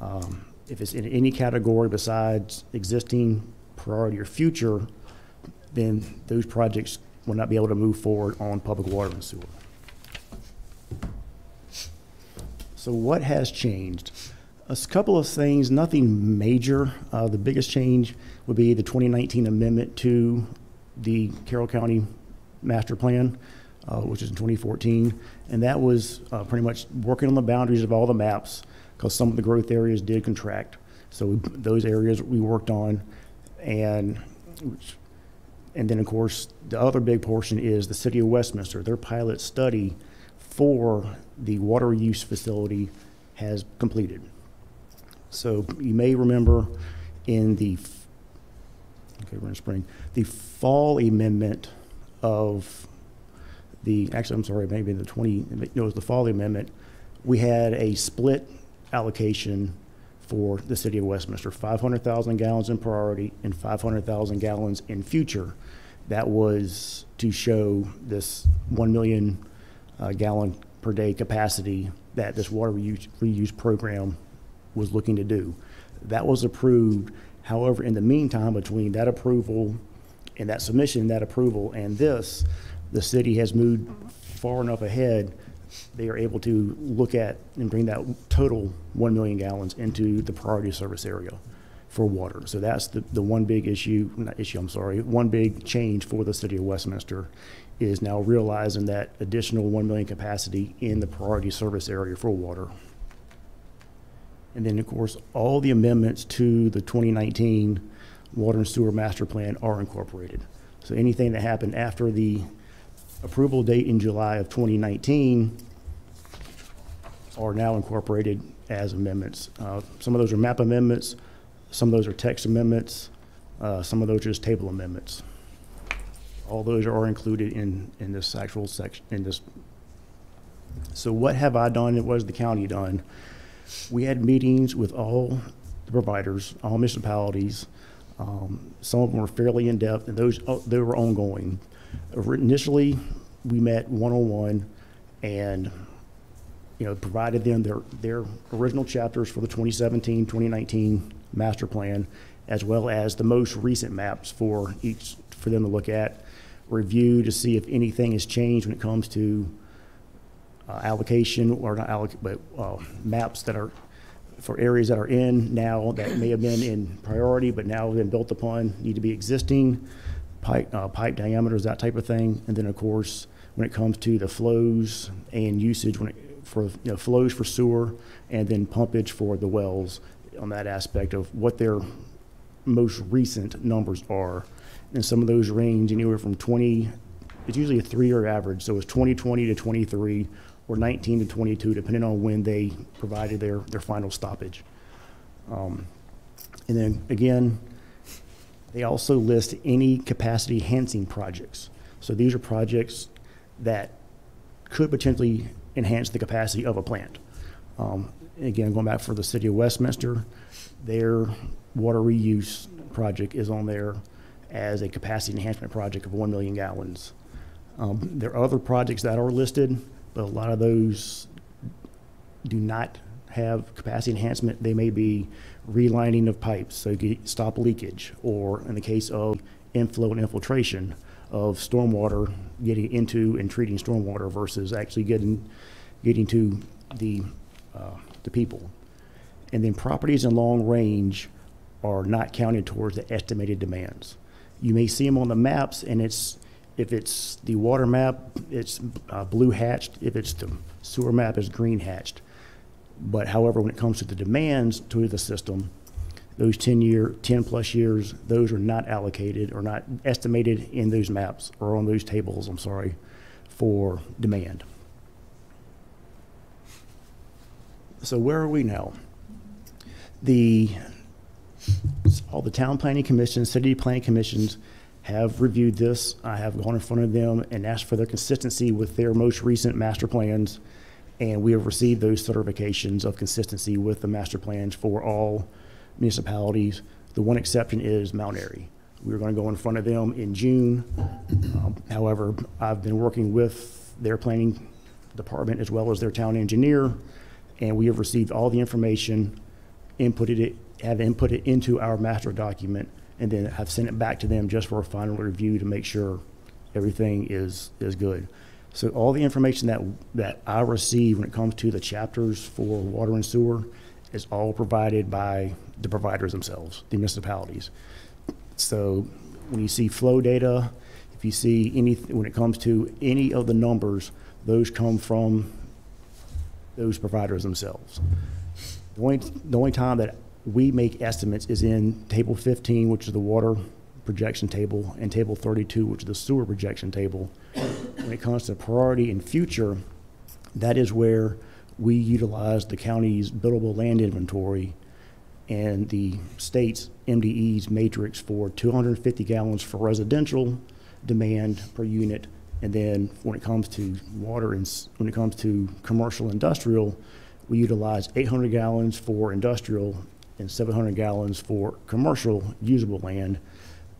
um, if it's in any category besides existing, priority, or future, then those projects will not be able to move forward on public water and sewer. So what has changed? A couple of things, nothing major. Uh, the biggest change would be the 2019 amendment to the Carroll County Master Plan, uh, which is in 2014. And that was uh, pretty much working on the boundaries of all the maps because some of the growth areas did contract. So we, those areas we worked on and and then, of course, the other big portion is the City of Westminster. Their pilot study for the water use facility has completed. So you may remember in the, okay, we're in spring, the fall amendment of the, actually, I'm sorry, maybe in the 20, no, it was the fall amendment, we had a split allocation for the city of Westminster, 500,000 gallons in priority and 500,000 gallons in future. That was to show this 1 million uh, gallon per day capacity that this water reuse, reuse program was looking to do. That was approved. However, in the meantime, between that approval and that submission, that approval, and this, the city has moved far enough ahead they are able to look at and bring that total 1 million gallons into the priority service area for water. So that's the, the one big issue, not issue, I'm sorry, one big change for the city of Westminster is now realizing that additional 1 million capacity in the priority service area for water. And then, of course, all the amendments to the 2019 Water and Sewer Master Plan are incorporated. So anything that happened after the approval date in July of 2019 are now incorporated as amendments. Uh, Some of those are map amendments, some of those are text amendments, uh, some of those are just table amendments. All those are included in, in this actual section, in this. So what have I done what has the county done? We had meetings with all the providers, all municipalities. Um, Some of them were fairly in-depth, and those, uh, they were ongoing. Initially, we met one-on-one and, you know, provided them their, their original chapters for the 2017, 2019 master plan, as well as the most recent maps for each, for them to look at, review to see if anything has changed when it comes to uh, allocation, or not alloc, but uh, maps that are for areas that are in now that may have been in priority, but now have been built upon, need to be existing, pipe, uh, pipe diameters, that type of thing. And then, of course, when it comes to the flows and usage when it, for you know, flows for sewer and then pumpage for the wells on that aspect of what their most recent numbers are. And some of those range anywhere from 20, it's usually a three-year average, so it's 2020 to 23 or 19 to 22, depending on when they provided their, their final stoppage. Um, and then again, they also list any capacity enhancing projects. So these are projects that could potentially enhance the capacity of a plant. Um, again, going back for the city of Westminster, their water reuse project is on there as a capacity enhancement project of 1 million gallons. Um, There are other projects that are listed, but a lot of those do not have capacity enhancement. They may be relining of pipes, so get, stop leakage, or in the case of inflow and infiltration of stormwater, getting into and treating stormwater versus actually getting, getting to the, uh, the people. And then properties in long range are not counted towards the estimated demands. You may see them on the maps, and it's, if it's the water map, it's uh, blue hatched. If it's the sewer map, it's green hatched. But however, when it comes to the demands to the system, those 10 year, 10 plus years, those are not allocated or not estimated in those maps or on those tables, I'm sorry, for demand. So where are we now? The, all the town planning commissions, city planning commissions have reviewed this. I have gone in front of them and asked for their consistency with their most recent master plans. And we have received those certifications of consistency with the master plans for all municipalities. The one exception is Mount Airy. We are going to go in front of them in June. Um, However, I've been working with their planning department as well as their town engineer, and we have received all the information, inputted it, have input it into our master document, and then have sent it back to them just for a final review to make sure everything is, is good. So all the information that, that I receive when it comes to the chapters for water and sewer is all provided by the providers themselves, the municipalities. So when you see flow data, if you see any, when it comes to any of the numbers, those come from those providers themselves. The only, the only time that we make estimates is in table 15, which is the water projection table, and table 32, which is the sewer projection table. When it comes to priority and future, that is where we utilize the county's buildable land inventory and the state's MDE's matrix for 250 gallons for residential demand per unit. And then when it comes to water and when it comes to commercial industrial, we utilize 800 gallons for industrial and 700 gallons for commercial usable land.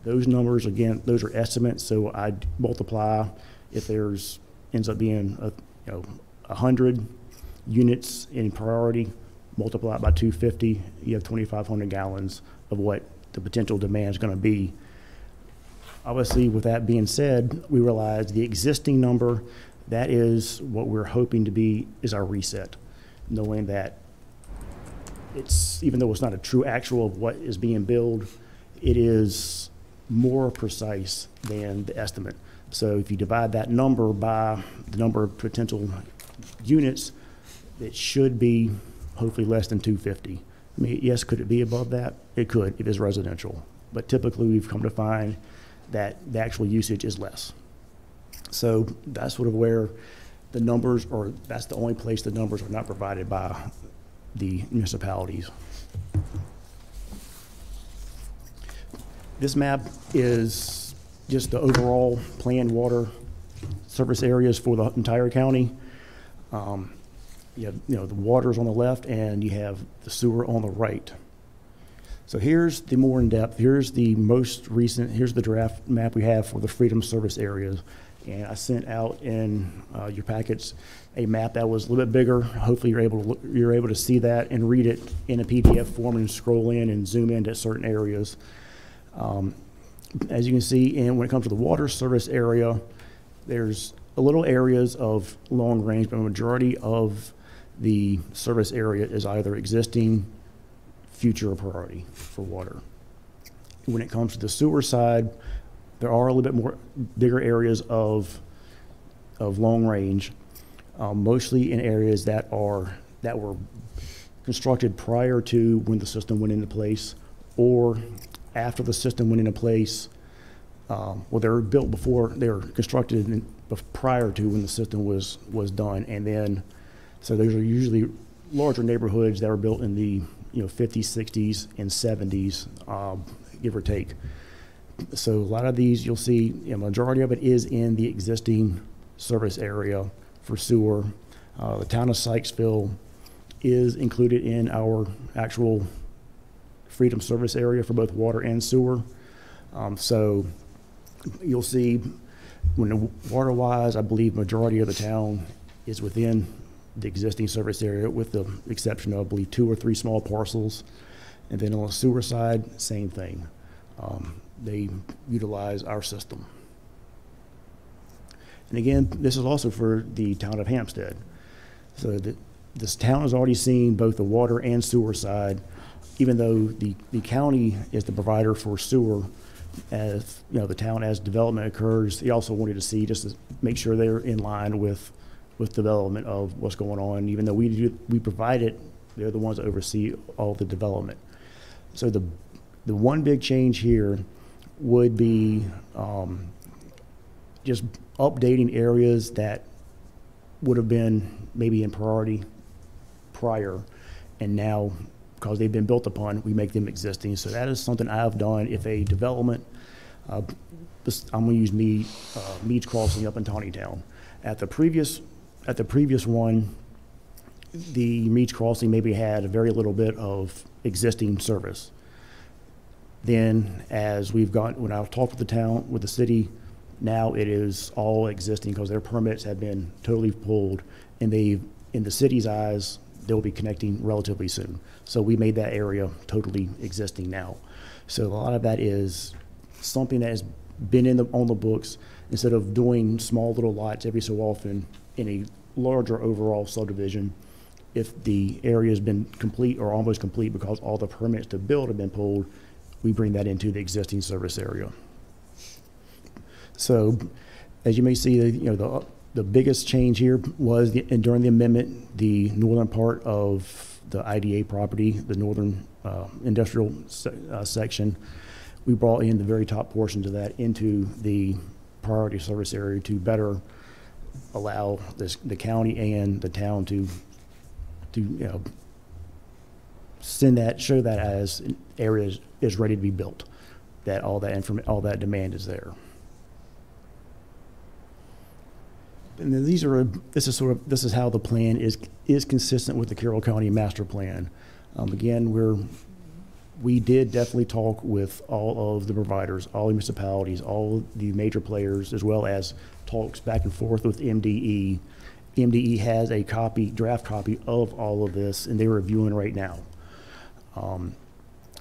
Those numbers, again, those are estimates, so I multiply, if there's, ends up being, a, you know, 100 units in priority, multiply it by 250, you have 2,500 gallons of what the potential demand is going to be. Obviously, with that being said, we realize the existing number, that is what we're hoping to be, is our reset, knowing that it's, even though it's not a true actual of what is being billed, it is more precise than the estimate. So if you divide that number by the number of potential units, it should be hopefully less than 250. I mean, yes, could it be above that? It could if it's residential. But typically, we've come to find that the actual usage is less. So that's sort of where the numbers, or that's the only place the numbers are not provided by the municipalities. This map is just the overall planned water service areas for the entire county. Um, You have, you know, the water's on the left and you have the sewer on the right. So here's the more in-depth, here's the most recent, here's the draft map we have for the Freedom Service areas. And I sent out in uh, your packets a map that was a little bit bigger. Hopefully you're able to, look- you're able to see that and read it in a PDF form and scroll in and zoom into certain areas. Um, As you can see, and when it comes to the water service area, there's a little areas of long range, but a majority of the service area is either existing, future or priority for water. When it comes to the sewer side, there are a little bit more, bigger areas of, of long range, um, mostly in areas that are, that were constructed prior to when the system went into place, or after the system went into place. Um, well, they were built before, they were constructed in, prior to when the system was, was done, and then, so those are usually larger neighborhoods that were built in the, you know, 50s, 60s, and 70s, um, give or take. So a lot of these, you'll see, a majority of it is in the existing service area for sewer. Uh, the town of Sykesville is included in our actual Freedom Service area for both water and sewer. Um, so you'll see when the water-wise, I believe majority of the town is within the existing service area with the exception of, I believe, two or three small parcels. And then on the sewer side, same thing. Um, They utilize our system. And again, this is also for the town of Hampstead. So that, this town has already seen both the water and sewer side, even though the, the county is the provider for sewer, as, you know, the town, as development occurs, he also wanted to see, just to make sure they're in line with, with development of what's going on, even though we do, we provide it, they're the ones that oversee all the development. So the, the one big change here would be, um, just updating areas that would have been maybe in priority prior, and now, because they've been built upon, we make them existing. So that is something I've done. If a development, uh, I'm gonna use Mead, uh, Mead's Crossing up in Taneytown. At the previous, at the previous one, the Mead's Crossing maybe had a very little bit of existing service. Then, as we've gone, when I've talked with the town, with the city, now it is all existing because their permits have been totally pulled, and they, in the city's eyes, they'll be connecting relatively soon. So we made that area totally existing now. So a lot of that is something that has been in the, on the books, instead of doing small little lots every so often in a larger overall subdivision. If the area has been complete or almost complete because all the permits to build have been pulled, we bring that into the existing service area. So, as you may see, the- you know, the, the biggest change here was the, and during the amendment, the northern part of the IDA property, the northern, uh, industrial se- uh, section, we brought in the very top portions of that into the priority service area to better allow this, the county and the town to, to, you know, send that, show that as an area is, is ready to be built, that all that inform, all that demand is there. And these are, this is sort of, this is how the plan is, is consistent with the Carroll County Master Plan. Um, again, we're, we did definitely talk with all of the providers, all the municipalities, all the major players, as well as talks back and forth with MDE. MDE has a copy, draft copy of all of this, and they're reviewing right now. Um,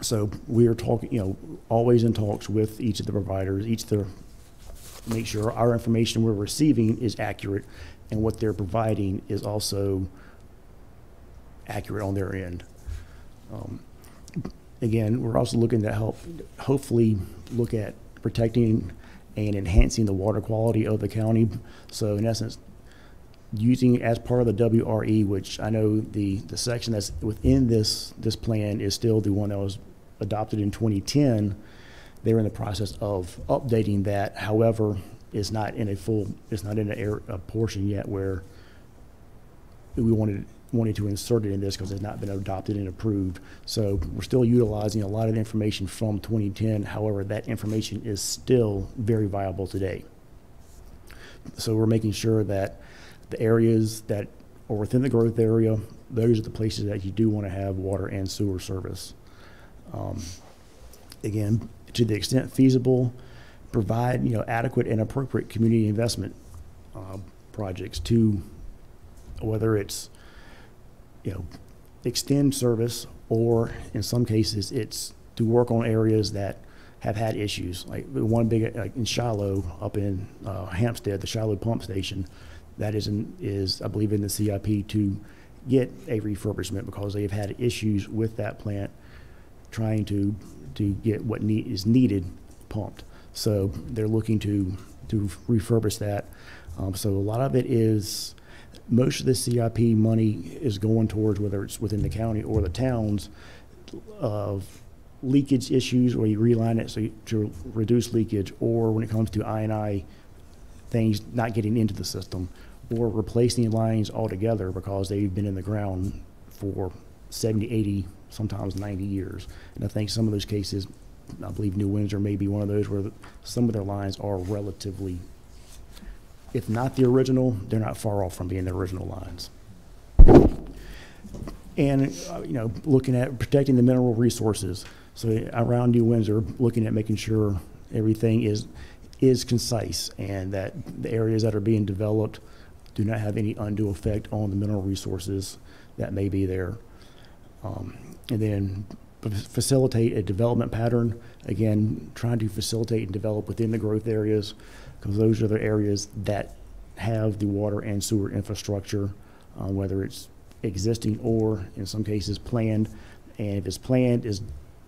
so we are talking, you know, always in talks with each of the providers, each of the, make sure our information we're receiving is accurate, and what they're providing is also accurate on their end. Um, Again, we're also looking to help, hopefully, look at protecting and enhancing the water quality of the county. So in essence, using as part of the WRE, which I know the, the section that's within this, this plan is still the one that was adopted in 2010. They're in the process of updating that. However, it's not in a full, it's not in a, air- a portion yet where we wanted, wanted to insert it in this because it's not been adopted and approved. So we're still utilizing a lot of information from 2010. However, that information is still very viable today. So we're making sure that the areas that are within the growth area, those are the places that you do want to have water and sewer service. Um, Again, to the extent feasible, provide, you know, adequate and appropriate community investment uh, projects to, whether it's, you know, extend service, or in some cases, it's to work on areas that have had issues. Like one big, like in Shiloh, up in uh, Hampstead, the Shiloh Pump Station, that is, in, is, I believe, in the CIP to get a refurbishment because they've had issues with that plant trying to, to get what need, is needed pumped. So they're looking to, to refurbish that. Um, so a lot of it is, most of the CIP money is going towards, whether it's within the county or the towns, of leakage issues, where you reline it so you, to reduce leakage, or when it comes to I and I, things not getting into the system, or replacing lines altogether because they've been in the ground for 70, 80, sometimes 90 years. And I think some of those cases, I believe New Windsor may be one of those where some of their lines are relatively, if not the original, they're not far off from being the original lines. And, uh, you know, looking at protecting the mineral resources. So around New Windsor, looking at making sure everything is is concise and that the areas that are being developed do not have any undue effect on the mineral resources that may be there. Um, and then facilitate a development pattern, again, trying to facilitate and develop within the growth areas, because those are the areas that have the water and sewer infrastructure, uh, whether it's existing or, in some cases, planned. And if it's planned, is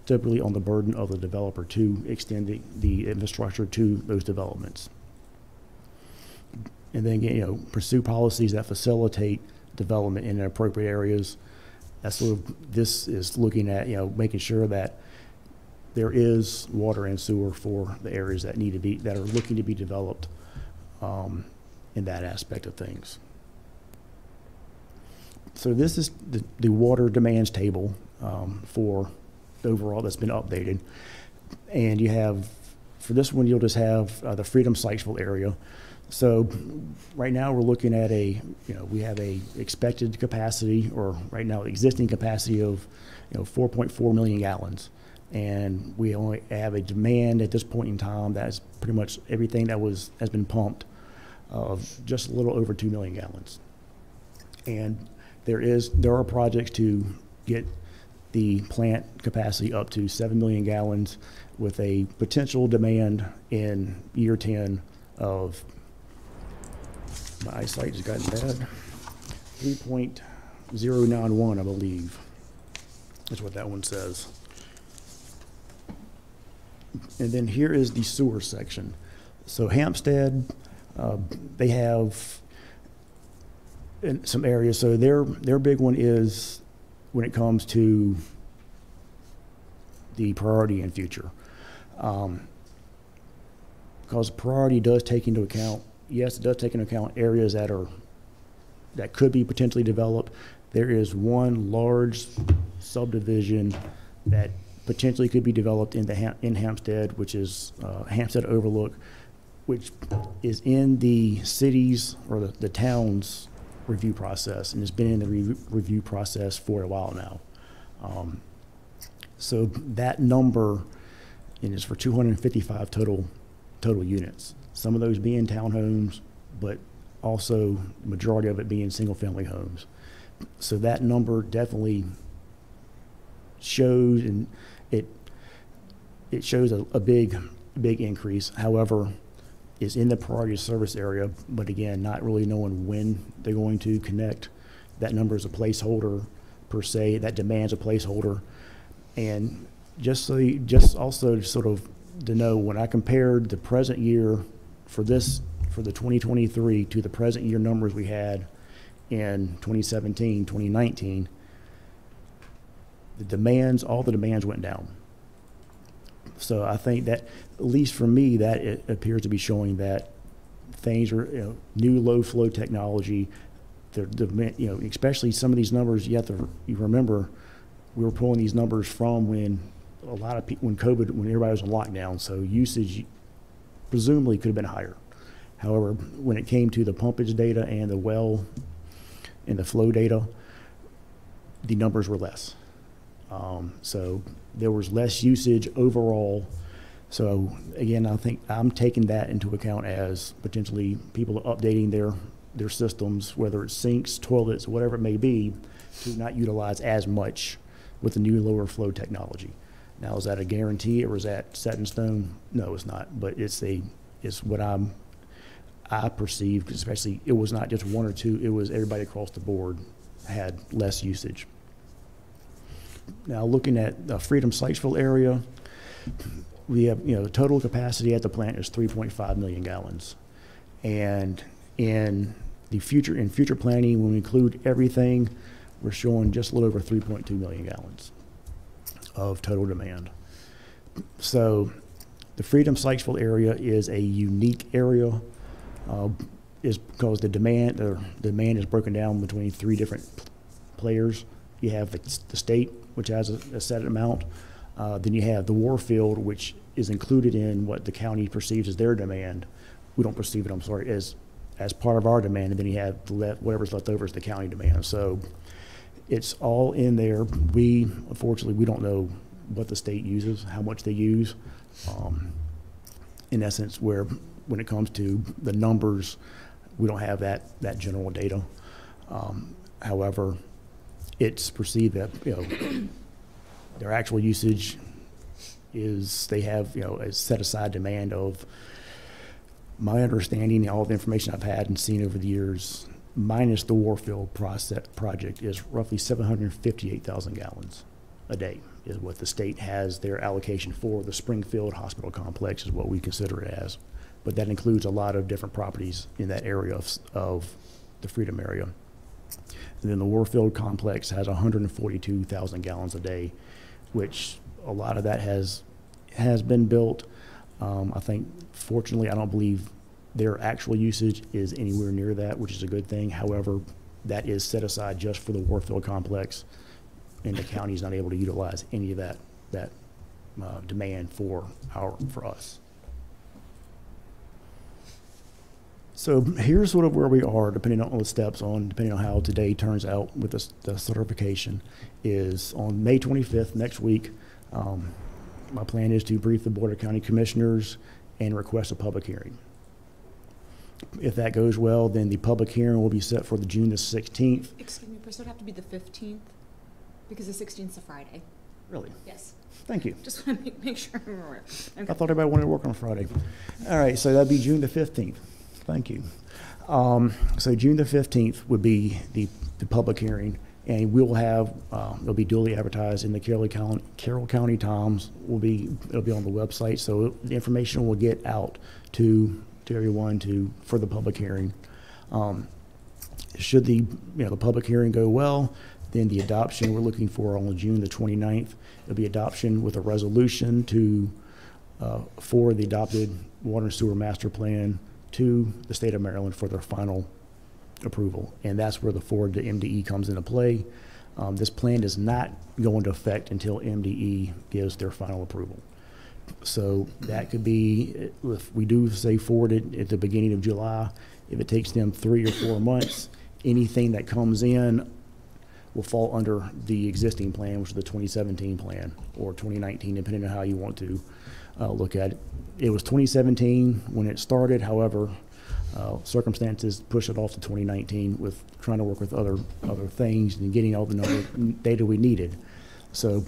typically on the burden of the developer to extend the, the infrastructure to those developments. And then, you know, pursue policies that facilitate development in appropriate areas. That's sort of, this is looking at, you know, making sure that there is water and sewer for the areas that need to be, that are looking to be developed, um, in that aspect of things. So this is the, the water demands table, um, for overall that's been updated. And you have, for this one, you'll just have, uh, the Freedom Sykesville area. So right now, we're looking at a, you know, we have a expected capacity, or right now, existing capacity of, you know, 4.4 million gallons. And we only have a demand at this point in time that's pretty much everything that was, has been pumped of just a little over 2 million gallons. And there is, there are projects to get the plant capacity up to 7 million gallons with a potential demand in year 10 of my eyesight has gotten bad. Three point zero nine one, I believe. That's what that one says. And then here is the sewer section. So Hampstead, uh, they have in some areas, so their, their big one is when it comes to the priority and future. Um, Because priority does take into account yes, it does take into account areas that are, that could be potentially developed. There is one large subdivision that potentially could be developed in the, in Hampstead, which is uh, Hampstead Overlook, which is in the city's or the, the town's review process, and has been in the re- review process for a while now. Um, So that number, is for two hundred and fifty-five total, total units some of those being townhomes, but also majority of it being single-family homes. So that number definitely shows, and it, it shows a, a big, big increase. However, it's in the priority service area, but again, not really knowing when they're going to connect. That number is a placeholder per se, that demands a placeholder. And just so, you- just also sort of to know, when I compared the present year for this, for the 2023 to the present year numbers we had in 2017, 2019, the demands, all the demands went down. So I think that, at least for me, that it appears to be showing that things are, you know, new low flow technology, the, you know, especially some of these numbers, you have to, you remember, we were pulling these numbers from when a lot of people, when COVID, when everybody was on lockdown, so usage presumably could have been higher. However, when it came to the pumpage data and the well and the flow data, the numbers were less. Um, so there was less usage overall. So again, I think I'm taking that into account as potentially people updating their, their systems, whether it's sinks, toilets, whatever it may be, to not utilize as much with the new lower flow technology. Now, is that a guarantee or is that set in stone? No, it's not, but it's a, it's what I'm, I perceived, especially, it was not just one or two, it was everybody across the board had less usage. Now, looking at the Freedom Sykesville area, we have, you know, total capacity at the plant is three point five million gallons. And in the future, in future planning, when we include everything, we're showing just a little over three point two million gallons of total demand. So the Freedom Sykesville area is a unique area, uh, is because the demand, the demand is broken down between three different players. You have the, the state, which has a, a set amount. Uh, then you have the Warfield, which is included in what the county perceives as their demand. We don't perceive it, I'm sorry, as, as part of our demand. And then you have the le- whatever's left over is the county demand. So it's all in there. We, unfortunately, we don't know what the state uses, how much they use. Um, in essence, where, when it comes to the numbers, we don't have that, that general data. Um, However, it's perceived that, you know, their actual usage is, they have, you know, a set-aside demand of, my understanding, all the information I've had and seen over the years, minus the Warfield process, project, is roughly 758,000 gallons a day is what the state has their allocation for. The Springfield Hospital Complex is what we consider it as. But that includes a lot of different properties in that area of, of the Freedom area. And then the Warfield Complex has 142,000 gallons a day, which a lot of that has, has been built. Um, I think fortunately, I don't believe their actual usage is anywhere near that, which is a good thing. However, that is set aside just for the Warfield Complex, and the county is not able to utilize any of that, that uh, demand for our, for us. So here's sort of where we are, depending on the steps on, depending on how today turns out with the, the certification, is on May 25th, next week. Um, my plan is to brief the Board of County Commissioners and request a public hearing. If that goes well, then the public hearing will be set for the June the 16th.
Excuse me, Chris, would have to be the fifteenth? Because the 16th is a Friday.
Really?
Yes.
Thank you.
Just want to make, make sure I'm aware.
I thought everybody wanted to work on Friday. All right, so that'd be June the 15th. Thank you. Um, So June the 15th would be the, the public hearing, and we'll have, uh, it'll be duly advertised in the Carroll County, Carroll County Times, will be, it'll be on the website, so the information will get out to, to everyone to, for the public hearing. Um, Should the, you know, the public hearing go well, then the adoption, we're looking for on June the 29th. It'll be adoption with a resolution to, uh, for the adopted water and sewer master plan to the state of Maryland for their final approval. And that's where the Ford to MDE comes into play. Um, This plan does not go into effect until MDE gives their final approval. So that could be, if we do say forward it at the beginning of July, if it takes them three or four months, anything that comes in will fall under the existing plan, which is the 2017 plan, or 2019, depending on how you want to uh, look at it. It was 2017 when it started, however, uh, circumstances pushed it off to 2019 with trying to work with other, other things and getting all the data we needed. So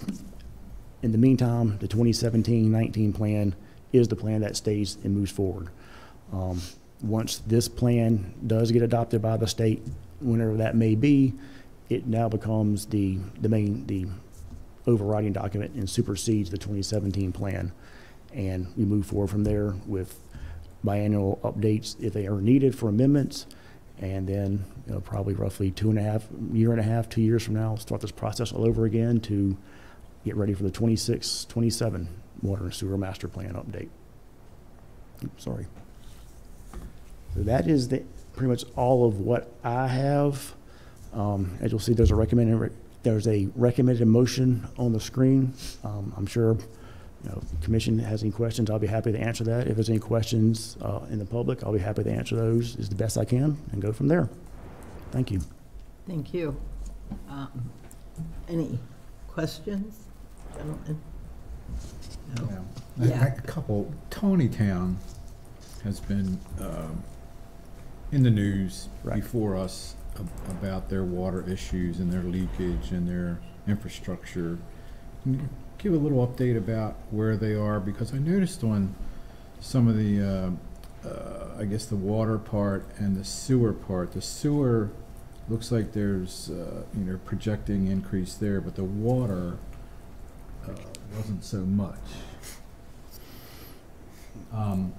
in the meantime, the 2017-19 plan is the plan that stays and moves forward. Um, Once this plan does get adopted by the state, whenever that may be, it now becomes the, the main, the overriding document and supersedes the 2017 plan. And we move forward from there with biannual updates if they are needed for amendments. And then, you know, probably roughly two and a half, year and a half, two years from now, start this process all over again to get ready for the 26, 27 water and sewer master plan update. Oops, Sorry. So that is the, pretty much all of what I have. Um, As you'll see, there's a recommended, re- there's a recommended motion on the screen. Um, I'm sure, you know, the commission has any questions, I'll be happy to answer that. If there's any questions uh, in the public, I'll be happy to answer those as the best I can and go from there. Thank you.
Thank you. Um, Any questions, gentlemen? No?
A-
Yeah.
A couple, Taneytown has been um, in the news before us ab- about their water issues and their leakage and their infrastructure. Can you give a little update about where they are? Because I noticed on some of the, uh, uh, I guess, the water part and the sewer part, the sewer looks like there's, uh, you know, projecting increase there, but the water wasn't so much. Um,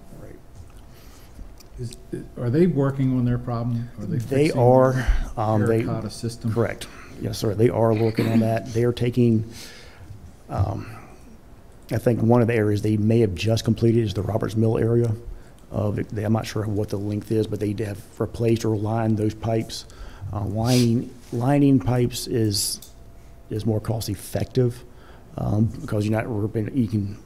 Is, are they working on their problem? Are they
They are, um, they.
system?
Correct. Yes, sir. They are working on that. They are taking, um, I think one of the areas they may have just completed is the Roberts Mill area. Of, it. They- I'm not sure what the length is, but they have replaced or lined those pipes. Uh, lining, lining pipes is, is more cost effective, um, because you're not ripping, you can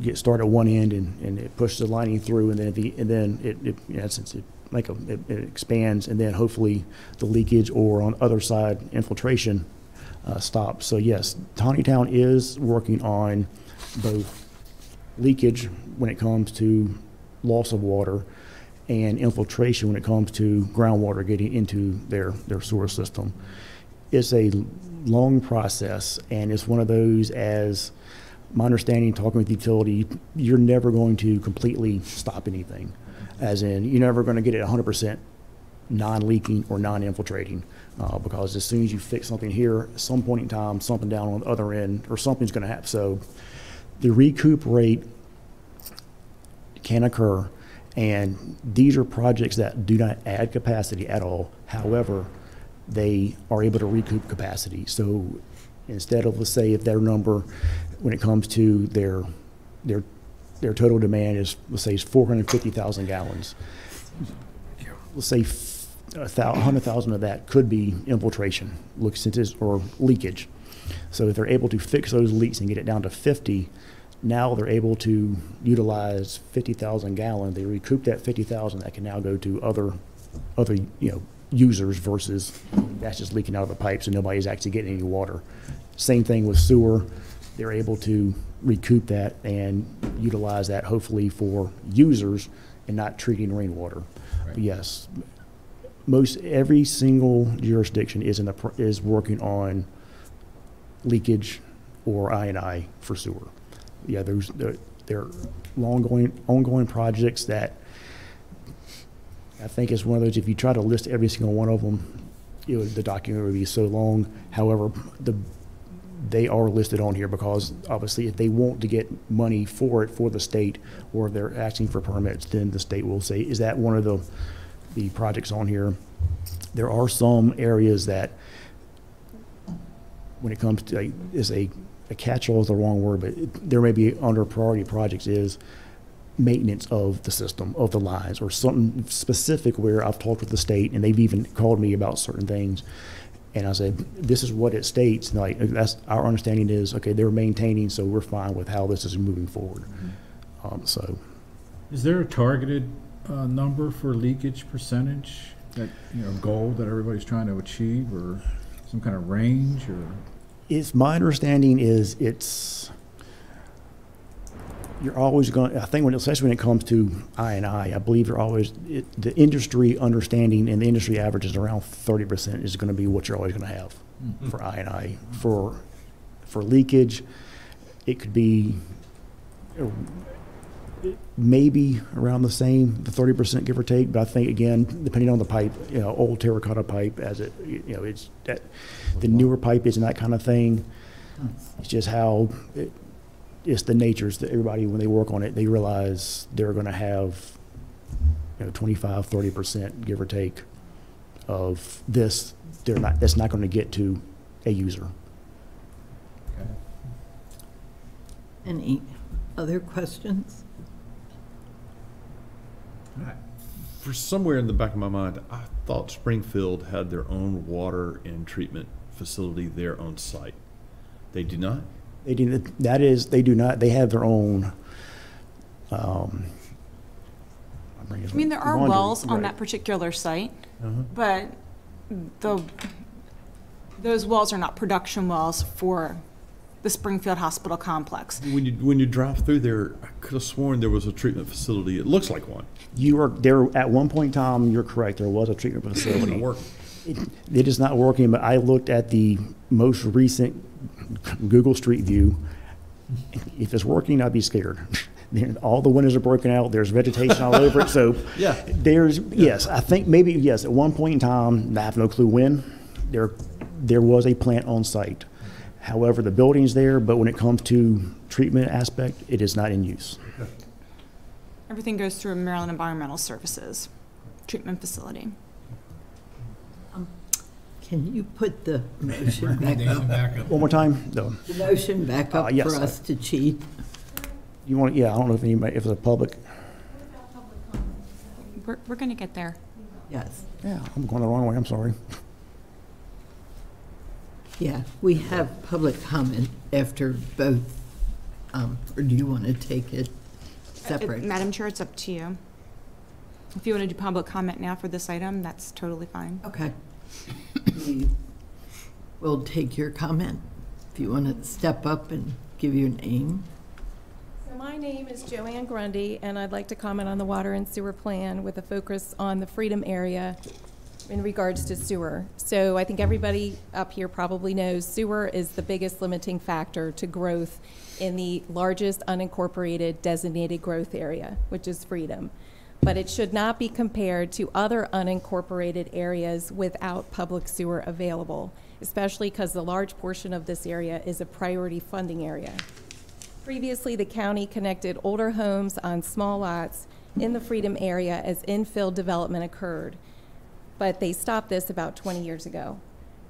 get started at one end and, and it pushes the lining through and then the, and then it, it, in essence, it make a, it, it expands and then hopefully the leakage or on other side infiltration, uh, stops. So yes, Taneytown is working on both leakage when it comes to loss of water and infiltration when it comes to groundwater getting into their, their sewer system. It's a long process, and it's one of those, as my understanding, talking with utility, you're never going to completely stop anything. As in, you're never going to get it 100% non-leaking or non-infiltrating, uh, because as soon as you fix something here, at some point in time, something down on the other end, or something's going to happen. So the recoup rate can occur, and these are projects that do not add capacity at all. However, they are able to recoup capacity. So instead of, let's say, if their number, when it comes to their, their, their total demand is, let's say, is 450,000 gallons, let's say f- a 100,000 of that could be infiltration, look, since or leakage. So if they're able to fix those leaks and get it down to 50, now they're able to utilize 50,000 gallons. They recoup that 50,000 that can now go to other, other, you know, users versus that's just leaking out of the pipes and nobody's actually getting any water. Same thing with sewer. They're able to recoup that and utilize that hopefully for users and not treating rainwater. But yes, most, every single jurisdiction is in the, is working on leakage or I and I for sewer. Yeah, there's, there, there are ongoing, ongoing projects that I think it's one of those, if you try to list every single one of them, it would, the document would be so long. However, the, they are listed on here because obviously if they want to get money for it for the state, or they're asking for permits, then the state will say, is that one of the, the projects on here? There are some areas that, when it comes to, like, is a, a catch-all is the wrong word, but there may be under priority projects is maintenance of the system, of the lines, or something specific where I've talked with the state and they've even called me about certain things. And I said, this is what it states, and like, that's, our understanding is, okay, they're maintaining, so we're fine with how this is moving forward. Um, so,
Is there a targeted uh, number for leakage percentage, that, you know, goal that everybody's trying to achieve, or some kind of range, or?
it's, my understanding is it's, you're always going, I think when, especially when it comes to I and I, I believe you're always, it, the industry understanding and the industry average is around thirty percent is gonna be what you're always gonna have
Mhm.
for I and I. For, for leakage, it could be maybe around the same, the thirty percent give or take, but I think again, depending on the pipe, you know, old terracotta pipe as it, you know, it's, that, the newer pipe isn't that kind of thing. It's just how, it, it's the natures that everybody, when they work on it, they realize they're gonna have, you know, 25, 30 percent, give or take, of this, they're not, that's not gonna get to a user. Okay.
Any other questions?
For somewhere in the back of my mind, I thought Springfield had their own water and treatment facility there on site. They do not?
They do, that is, they do not, they have their own, um. I'm
I mean, there are
laundry,
wells on
right.
that particular site,
Uh-huh.
but the, those wells are not production wells for the Springfield Hospital complex.
When you, when you drive through there, I could have sworn there was a treatment facility. It looks like one.
You are, there, at one point in time, you're correct, there was a treatment facility.
Working.
It- It is not working, but I looked at the most recent Google Street View. If it's working, I'd be scared. *laughs* All the windows are broken out, there's vegetation all over it, so. *laughs*
Yeah.
There's, yes, I think maybe, yes, at one point in time, I have no clue when, there, there was a plant on site. However, the building's there, but when it comes to treatment aspect, it is not in use.
Everything goes through a Maryland Environmental Services treatment facility.
Can you put the motion back up?
One more time, no.
The motion back
Uh,
up
yes,
for
I-
us to cheat?
You want, yeah, I don't know if anybody, if it's a public,
We're, we're gonna get there.
Yes.
yeah, I'm going the wrong way, I'm sorry.
Yeah, we have public comment after both, um, or do you want to take it separate?
Uh, Madam Chair, it's up to you. If you want to do public comment now for this item, that's totally fine.
Okay. *coughs* We will take your comment. If you want to step up and give your name.
So my name is Joanne Grundy, and I'd like to comment on the water and sewer plan with a focus on the Freedom area in regards to sewer. So I think everybody up here probably knows sewer is the biggest limiting factor to growth in the largest unincorporated designated growth area, which is Freedom. But it should not be compared to other unincorporated areas without public sewer available, especially because the large portion of this area is a priority funding area. Previously, the county connected older homes on small lots in the Freedom area as infill development occurred, but they stopped this about 20 years ago.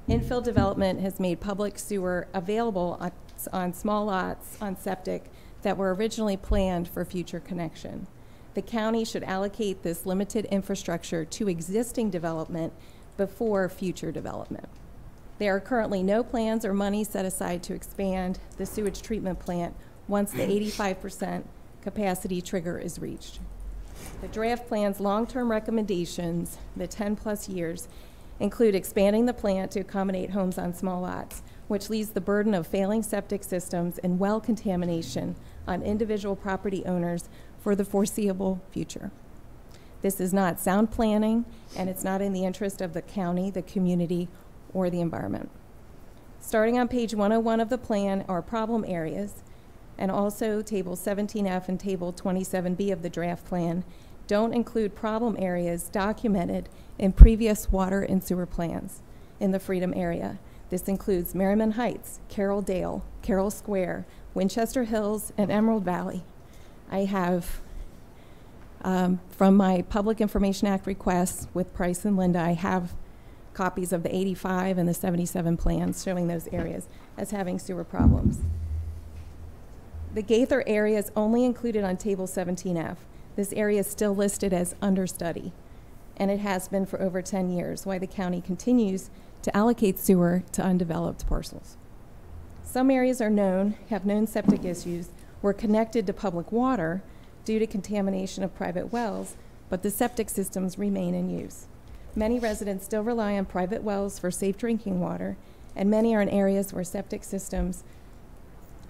Infill development has made public sewer available on, on small lots on septic that were originally planned for future connection. The county should allocate this limited infrastructure to existing development before future development. There are currently no plans or money set aside to expand the sewage treatment plant once the 85% capacity trigger is reached. The draft plan's long-term recommendations, the 10-plus years, include expanding the plant to accommodate homes on small lots, which leaves the burden of failing septic systems and well contamination on individual property owners for the foreseeable future. This is not sound planning, and it's not in the interest of the county, the community, or the environment. Starting on page 101 of the plan are problem areas, and also Table 17F and Table 27B of the draft plan don't include problem areas documented in previous water and sewer plans in the Freedom area. This includes Merriman Heights, Carroll Dale, Carroll Square, Winchester Hills, and Emerald Valley. I have, um, from my Public Information Act requests with Price and Linda, I have copies of the 85 and the 77 plans showing those areas as having sewer problems. The Gaither area is only included on Table 17F. This area is still listed as understudy, and it has been for over 10 years, why the county continues to allocate sewer to undeveloped parcels. Some areas are known, have known septic issues, were connected to public water due to contamination of private wells, but the septic systems remain in use. Many residents still rely on private wells for safe drinking water, and many are in areas where septic systems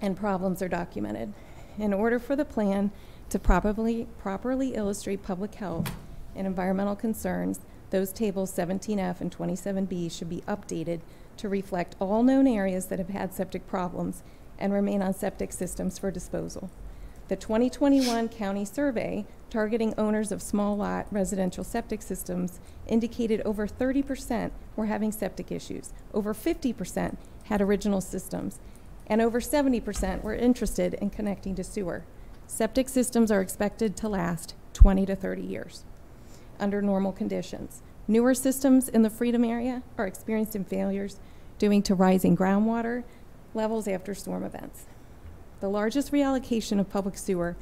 and problems are documented. In order for the plan to properly, properly illustrate public health and environmental concerns, those tables 17F and 27B should be updated to reflect all known areas that have had septic problems and remain on septic systems for disposal. The 2021 county survey targeting owners of small lot residential septic systems indicated over 30% were having septic issues. Over 50% had original systems and over 70% were interested in connecting to sewer. Septic systems are expected to last 20 to 30 years under normal conditions. Newer systems in the Freedom area are experiencing failures due to rising groundwater levels after storm events. The largest reallocation of public sewer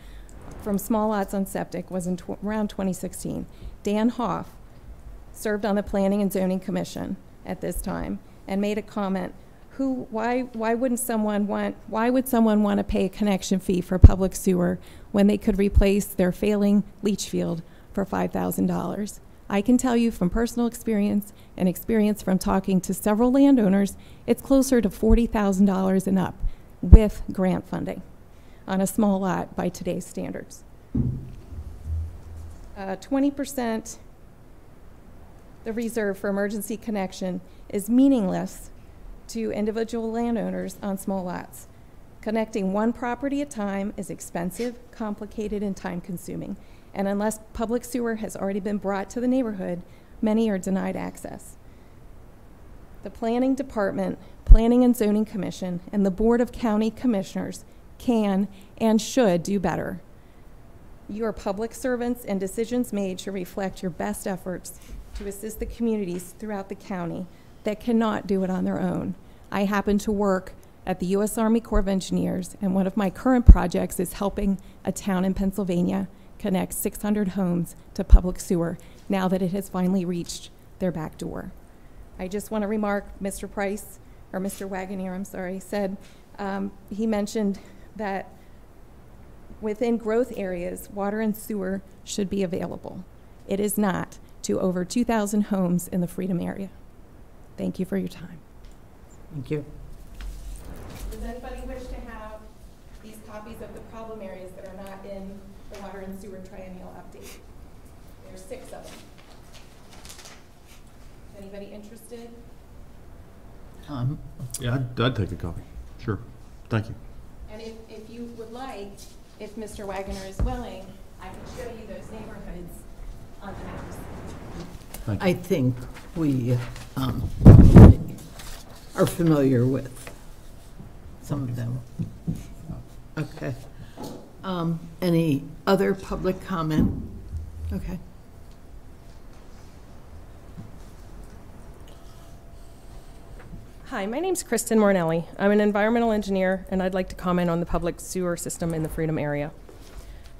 from small lots on septic was in tw around 2016. Dan Hoff served on the Planning and Zoning Commission at this time and made a comment who, why, why wouldn't someone want, why would someone want to pay a connection fee for public sewer when they could replace their failing leach field for $5,000? I can tell you from personal experience and experience from talking to several landowners, it's closer to $40,000 and up with grant funding on a small lot by today's standards. Uh, 20% the reserve for emergency connection is meaningless to individual landowners on small lots. Connecting one property at a time is expensive, complicated, and time consuming. And unless public sewer has already been brought to the neighborhood, many are denied access. The Planning Department, Planning and Zoning Commission, and the Board of County Commissioners can and should do better. You are public servants, and decisions made should reflect your best efforts to assist the communities throughout the county that cannot do it on their own. I happen to work at the U.S. Army Corps of Engineers, and one of my current projects is helping a town in Pennsylvania connect 600 homes to public sewer now that it has finally reached their back door. I just want to remark, Mr. Price, or Mr. Wagoner, I'm sorry, said, um, he mentioned that within growth areas, water and sewer should be available. It is not to over 2,000 homes in the Freedom area. Thank you for your time.
Thank you.
Does anybody wish to have these copies copies of the problem areas that are not in the water and sewer triennial update. There's six of them. Is anybody interested?
Tom?
Yeah, I'd, I'd take a copy. Sure. Thank you.
And if, if you would like, if Mr. Wagner is willing, I can show you those neighborhoods on the maps.
Thank
I think we um, are familiar with some of them. Okay. Um, Any other public comment? Okay.
Hi, my name's Kristen Mornelli. I'm an environmental engineer, and I'd like to comment on the public sewer system in the Freedom area.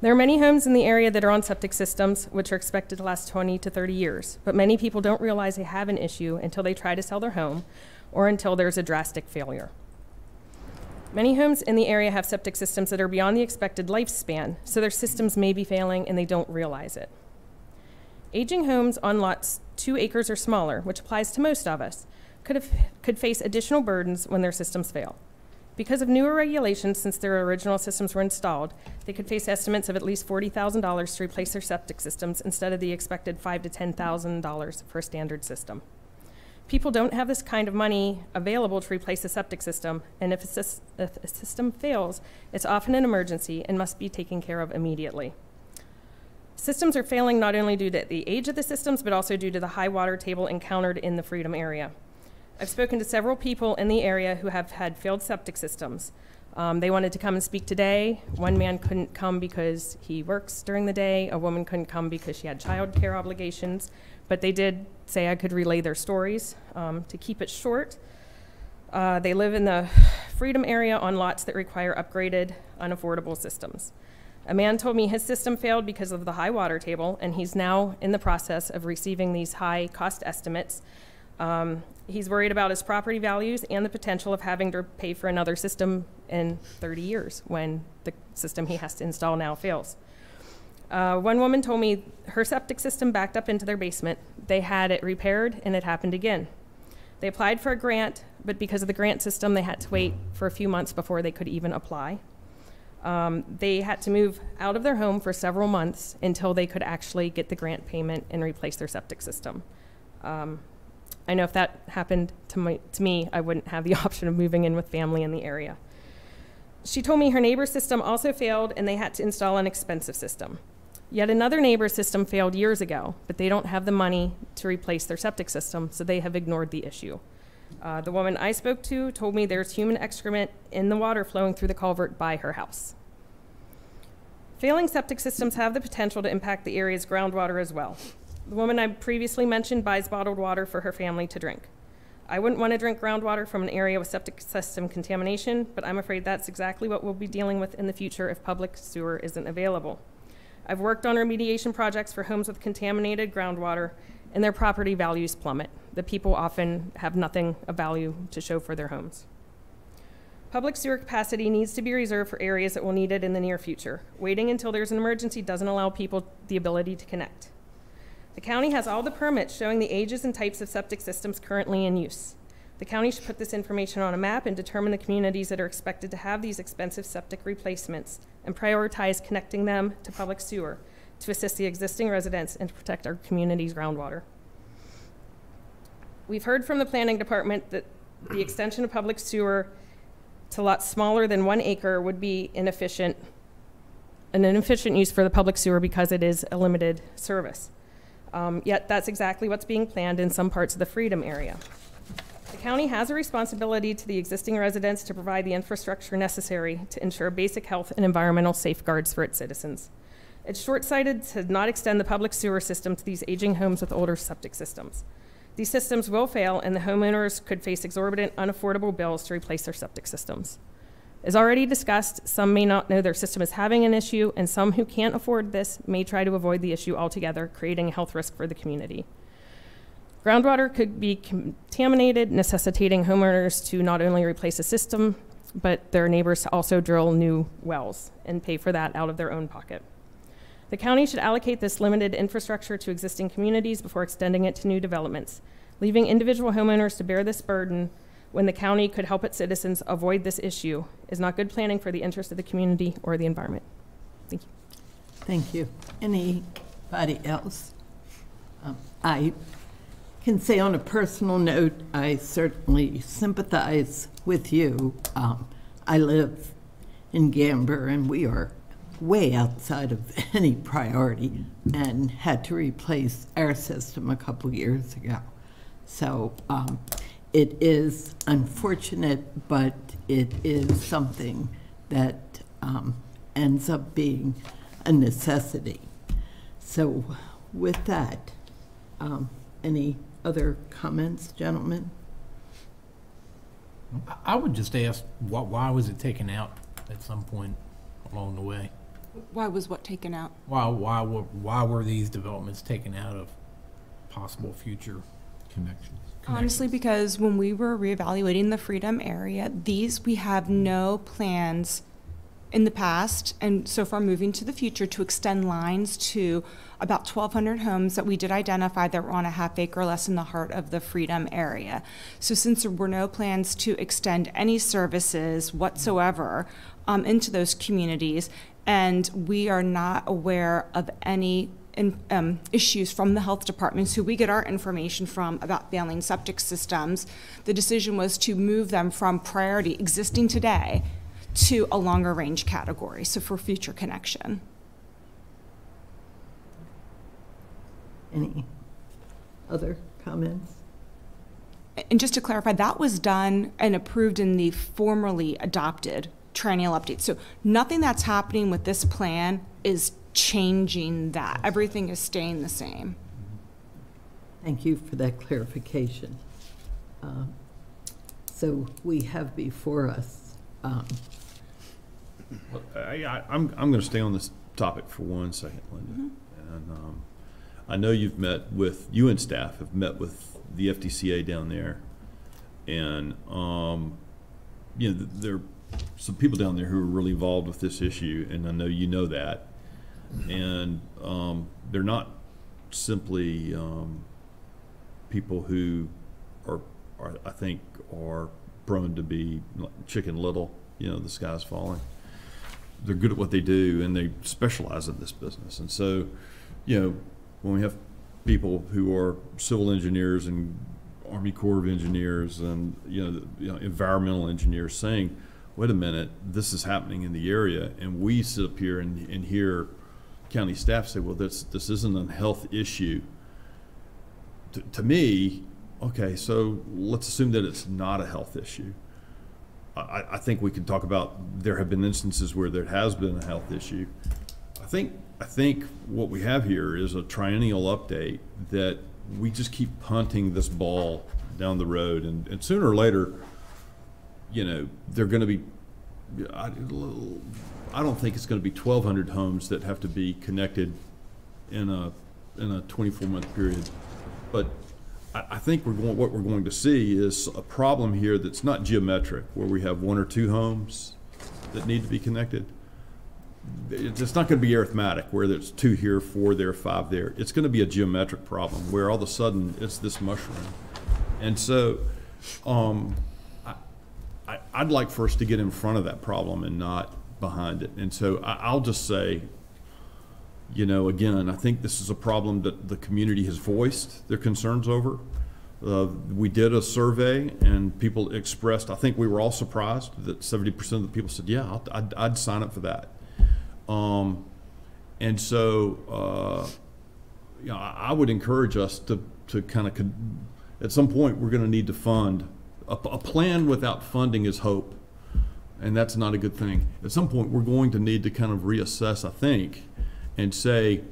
There are many homes in the area that are on septic systems, which are expected to last 20 to 30 years, but many people don't realize they have an issue until they try to sell their home or until there's a drastic failure. Many homes in the area have septic systems that are beyond the expected lifespan, so their systems may be failing and they don't realize it. Aging homes on lots two acres or smaller, which applies to most of us, could, have, could face additional burdens when their systems fail. Because of newer regulations since their original systems were installed, they could face estimates of at least $40,000 to replace their septic systems instead of the expected 5 to $10,000 for a standard system. People don't have this kind of money available to replace a septic system, and if a, if a system fails, it's often an emergency and must be taken care of immediately. Systems are failing not only due to the age of the systems, but also due to the high water table encountered in the Freedom area. I've spoken to several people in the area who have had failed septic systems. Um, they wanted to come and speak today. One man couldn't come because he works during the day. A woman couldn't come because she had childcare obligations. But they did say I could relay their stories. Um, to keep it short, uh, they live in the Freedom area on lots that require upgraded, unaffordable systems. A man told me his system failed because of the high water table, and he's now in the process of receiving these high cost estimates um, he's worried about his property values and the potential of having to pay for another system in 30 years when the system he has to install now fails. Uh, one woman told me her septic system backed up into their basement. They had it repaired and it happened again. They applied for a grant, but because of the grant system, they had to wait for a few months before they could even apply. Um, they had to move out of their home for several months until they could actually get the grant payment and replace their septic system. Um, I know if that happened to, my, to me, I wouldn't have the *laughs* option of moving in with family in the area. She told me her neighbor's system also failed and they had to install an expensive system. Yet another neighbor's system failed years ago, but they don't have the money to replace their septic system, so they have ignored the issue. Uh, the woman I spoke to told me there's human excrement in the water flowing through the culvert by her house. Failing septic systems have the potential to impact the area's groundwater as well. The woman I previously mentioned buys bottled water for her family to drink. I wouldn't want to drink groundwater from an area with septic system contamination, but I'm afraid that's exactly what we'll be dealing with in the future if public sewer isn't available. I've worked on remediation projects for homes with contaminated groundwater, and their property values plummet. The people often have nothing of value to show for their homes. Public sewer capacity needs to be reserved for areas that will need it in the near future. Waiting until there's an emergency doesn't allow people the ability to connect. The county has all the permits showing the ages and types of septic systems currently in use. The county should put this information on a map and determine the communities that are expected to have these expensive septic replacements and prioritize connecting them to public sewer to assist the existing residents and to protect our community's groundwater. We've heard from the planning department that the extension of public sewer to lots smaller than one acre would be inefficient, an inefficient use for the public sewer because it is a limited service. Um, yet that's exactly what's being planned in some parts of the Freedom area. The county has a responsibility to the existing residents to provide the infrastructure necessary to ensure basic health and environmental safeguards for its citizens. It's short-sighted to not extend the public sewer system to these aging homes with older septic systems. These systems will fail and the homeowners could face exorbitant, unaffordable bills to replace their septic systems. As already discussed, some may not know their system is having an issue, and some who can't afford this may try to avoid the issue altogether, creating a health risk for the community. Groundwater could be contaminated, necessitating homeowners to not only replace a system, but their neighbors to also drill new wells and pay for that out of their own pocket. The county should allocate this limited infrastructure to existing communities before extending it to new developments. Leaving individual homeowners to bear this burden when the county could help its citizens avoid this issue is not good planning for the interest of the community or the environment. Thank you.
Thank you. Anybody else? Um, I can say on a personal note, I certainly sympathize with you. Um, I live in Gamber, and we are way outside of *laughs* any priority and had to replace our system a couple years ago. So um, it is unfortunate, but it is something that um, ends up being a necessity. So with that, um, any other comments, gentlemen?
I- I would just ask, why, why was it taken out at some point along the way?
Why was what taken out?
Why, why, were- why were these developments taken out of possible future
Connections.
Honestly, because when we were reevaluating the Freedom area, these, we have no plans in the past and so far moving to the future to extend lines to about 1,200 homes that we did identify that were on a half acre or less in the heart of the Freedom area. So since there were no plans to extend any services whatsoever um, into those communities, and we are not aware of any in, um, issues from the health departments who we get our information from about failing septic systems, the decision was to move them from priority existing today to a longer range category, so for future connection.
Any other comments?
And just to clarify, that was done and approved in the formerly adopted triennial update. So nothing that's happening with this plan is changing that. Everything is staying the same.
Thank you for that clarification. Um, So we have before us, um,
Well, I, I, I'm, I'm gonna stay on this topic for one second, Linda. And, um, I know you've met with, you and staff have met with the FDCA down there. And, um, you know, there are some people down there who are really involved with this issue, and I know you know that. And, um, they're not simply, um, people who are, are, I think, are prone to be chicken little, you know, the sky's falling they're good at what they do and they specialize in this business. And so, you know, when we have people who are civil engineers and Army Corps of Engineers and, you know, you know, environmental engineers saying, wait a minute, this is happening in the area, and we sit up here and, and hear county staff say, well, this, this isn't a health issue. To, to me, okay, so let's assume that it's not a health issue. I, I think we can talk about, there have been instances where there has been a health issue. I think, I think what we have here is a triennial update that we just keep punting this ball down the road and, and sooner or later, you know, they're gonna be, I, I don't think it's gonna be twelve hundred homes that have to be connected in a, in a twenty-four month period. But I, I think we're going, what we're going to see is a problem here that's not geometric, where we have one or two homes that need to be connected. It's not gonna be arithmetic, where there's two here, four there, five there. It's gonna be a geometric problem, where all of a sudden, it's this mushroom. And so, um, I, I, I'd like for us to get in front of that problem and not behind it. And so I, I'll just say, you know, again, I think this is a problem that the community has voiced their concerns over. Uh, we did a survey and people expressed, I think we were all surprised that seventy percent of the people said, yeah, I'd, I'd sign up for that. Um, and so, uh, you know, I, would encourage us to, to kind of, at some point, we're gonna need to fund. A, a plan without funding is hope, and that's not a good thing. At some point, we're going to need to kind of reassess, I think, and say,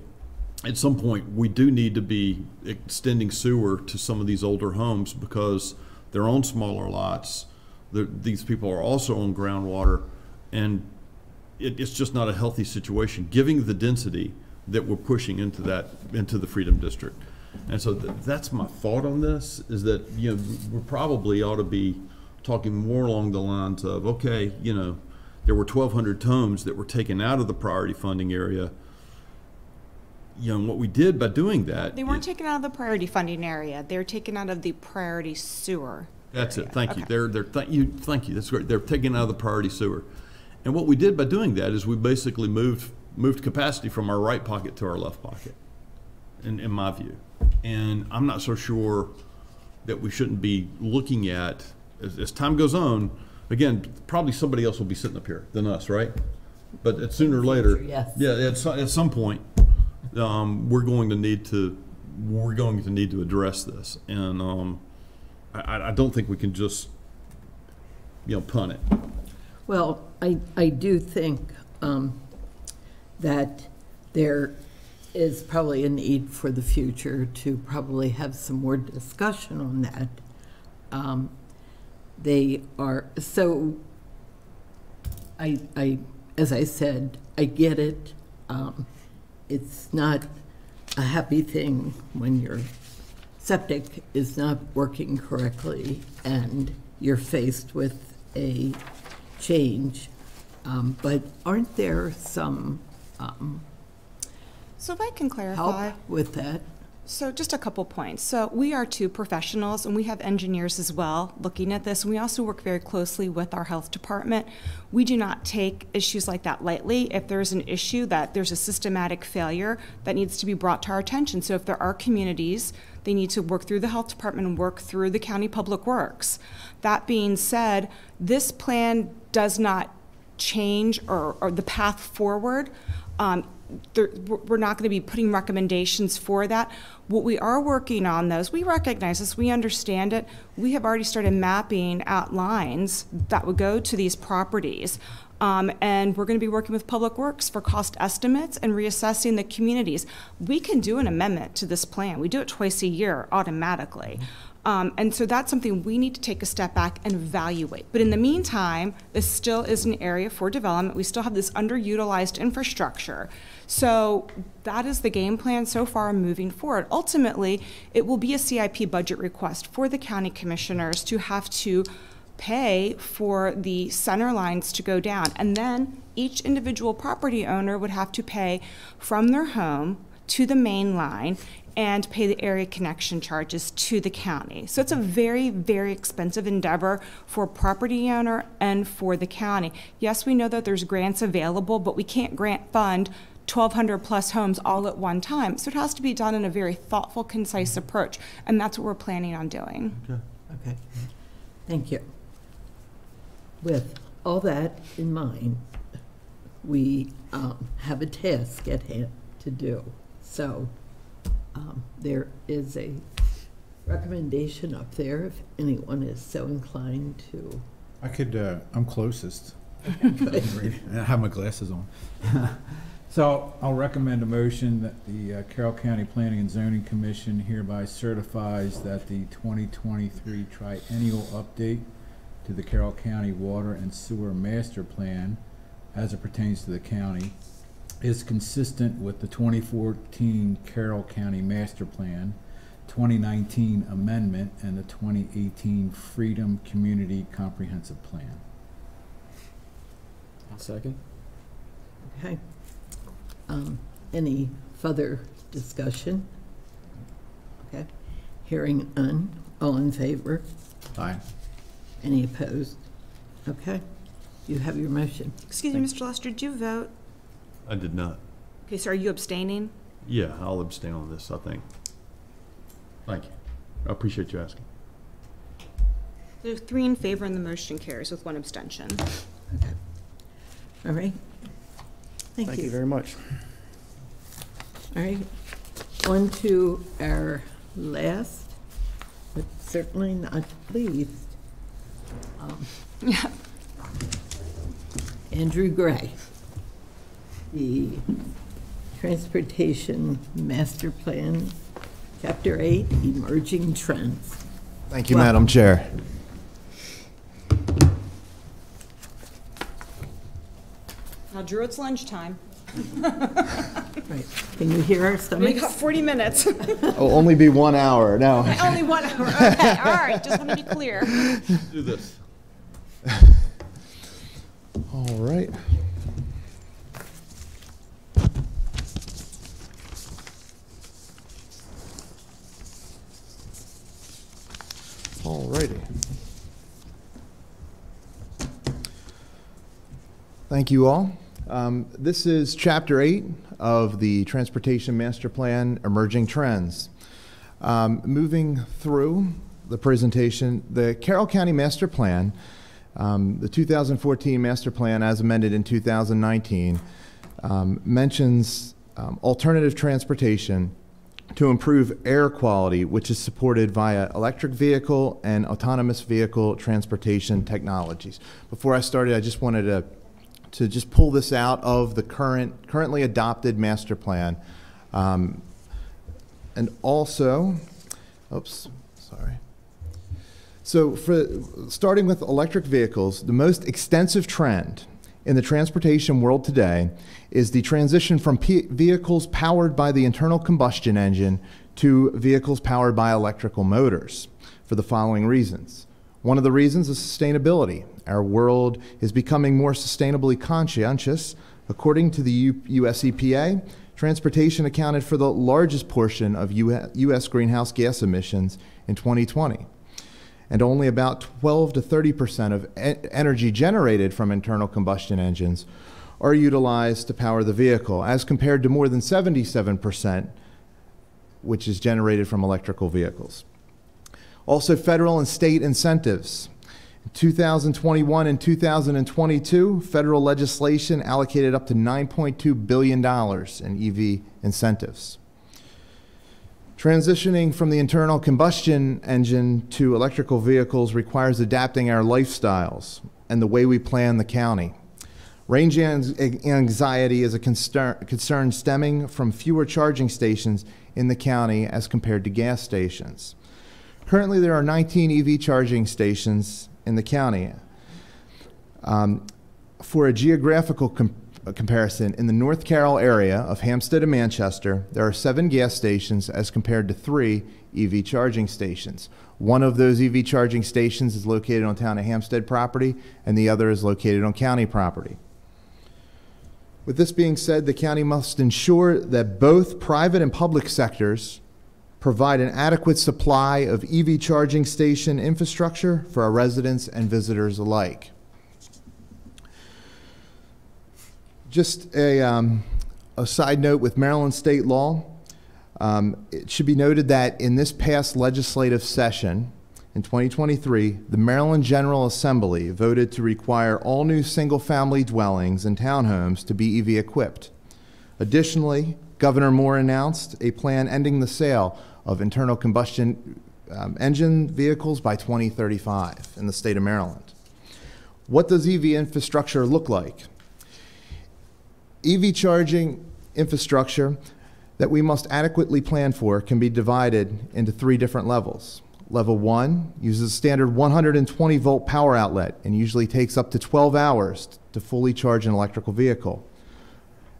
at some point, we do need to be extending sewer to some of these older homes because they're on smaller lots. They're- These people are also on groundwater, and it, it's just not a healthy situation, giving the density that we're pushing into that, into the Freedom District. And so th- that's my thought on this, is that, you know, we probably ought to be talking more along the lines of, okay, you know, there were twelve hundred homes that were taken out of the priority funding area. You know, and what we did by doing that.
They weren't taken out of the priority funding area. They were taken out of the priority sewer
That's it,
area.
thank you. They're, they're, thank you, thank you, that's great. They're taken out of the priority sewer. And what we did by doing that is we basically moved, moved capacity from our right pocket to our left pocket, in, in my view. And I'm not so sure that we shouldn't be looking at, as, as time goes on, again, probably somebody else will be sitting up here than us, right? But at sooner or later.
yes.
Yeah, at, so- at some point, um, we're going to need to, we're going to need to address this. And, um, I, I- I don't think we can just, you know, punt it.
Well, I, I do think um, that there is probably a need for the future to probably have some more discussion on that. Um, They are, so, I, I, as I said, I get it. Um, It's not a happy thing when your septic is not working correctly and you're faced with a change. Um, But aren't there some um,
So if I can clarify.
help with that?
So just a couple points. So we are two professionals and we have engineers as well looking at this. And we also work very closely with our health department. We do not take issues like that lightly. If there's an issue that there's a systematic failure that needs to be brought to our attention. So if there are communities, they need to work through the health department and work through the county public works. That being said, this plan does not change or, or the path forward. Um, there, we're not going to be putting recommendations for that. What we are working on, those we recognize this, we understand it. We have already started mapping out lines that would go to these properties. Um, and we're going to be working with Public Works for cost estimates and reassessing the communities. We can do an amendment to this plan. We do it twice a year automatically. Um, and so that's something we need to take a step back and evaluate. But in the meantime, this still is an area for development. We still have this underutilized infrastructure. So that is the game plan so far moving forward. Ultimately, it will be a CIP budget request for the county commissioners to have to pay for the center lines to go down. And then each individual property owner would have to pay from their home to the main line and pay the area connection charges to the county. So it's a very, very expensive endeavor for a property owner and for the county. Yes, we know that there's grants available, but we can't grant fund 1,200 plus homes all at one time. So it has to be done in a very thoughtful, concise approach, and that's what we're planning on doing.
Okay, Okay. thank you. With all that in mind, we um, have a task at hand to do. So um, there is a recommendation up there if anyone is so inclined to.
I could, uh, I'm closest. *laughs* I have my glasses on. *laughs* So I'll recommend a motion that the uh, Carroll County Planning and Zoning Commission hereby certifies that the 2023 triennial update to the Carroll County Water and Sewer Master Plan as it pertains to the county is consistent with the 2014 Carroll County Master Plan, 2019 Amendment, and the 2018 Freedom Community Comprehensive Plan.
I'll second.
Okay. Um, Any further discussion? Okay. Hearing none. All in favor?
Aye.
Any opposed? Okay. You have your motion.
Excuse me, Mr. Lester, did you vote?
I did not.
Okay, so are you abstaining?
Yeah, I'll abstain on this, I think. Thank you. I appreciate you asking.
There's three in favor and the motion carries with one abstention. Okay.
All right. Thank
Thank you
you.
very much.
All right. On to our last, but certainly not least. um, *laughs* Andrew Gray, the Transportation Master Plan, Chapter 8, Emerging Trends.
Thank you,
Welcome.
Madam Chair.
Now, Drew, it's lunchtime.
Right. Can you hear our
We got 40 minutes. *laughs*
It'll only be one hour, no. *laughs*
Only one hour. Okay, all right, just want to be clear.
do this.
All right. All righty. Thank you all. Um, This is Chapter 8 of the Transportation Master Plan Emerging Trends. Um, Moving through the presentation, the Carroll County Master Plan, um, the 2014 Master Plan as amended in 2019, um, mentions um, alternative transportation to improve air quality, which is supported via electric vehicle and autonomous vehicle transportation technologies. Before I started, I just wanted to, to just pull this out of the current, currently adopted master plan. Um, and also, oops, sorry. So for, starting with electric vehicles, the most extensive trend in the transportation world today is the transition from vehicles powered by the internal combustion engine to vehicles powered by electrical motors for the following reasons. One of the reasons is sustainability. Our world is becoming more sustainably conscientious. According to the US EPA, transportation accounted for the largest portion of US greenhouse gas emissions in 2020 and only about 12 to 30 percent of energy generated from internal combustion engines are utilized to power the vehicle, as compared to more than 77 percent, which is generated from electrical vehicles. Also, federal and state incentives. In 2021 and 2022, federal legislation allocated up to $9.2 billion in EV incentives. Transitioning from the internal combustion engine to electrical vehicles requires adapting our lifestyles and the way we plan the county. Range anxiety is a concern, concern stemming from fewer charging stations in the county as compared to gas stations. Currently, there are 19 EV charging stations in the county. Um, for a geographical com- a comparison, in the North Carroll area of Hampstead and Manchester, there are seven gas stations as compared to three EV charging stations. One of those EV charging stations is located on town of Hampstead property, and the other is located on county property. With this being said, the county must ensure that both private and public sectors provide an adequate supply of EV charging station infrastructure for our residents and visitors alike. Just a, um, a side note with Maryland state law, um, it should be noted that in this past legislative session, in 2023, the Maryland General Assembly voted to require all new single family dwellings and townhomes to be EV equipped. Additionally, Governor Moore announced a plan ending the sale of internal combustion um, engine vehicles by 2035 in the state of Maryland. What does EV infrastructure look like? EV charging infrastructure that we must adequately plan for can be divided into three different levels. Level one uses a standard 120 volt power outlet and usually takes up to 12 hours to fully charge an electrical vehicle.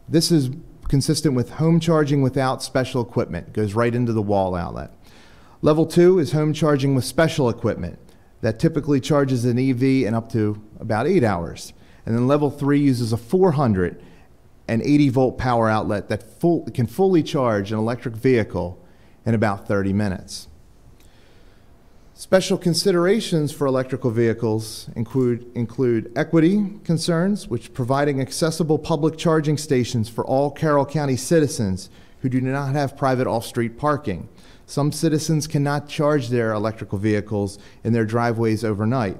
This is consistent with home charging without special equipment, goes right into the wall outlet. Level two is home charging with special equipment that typically charges an EV in up to about eight hours. And then level three uses a 400 and 80 volt power outlet that full, can fully charge an electric vehicle in about 30 minutes. Special considerations for electrical vehicles include, include equity concerns, which providing accessible public charging stations for all Carroll County citizens who do not have private off-street parking. Some citizens cannot charge their electrical vehicles in their driveways overnight.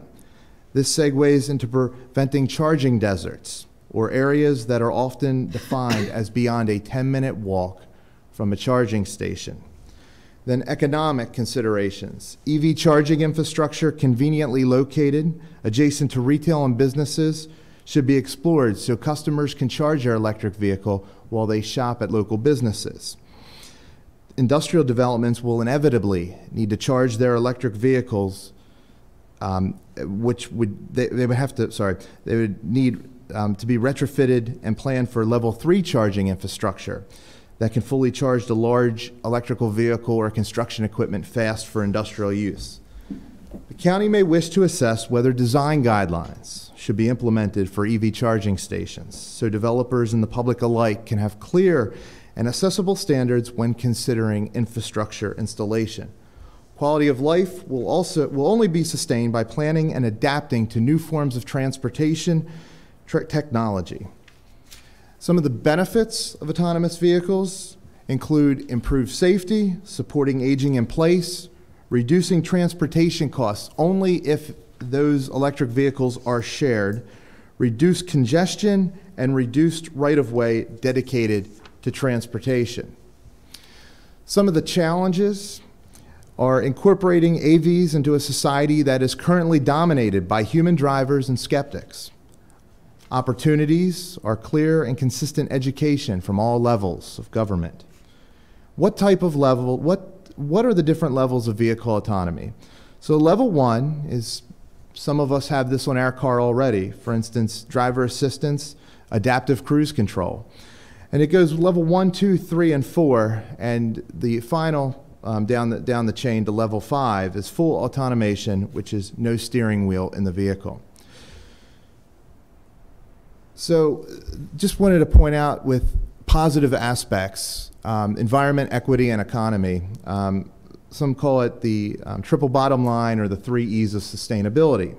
This segues into preventing charging deserts, or areas that are often defined as beyond a 10-minute walk from a charging station. Then economic considerations. EV charging infrastructure conveniently located adjacent to retail and businesses should be explored so customers can charge their electric vehicle while they shop at local businesses. Industrial developments will inevitably need to charge their electric vehicles, um, which would they, they would have to sorry they would need um, to be retrofitted and planned for level three charging infrastructure that can fully charge the large electrical vehicle or construction equipment fast for industrial use. The county may wish to assess whether design guidelines should be implemented for EV charging stations so developers and the public alike can have clear and accessible standards when considering infrastructure installation. Quality of life will also will only be sustained by planning and adapting to new forms of transportation technology. Some of the benefits of autonomous vehicles include improved safety, supporting aging in place, reducing transportation costs only if those electric vehicles are shared, reduced congestion, and reduced right-of-way dedicated to transportation. Some of the challenges are incorporating AVs into a society that is currently dominated by human drivers and skeptics. Opportunities are clear and consistent education from all levels of government. What type of level, what, what are the different levels of vehicle autonomy? So, level one is some of us have this on our car already. For instance, driver assistance, adaptive cruise control. And it goes level one, two, three, and four, and the final um, down, the, down the chain to level five is full automation, which is no steering wheel in the vehicle. So, just wanted to point out with positive aspects um, environment, equity, and economy. Um, some call it the um, triple bottom line or the three E's of sustainability.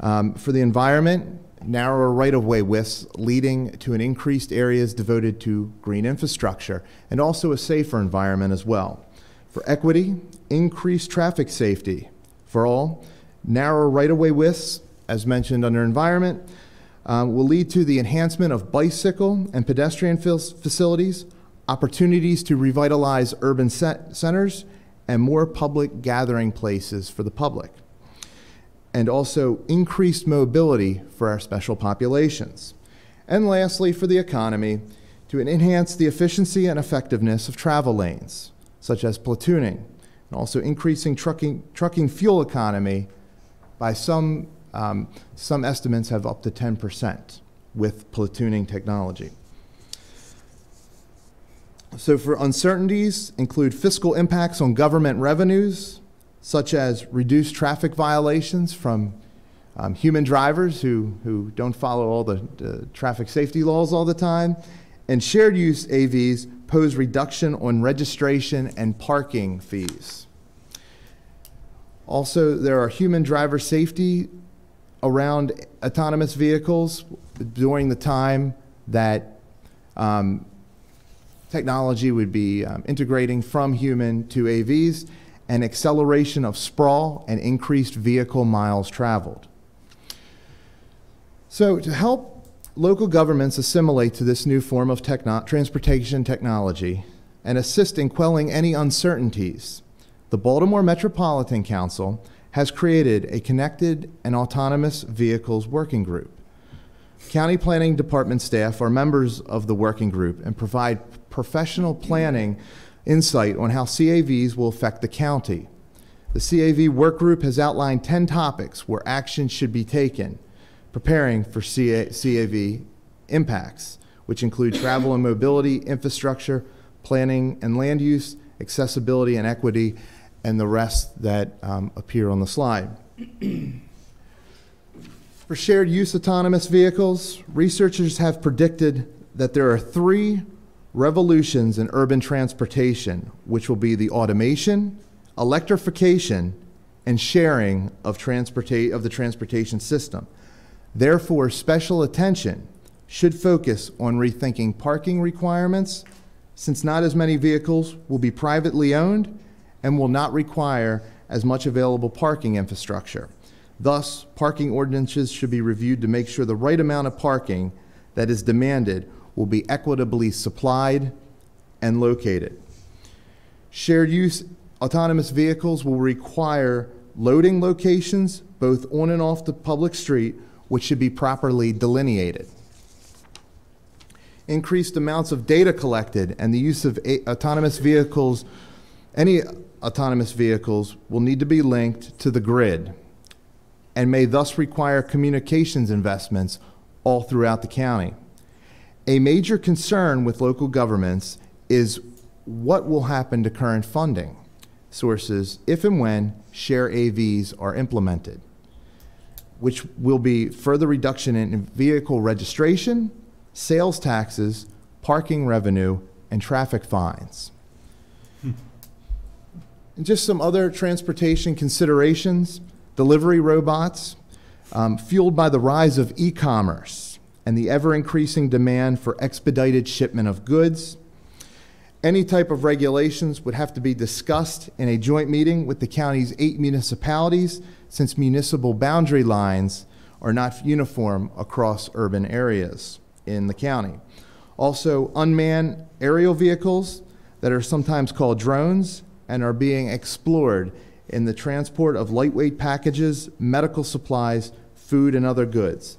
Um, for the environment, narrower right of way widths leading to an increased areas devoted to green infrastructure and also a safer environment as well. For equity, increased traffic safety for all, narrower right of way widths, as mentioned under environment, um, will lead to the enhancement of bicycle and pedestrian facilities, opportunities to revitalize urban centers, and more public gathering places for the public. And also increased mobility for our special populations. And lastly, for the economy, to enhance the efficiency and effectiveness of travel lanes, such as platooning, and also increasing trucking, trucking fuel economy by some um, some estimates have up to 10% with platooning technology. So for uncertainties include fiscal impacts on government revenues, such as reduced traffic violations from um, human drivers who, who don't follow all the, the traffic safety laws all the time, and shared use AVs pose reduction on registration and parking fees. Also, there are human driver safety around autonomous vehicles during the time that um, technology would be um, integrating from human to AVs and acceleration of sprawl and increased vehicle miles traveled. So to help local governments assimilate to this new form of techno transportation technology and assist in quelling any uncertainties, the Baltimore Metropolitan Council has created a connected and autonomous vehicles working group. County Planning Department staff are members of the working group and provide professional planning insight on how CAVs will affect the county. The CAV work group has outlined 10 topics where action should be taken, preparing for CAV impacts, which include travel and mobility, infrastructure, planning and land use, accessibility and equity, and the rest that um, appear on the slide. *clears throat* For shared use autonomous vehicles, researchers have predicted that there are three revolutions in urban transportation, which will be the automation, electrification, and sharing of, transporta- of the transportation system. Therefore, special attention should focus on rethinking parking requirements, since not as many vehicles will be privately owned and will not require as much available parking infrastructure. Thus, parking ordinances should be reviewed to make sure the right amount of parking that is demanded will be equitably supplied and located. Shared use autonomous vehicles will require loading locations both on and off the public street, which should be properly delineated. Increased amounts of data collected and the use of autonomous vehicles, any autonomous vehicles will need to be linked to the grid and may thus require communications investments all throughout the county. A major concern with local governments is what will happen to current funding sources if and when share AVs are implemented, which will be further reduction in vehicle registration, sales taxes, parking revenue, and traffic fines. And just some other transportation considerations. Delivery robots um, fueled by the rise of e-commerce and the ever-increasing demand for expedited shipment of goods. Any type of regulations would have to be discussed in a joint meeting with the county's eight municipalities since municipal boundary lines are not uniform across urban areas in the county. Also, unmanned aerial vehicles that are sometimes called drones and are being explored in the transport of lightweight packages, medical supplies, food, and other goods.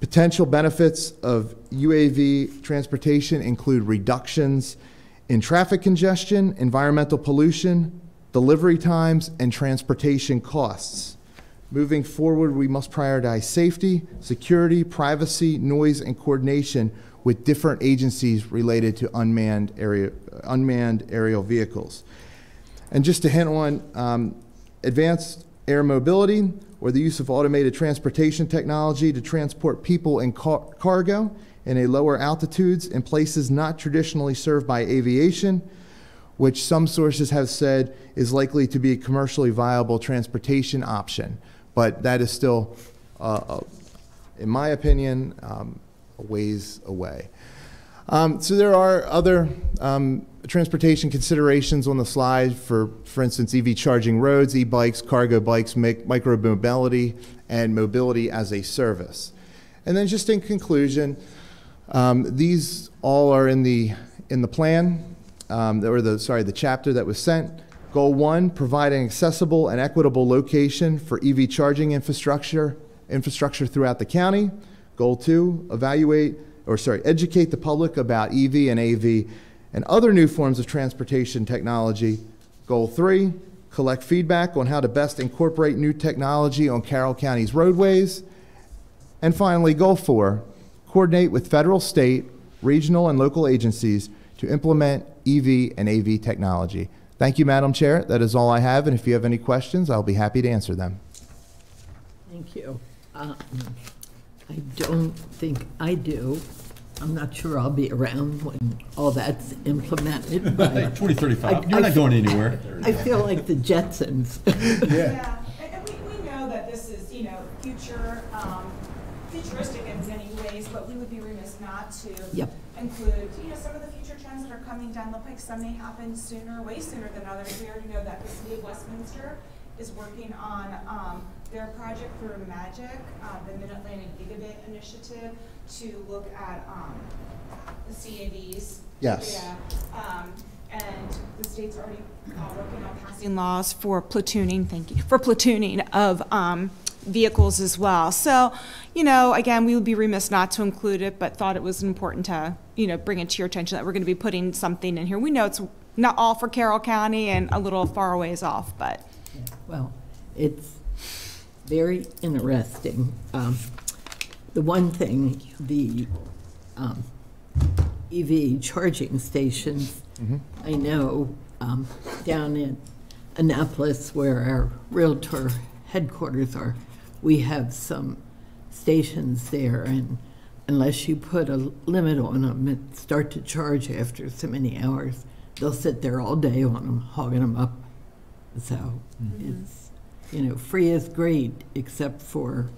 Potential benefits of UAV transportation include reductions in traffic congestion, environmental pollution, delivery times, and transportation costs. Moving forward, we must prioritize safety, security, privacy, noise, and coordination with different agencies related to unmanned, area, unmanned aerial vehicles. And just to hint on um, advanced air mobility or the use of automated transportation technology to transport people and car- cargo in a lower altitudes in places not traditionally served by aviation, which some sources have said is likely to be a commercially viable transportation option. But that is still, uh, uh, in my opinion, um, a ways away. Um, so there are other um, transportation considerations on the slide for, for instance, EV charging roads, e-bikes, cargo bikes, micro mobility, and mobility as a service. And then just in conclusion, um, these all are in the in the plan, um, or the sorry, the chapter that was sent. Goal one: providing accessible and equitable location for EV charging infrastructure infrastructure throughout the county. Goal two: evaluate or sorry, educate the public about EV and AV and other new forms of transportation technology. Goal three: collect feedback on how to best incorporate new technology on Carroll County's roadways. And finally, goal four coordinate with federal, state, regional, and local agencies to implement EV and AV technology. Thank you, Madam Chair. That is all I have, and if you have any questions, I'll be happy to answer them.
Thank you. Um, I don't think I do. I'm not sure I'll be around when all that's implemented, *laughs* but.
2035,
I-
you're
I-
not going anywhere. *laughs*
I feel like the Jetsons. *laughs*
Yeah, and, and we, we know that this is, you know, future, um, futuristic in many ways, but we would be remiss not to
Yep.
include, you know, some of the future trends that are coming down the pike. Some may happen sooner, way sooner than others. We already know that the city of Westminster is working on, um, their project for MAGIC, uh, the Mid-Atlantic Gigabit Initiative, to look at, um, the CAVs.
Yes.
Yeah, um, and the state's already, uh, working on passing laws for platooning, thank you, for platooning of, um, vehicles as well. So, you know, again, we would be remiss not to include it, but thought it was important to, you know, bring it to your attention that we're gonna be putting something in here. We know it's not all for Carroll County and a little far ways off, but.
Well, it's very interesting. Um, The one thing, the um, EV charging stations,
Mhm.
I know um, down in Annapolis, where our Realtor headquarters are, we have some stations there, and unless you put a limit on them and start to charge after so many hours, they'll sit there all day on them, hogging them up. So it's, you know, free is great, except for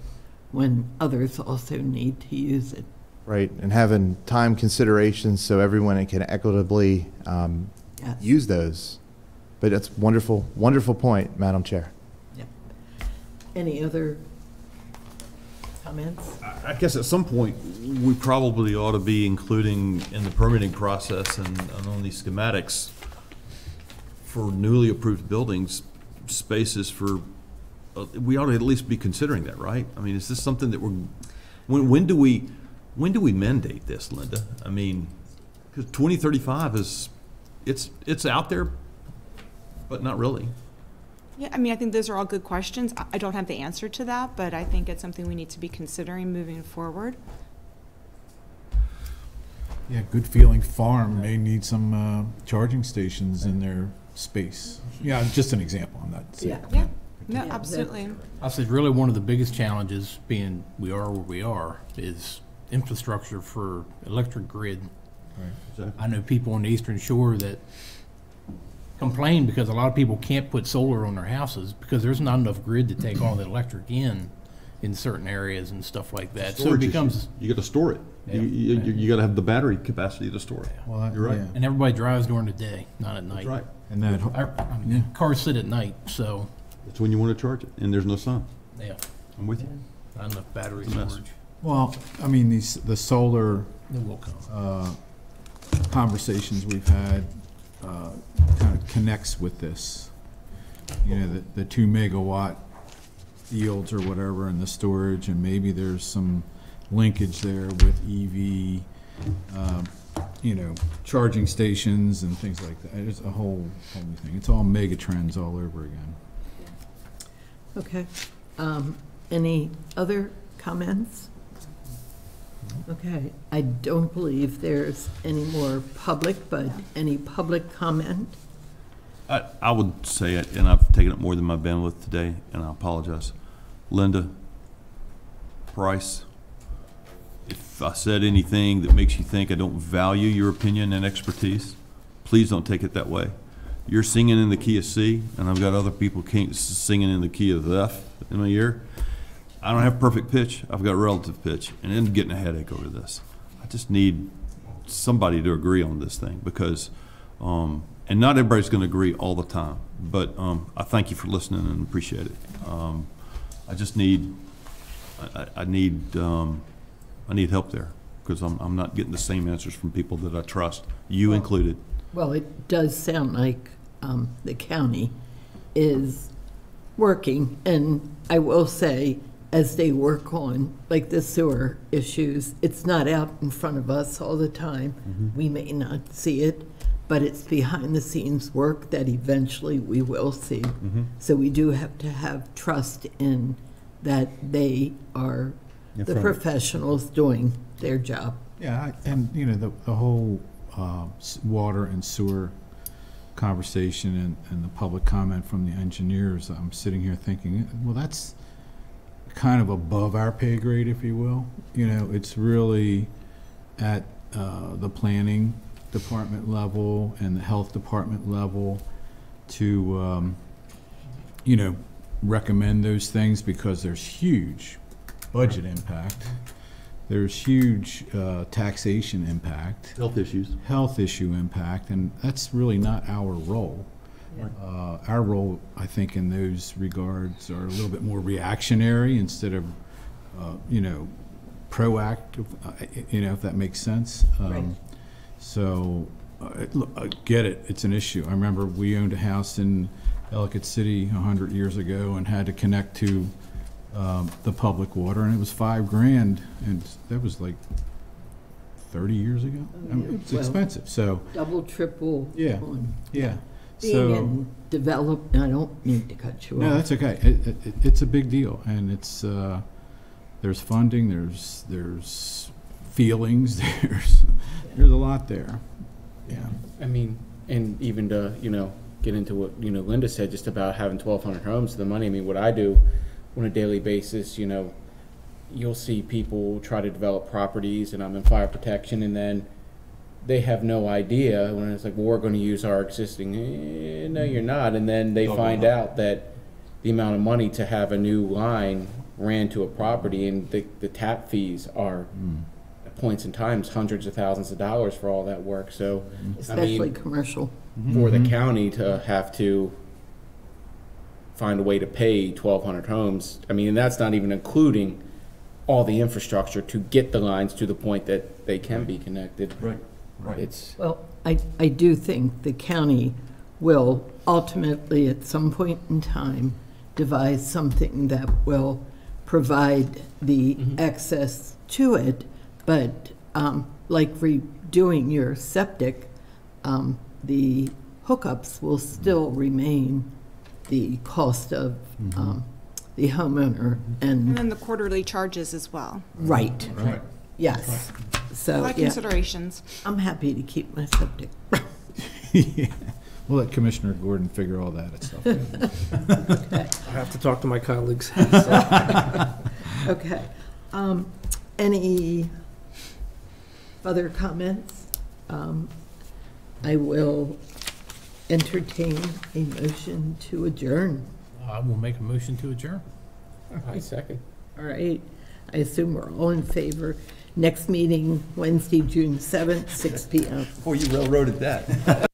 when others also need to use it.
Right, and having time considerations so everyone can equitably um,
Yes.
use those. But that's wonderful, wonderful point, Madam Chair.
Any other comments?
I guess at some point, we probably ought to be including in the permitting process and, and on these schematics for newly approved buildings, spaces for, we ought to at least be considering that, right? I mean, is this something that we're, when, when do we, when do we mandate this, Linda? I mean, because twenty thirty-five is, it's, it's out there, but not really.
Yeah, I mean, I think those are all good questions. I- I don't have the answer to that, but I think it's something we need to be considering moving forward.
Yeah, Good Feeling Farm may need some uh, charging stations in their space. Yeah, just an example, I'm not saying.
Yeah, no, absolutely.
I said, really, one of the biggest challenges, being we are where we are, is infrastructure for electric grid. I know people on the eastern shore that complain because a lot of people can't put solar on their houses because there's not enough grid to take all the electric in. in certain areas and stuff like that. So it
Storage issue.
becomes,
You gotta store it. You, you, you- you gotta have the battery capacity to store it.
Well,
You're right.
yeah.
and everybody drives during the day, not at night.
That's right.
And that,
I, I mean, cars sit at night, so,
That's when you wanna charge it, and there's no sun.
yeah,
I'm with you.
not enough battery
It's a mess.
storage.
well, I mean, these, the solar
It will come.
uh, conversations we've had uh, kind of connects with this. You know, the, the two megawatt yields or whatever and the storage, and maybe there's some linkage there with EV, um, you know, charging stations and things like that. It's a whole, whole new thing. It's all mega trends all over again.
Okay. Um, Any other comments? Okay, I don't believe there's any more public, but any public comment?
I, I would say it, and I've taken up more than my bandwidth today, and I apologize. Linda, Price, if I said anything that makes you think I don't value your opinion and expertise, please don't take it that way. You're singing in the key of C, and I've got other people can't- singing in the key of F in my ear. I don't have perfect pitch, I've got relative pitch, and I'm getting a headache over this. I just need somebody to agree on this thing, because, um, and not everybody's gonna agree all the time, but, um, I thank you for listening and appreciate it. Um, I just need, I, I- I need, um, I need help there, because I'm, I'm not getting the same answers from people that I trust, you included.
Well, it does sound like um, the county is working, and I will say, as they work on, like the sewer issues, it's not out in front of us all the time. We may not see it, but it's behind-the-scenes work that eventually we will see.
Mhm.
So we do have to have trust in that they are
In
the professionals doing their job.
Yeah, I- and, you know, the, the whole uh, water and sewer conversation and, and the public comment from the engineers, I'm sitting here thinking, well, that's kind of above our pay grade, if you will. You know, it's really at uh, the planning department level and the health department level to, um, you know, recommend those things because there's huge budget impact. There's huge uh, taxation impact.
Health issues.
Health issue impact, and that's really not our role. Uh, Our role, I think, in those regards are a little bit more reactionary instead of, uh, you know, proactive, uh, you know, if that makes sense. Um,
Right.
So, uh, look, I get it, it's an issue. I remember we owned a house in Ellicott City a hundred years ago and had to connect to um, the public water, and it was five grand, and that was like thirty years ago. I mean, It's
Well,
expensive, so,
Double, triple.
Yeah,
on-
yeah.
Being
So,
in develop, I don't mean to cut you off.
no, that's okay. It, it, it- it's a big deal, and it's, uh, there's funding, there's, there's feelings, *laughs* there's, there's a lot there. Yeah.
I mean, and even to, you know, get into what, you know, Linda said, just about having twelve hundred homes, the money, I mean, what I do on a daily basis, you know, you'll see people try to develop properties, and I'm in fire protection, and then they have no idea, when it's like, well, we're gonna use our existing, eh, no, you're not, and then they
Double
find
up.
out that the amount of money to have a new line ran to a property, and the, the tap fees are, at points in times, hundreds of thousands of dollars for all that work, so, I
Especially
mean,
commercial.
for the
Mhm.
county to have to find a way to pay twelve hundred homes, I mean, and that's not even including all the infrastructure to get the lines to the point that they can be connected.
Right, right.
It's,
Well, I, I do think the county will ultimately, at some point in time, devise something that will provide the access to it, but um, like redoing your septic, um, the hookups will still remain the cost of um, the homeowner
And
and,
then the quarterly charges as well.
right,
Right.
yes.
A
So,
lot of
yeah,
considerations.
I'm happy to keep my septic. *laughs*
Yeah. We'll let Commissioner Gordon figure all that stuff out. *laughs*
Okay.
I have to talk to my colleagues. *laughs*
Okay. Um, Any other comments? Um, I will entertain a motion to adjourn.
I will make a motion to adjourn.
I second.
All right, I assume we're all in favor. Next meeting, Wednesday, June 7th, 6 PM.
Oh, you railroaded that. *laughs*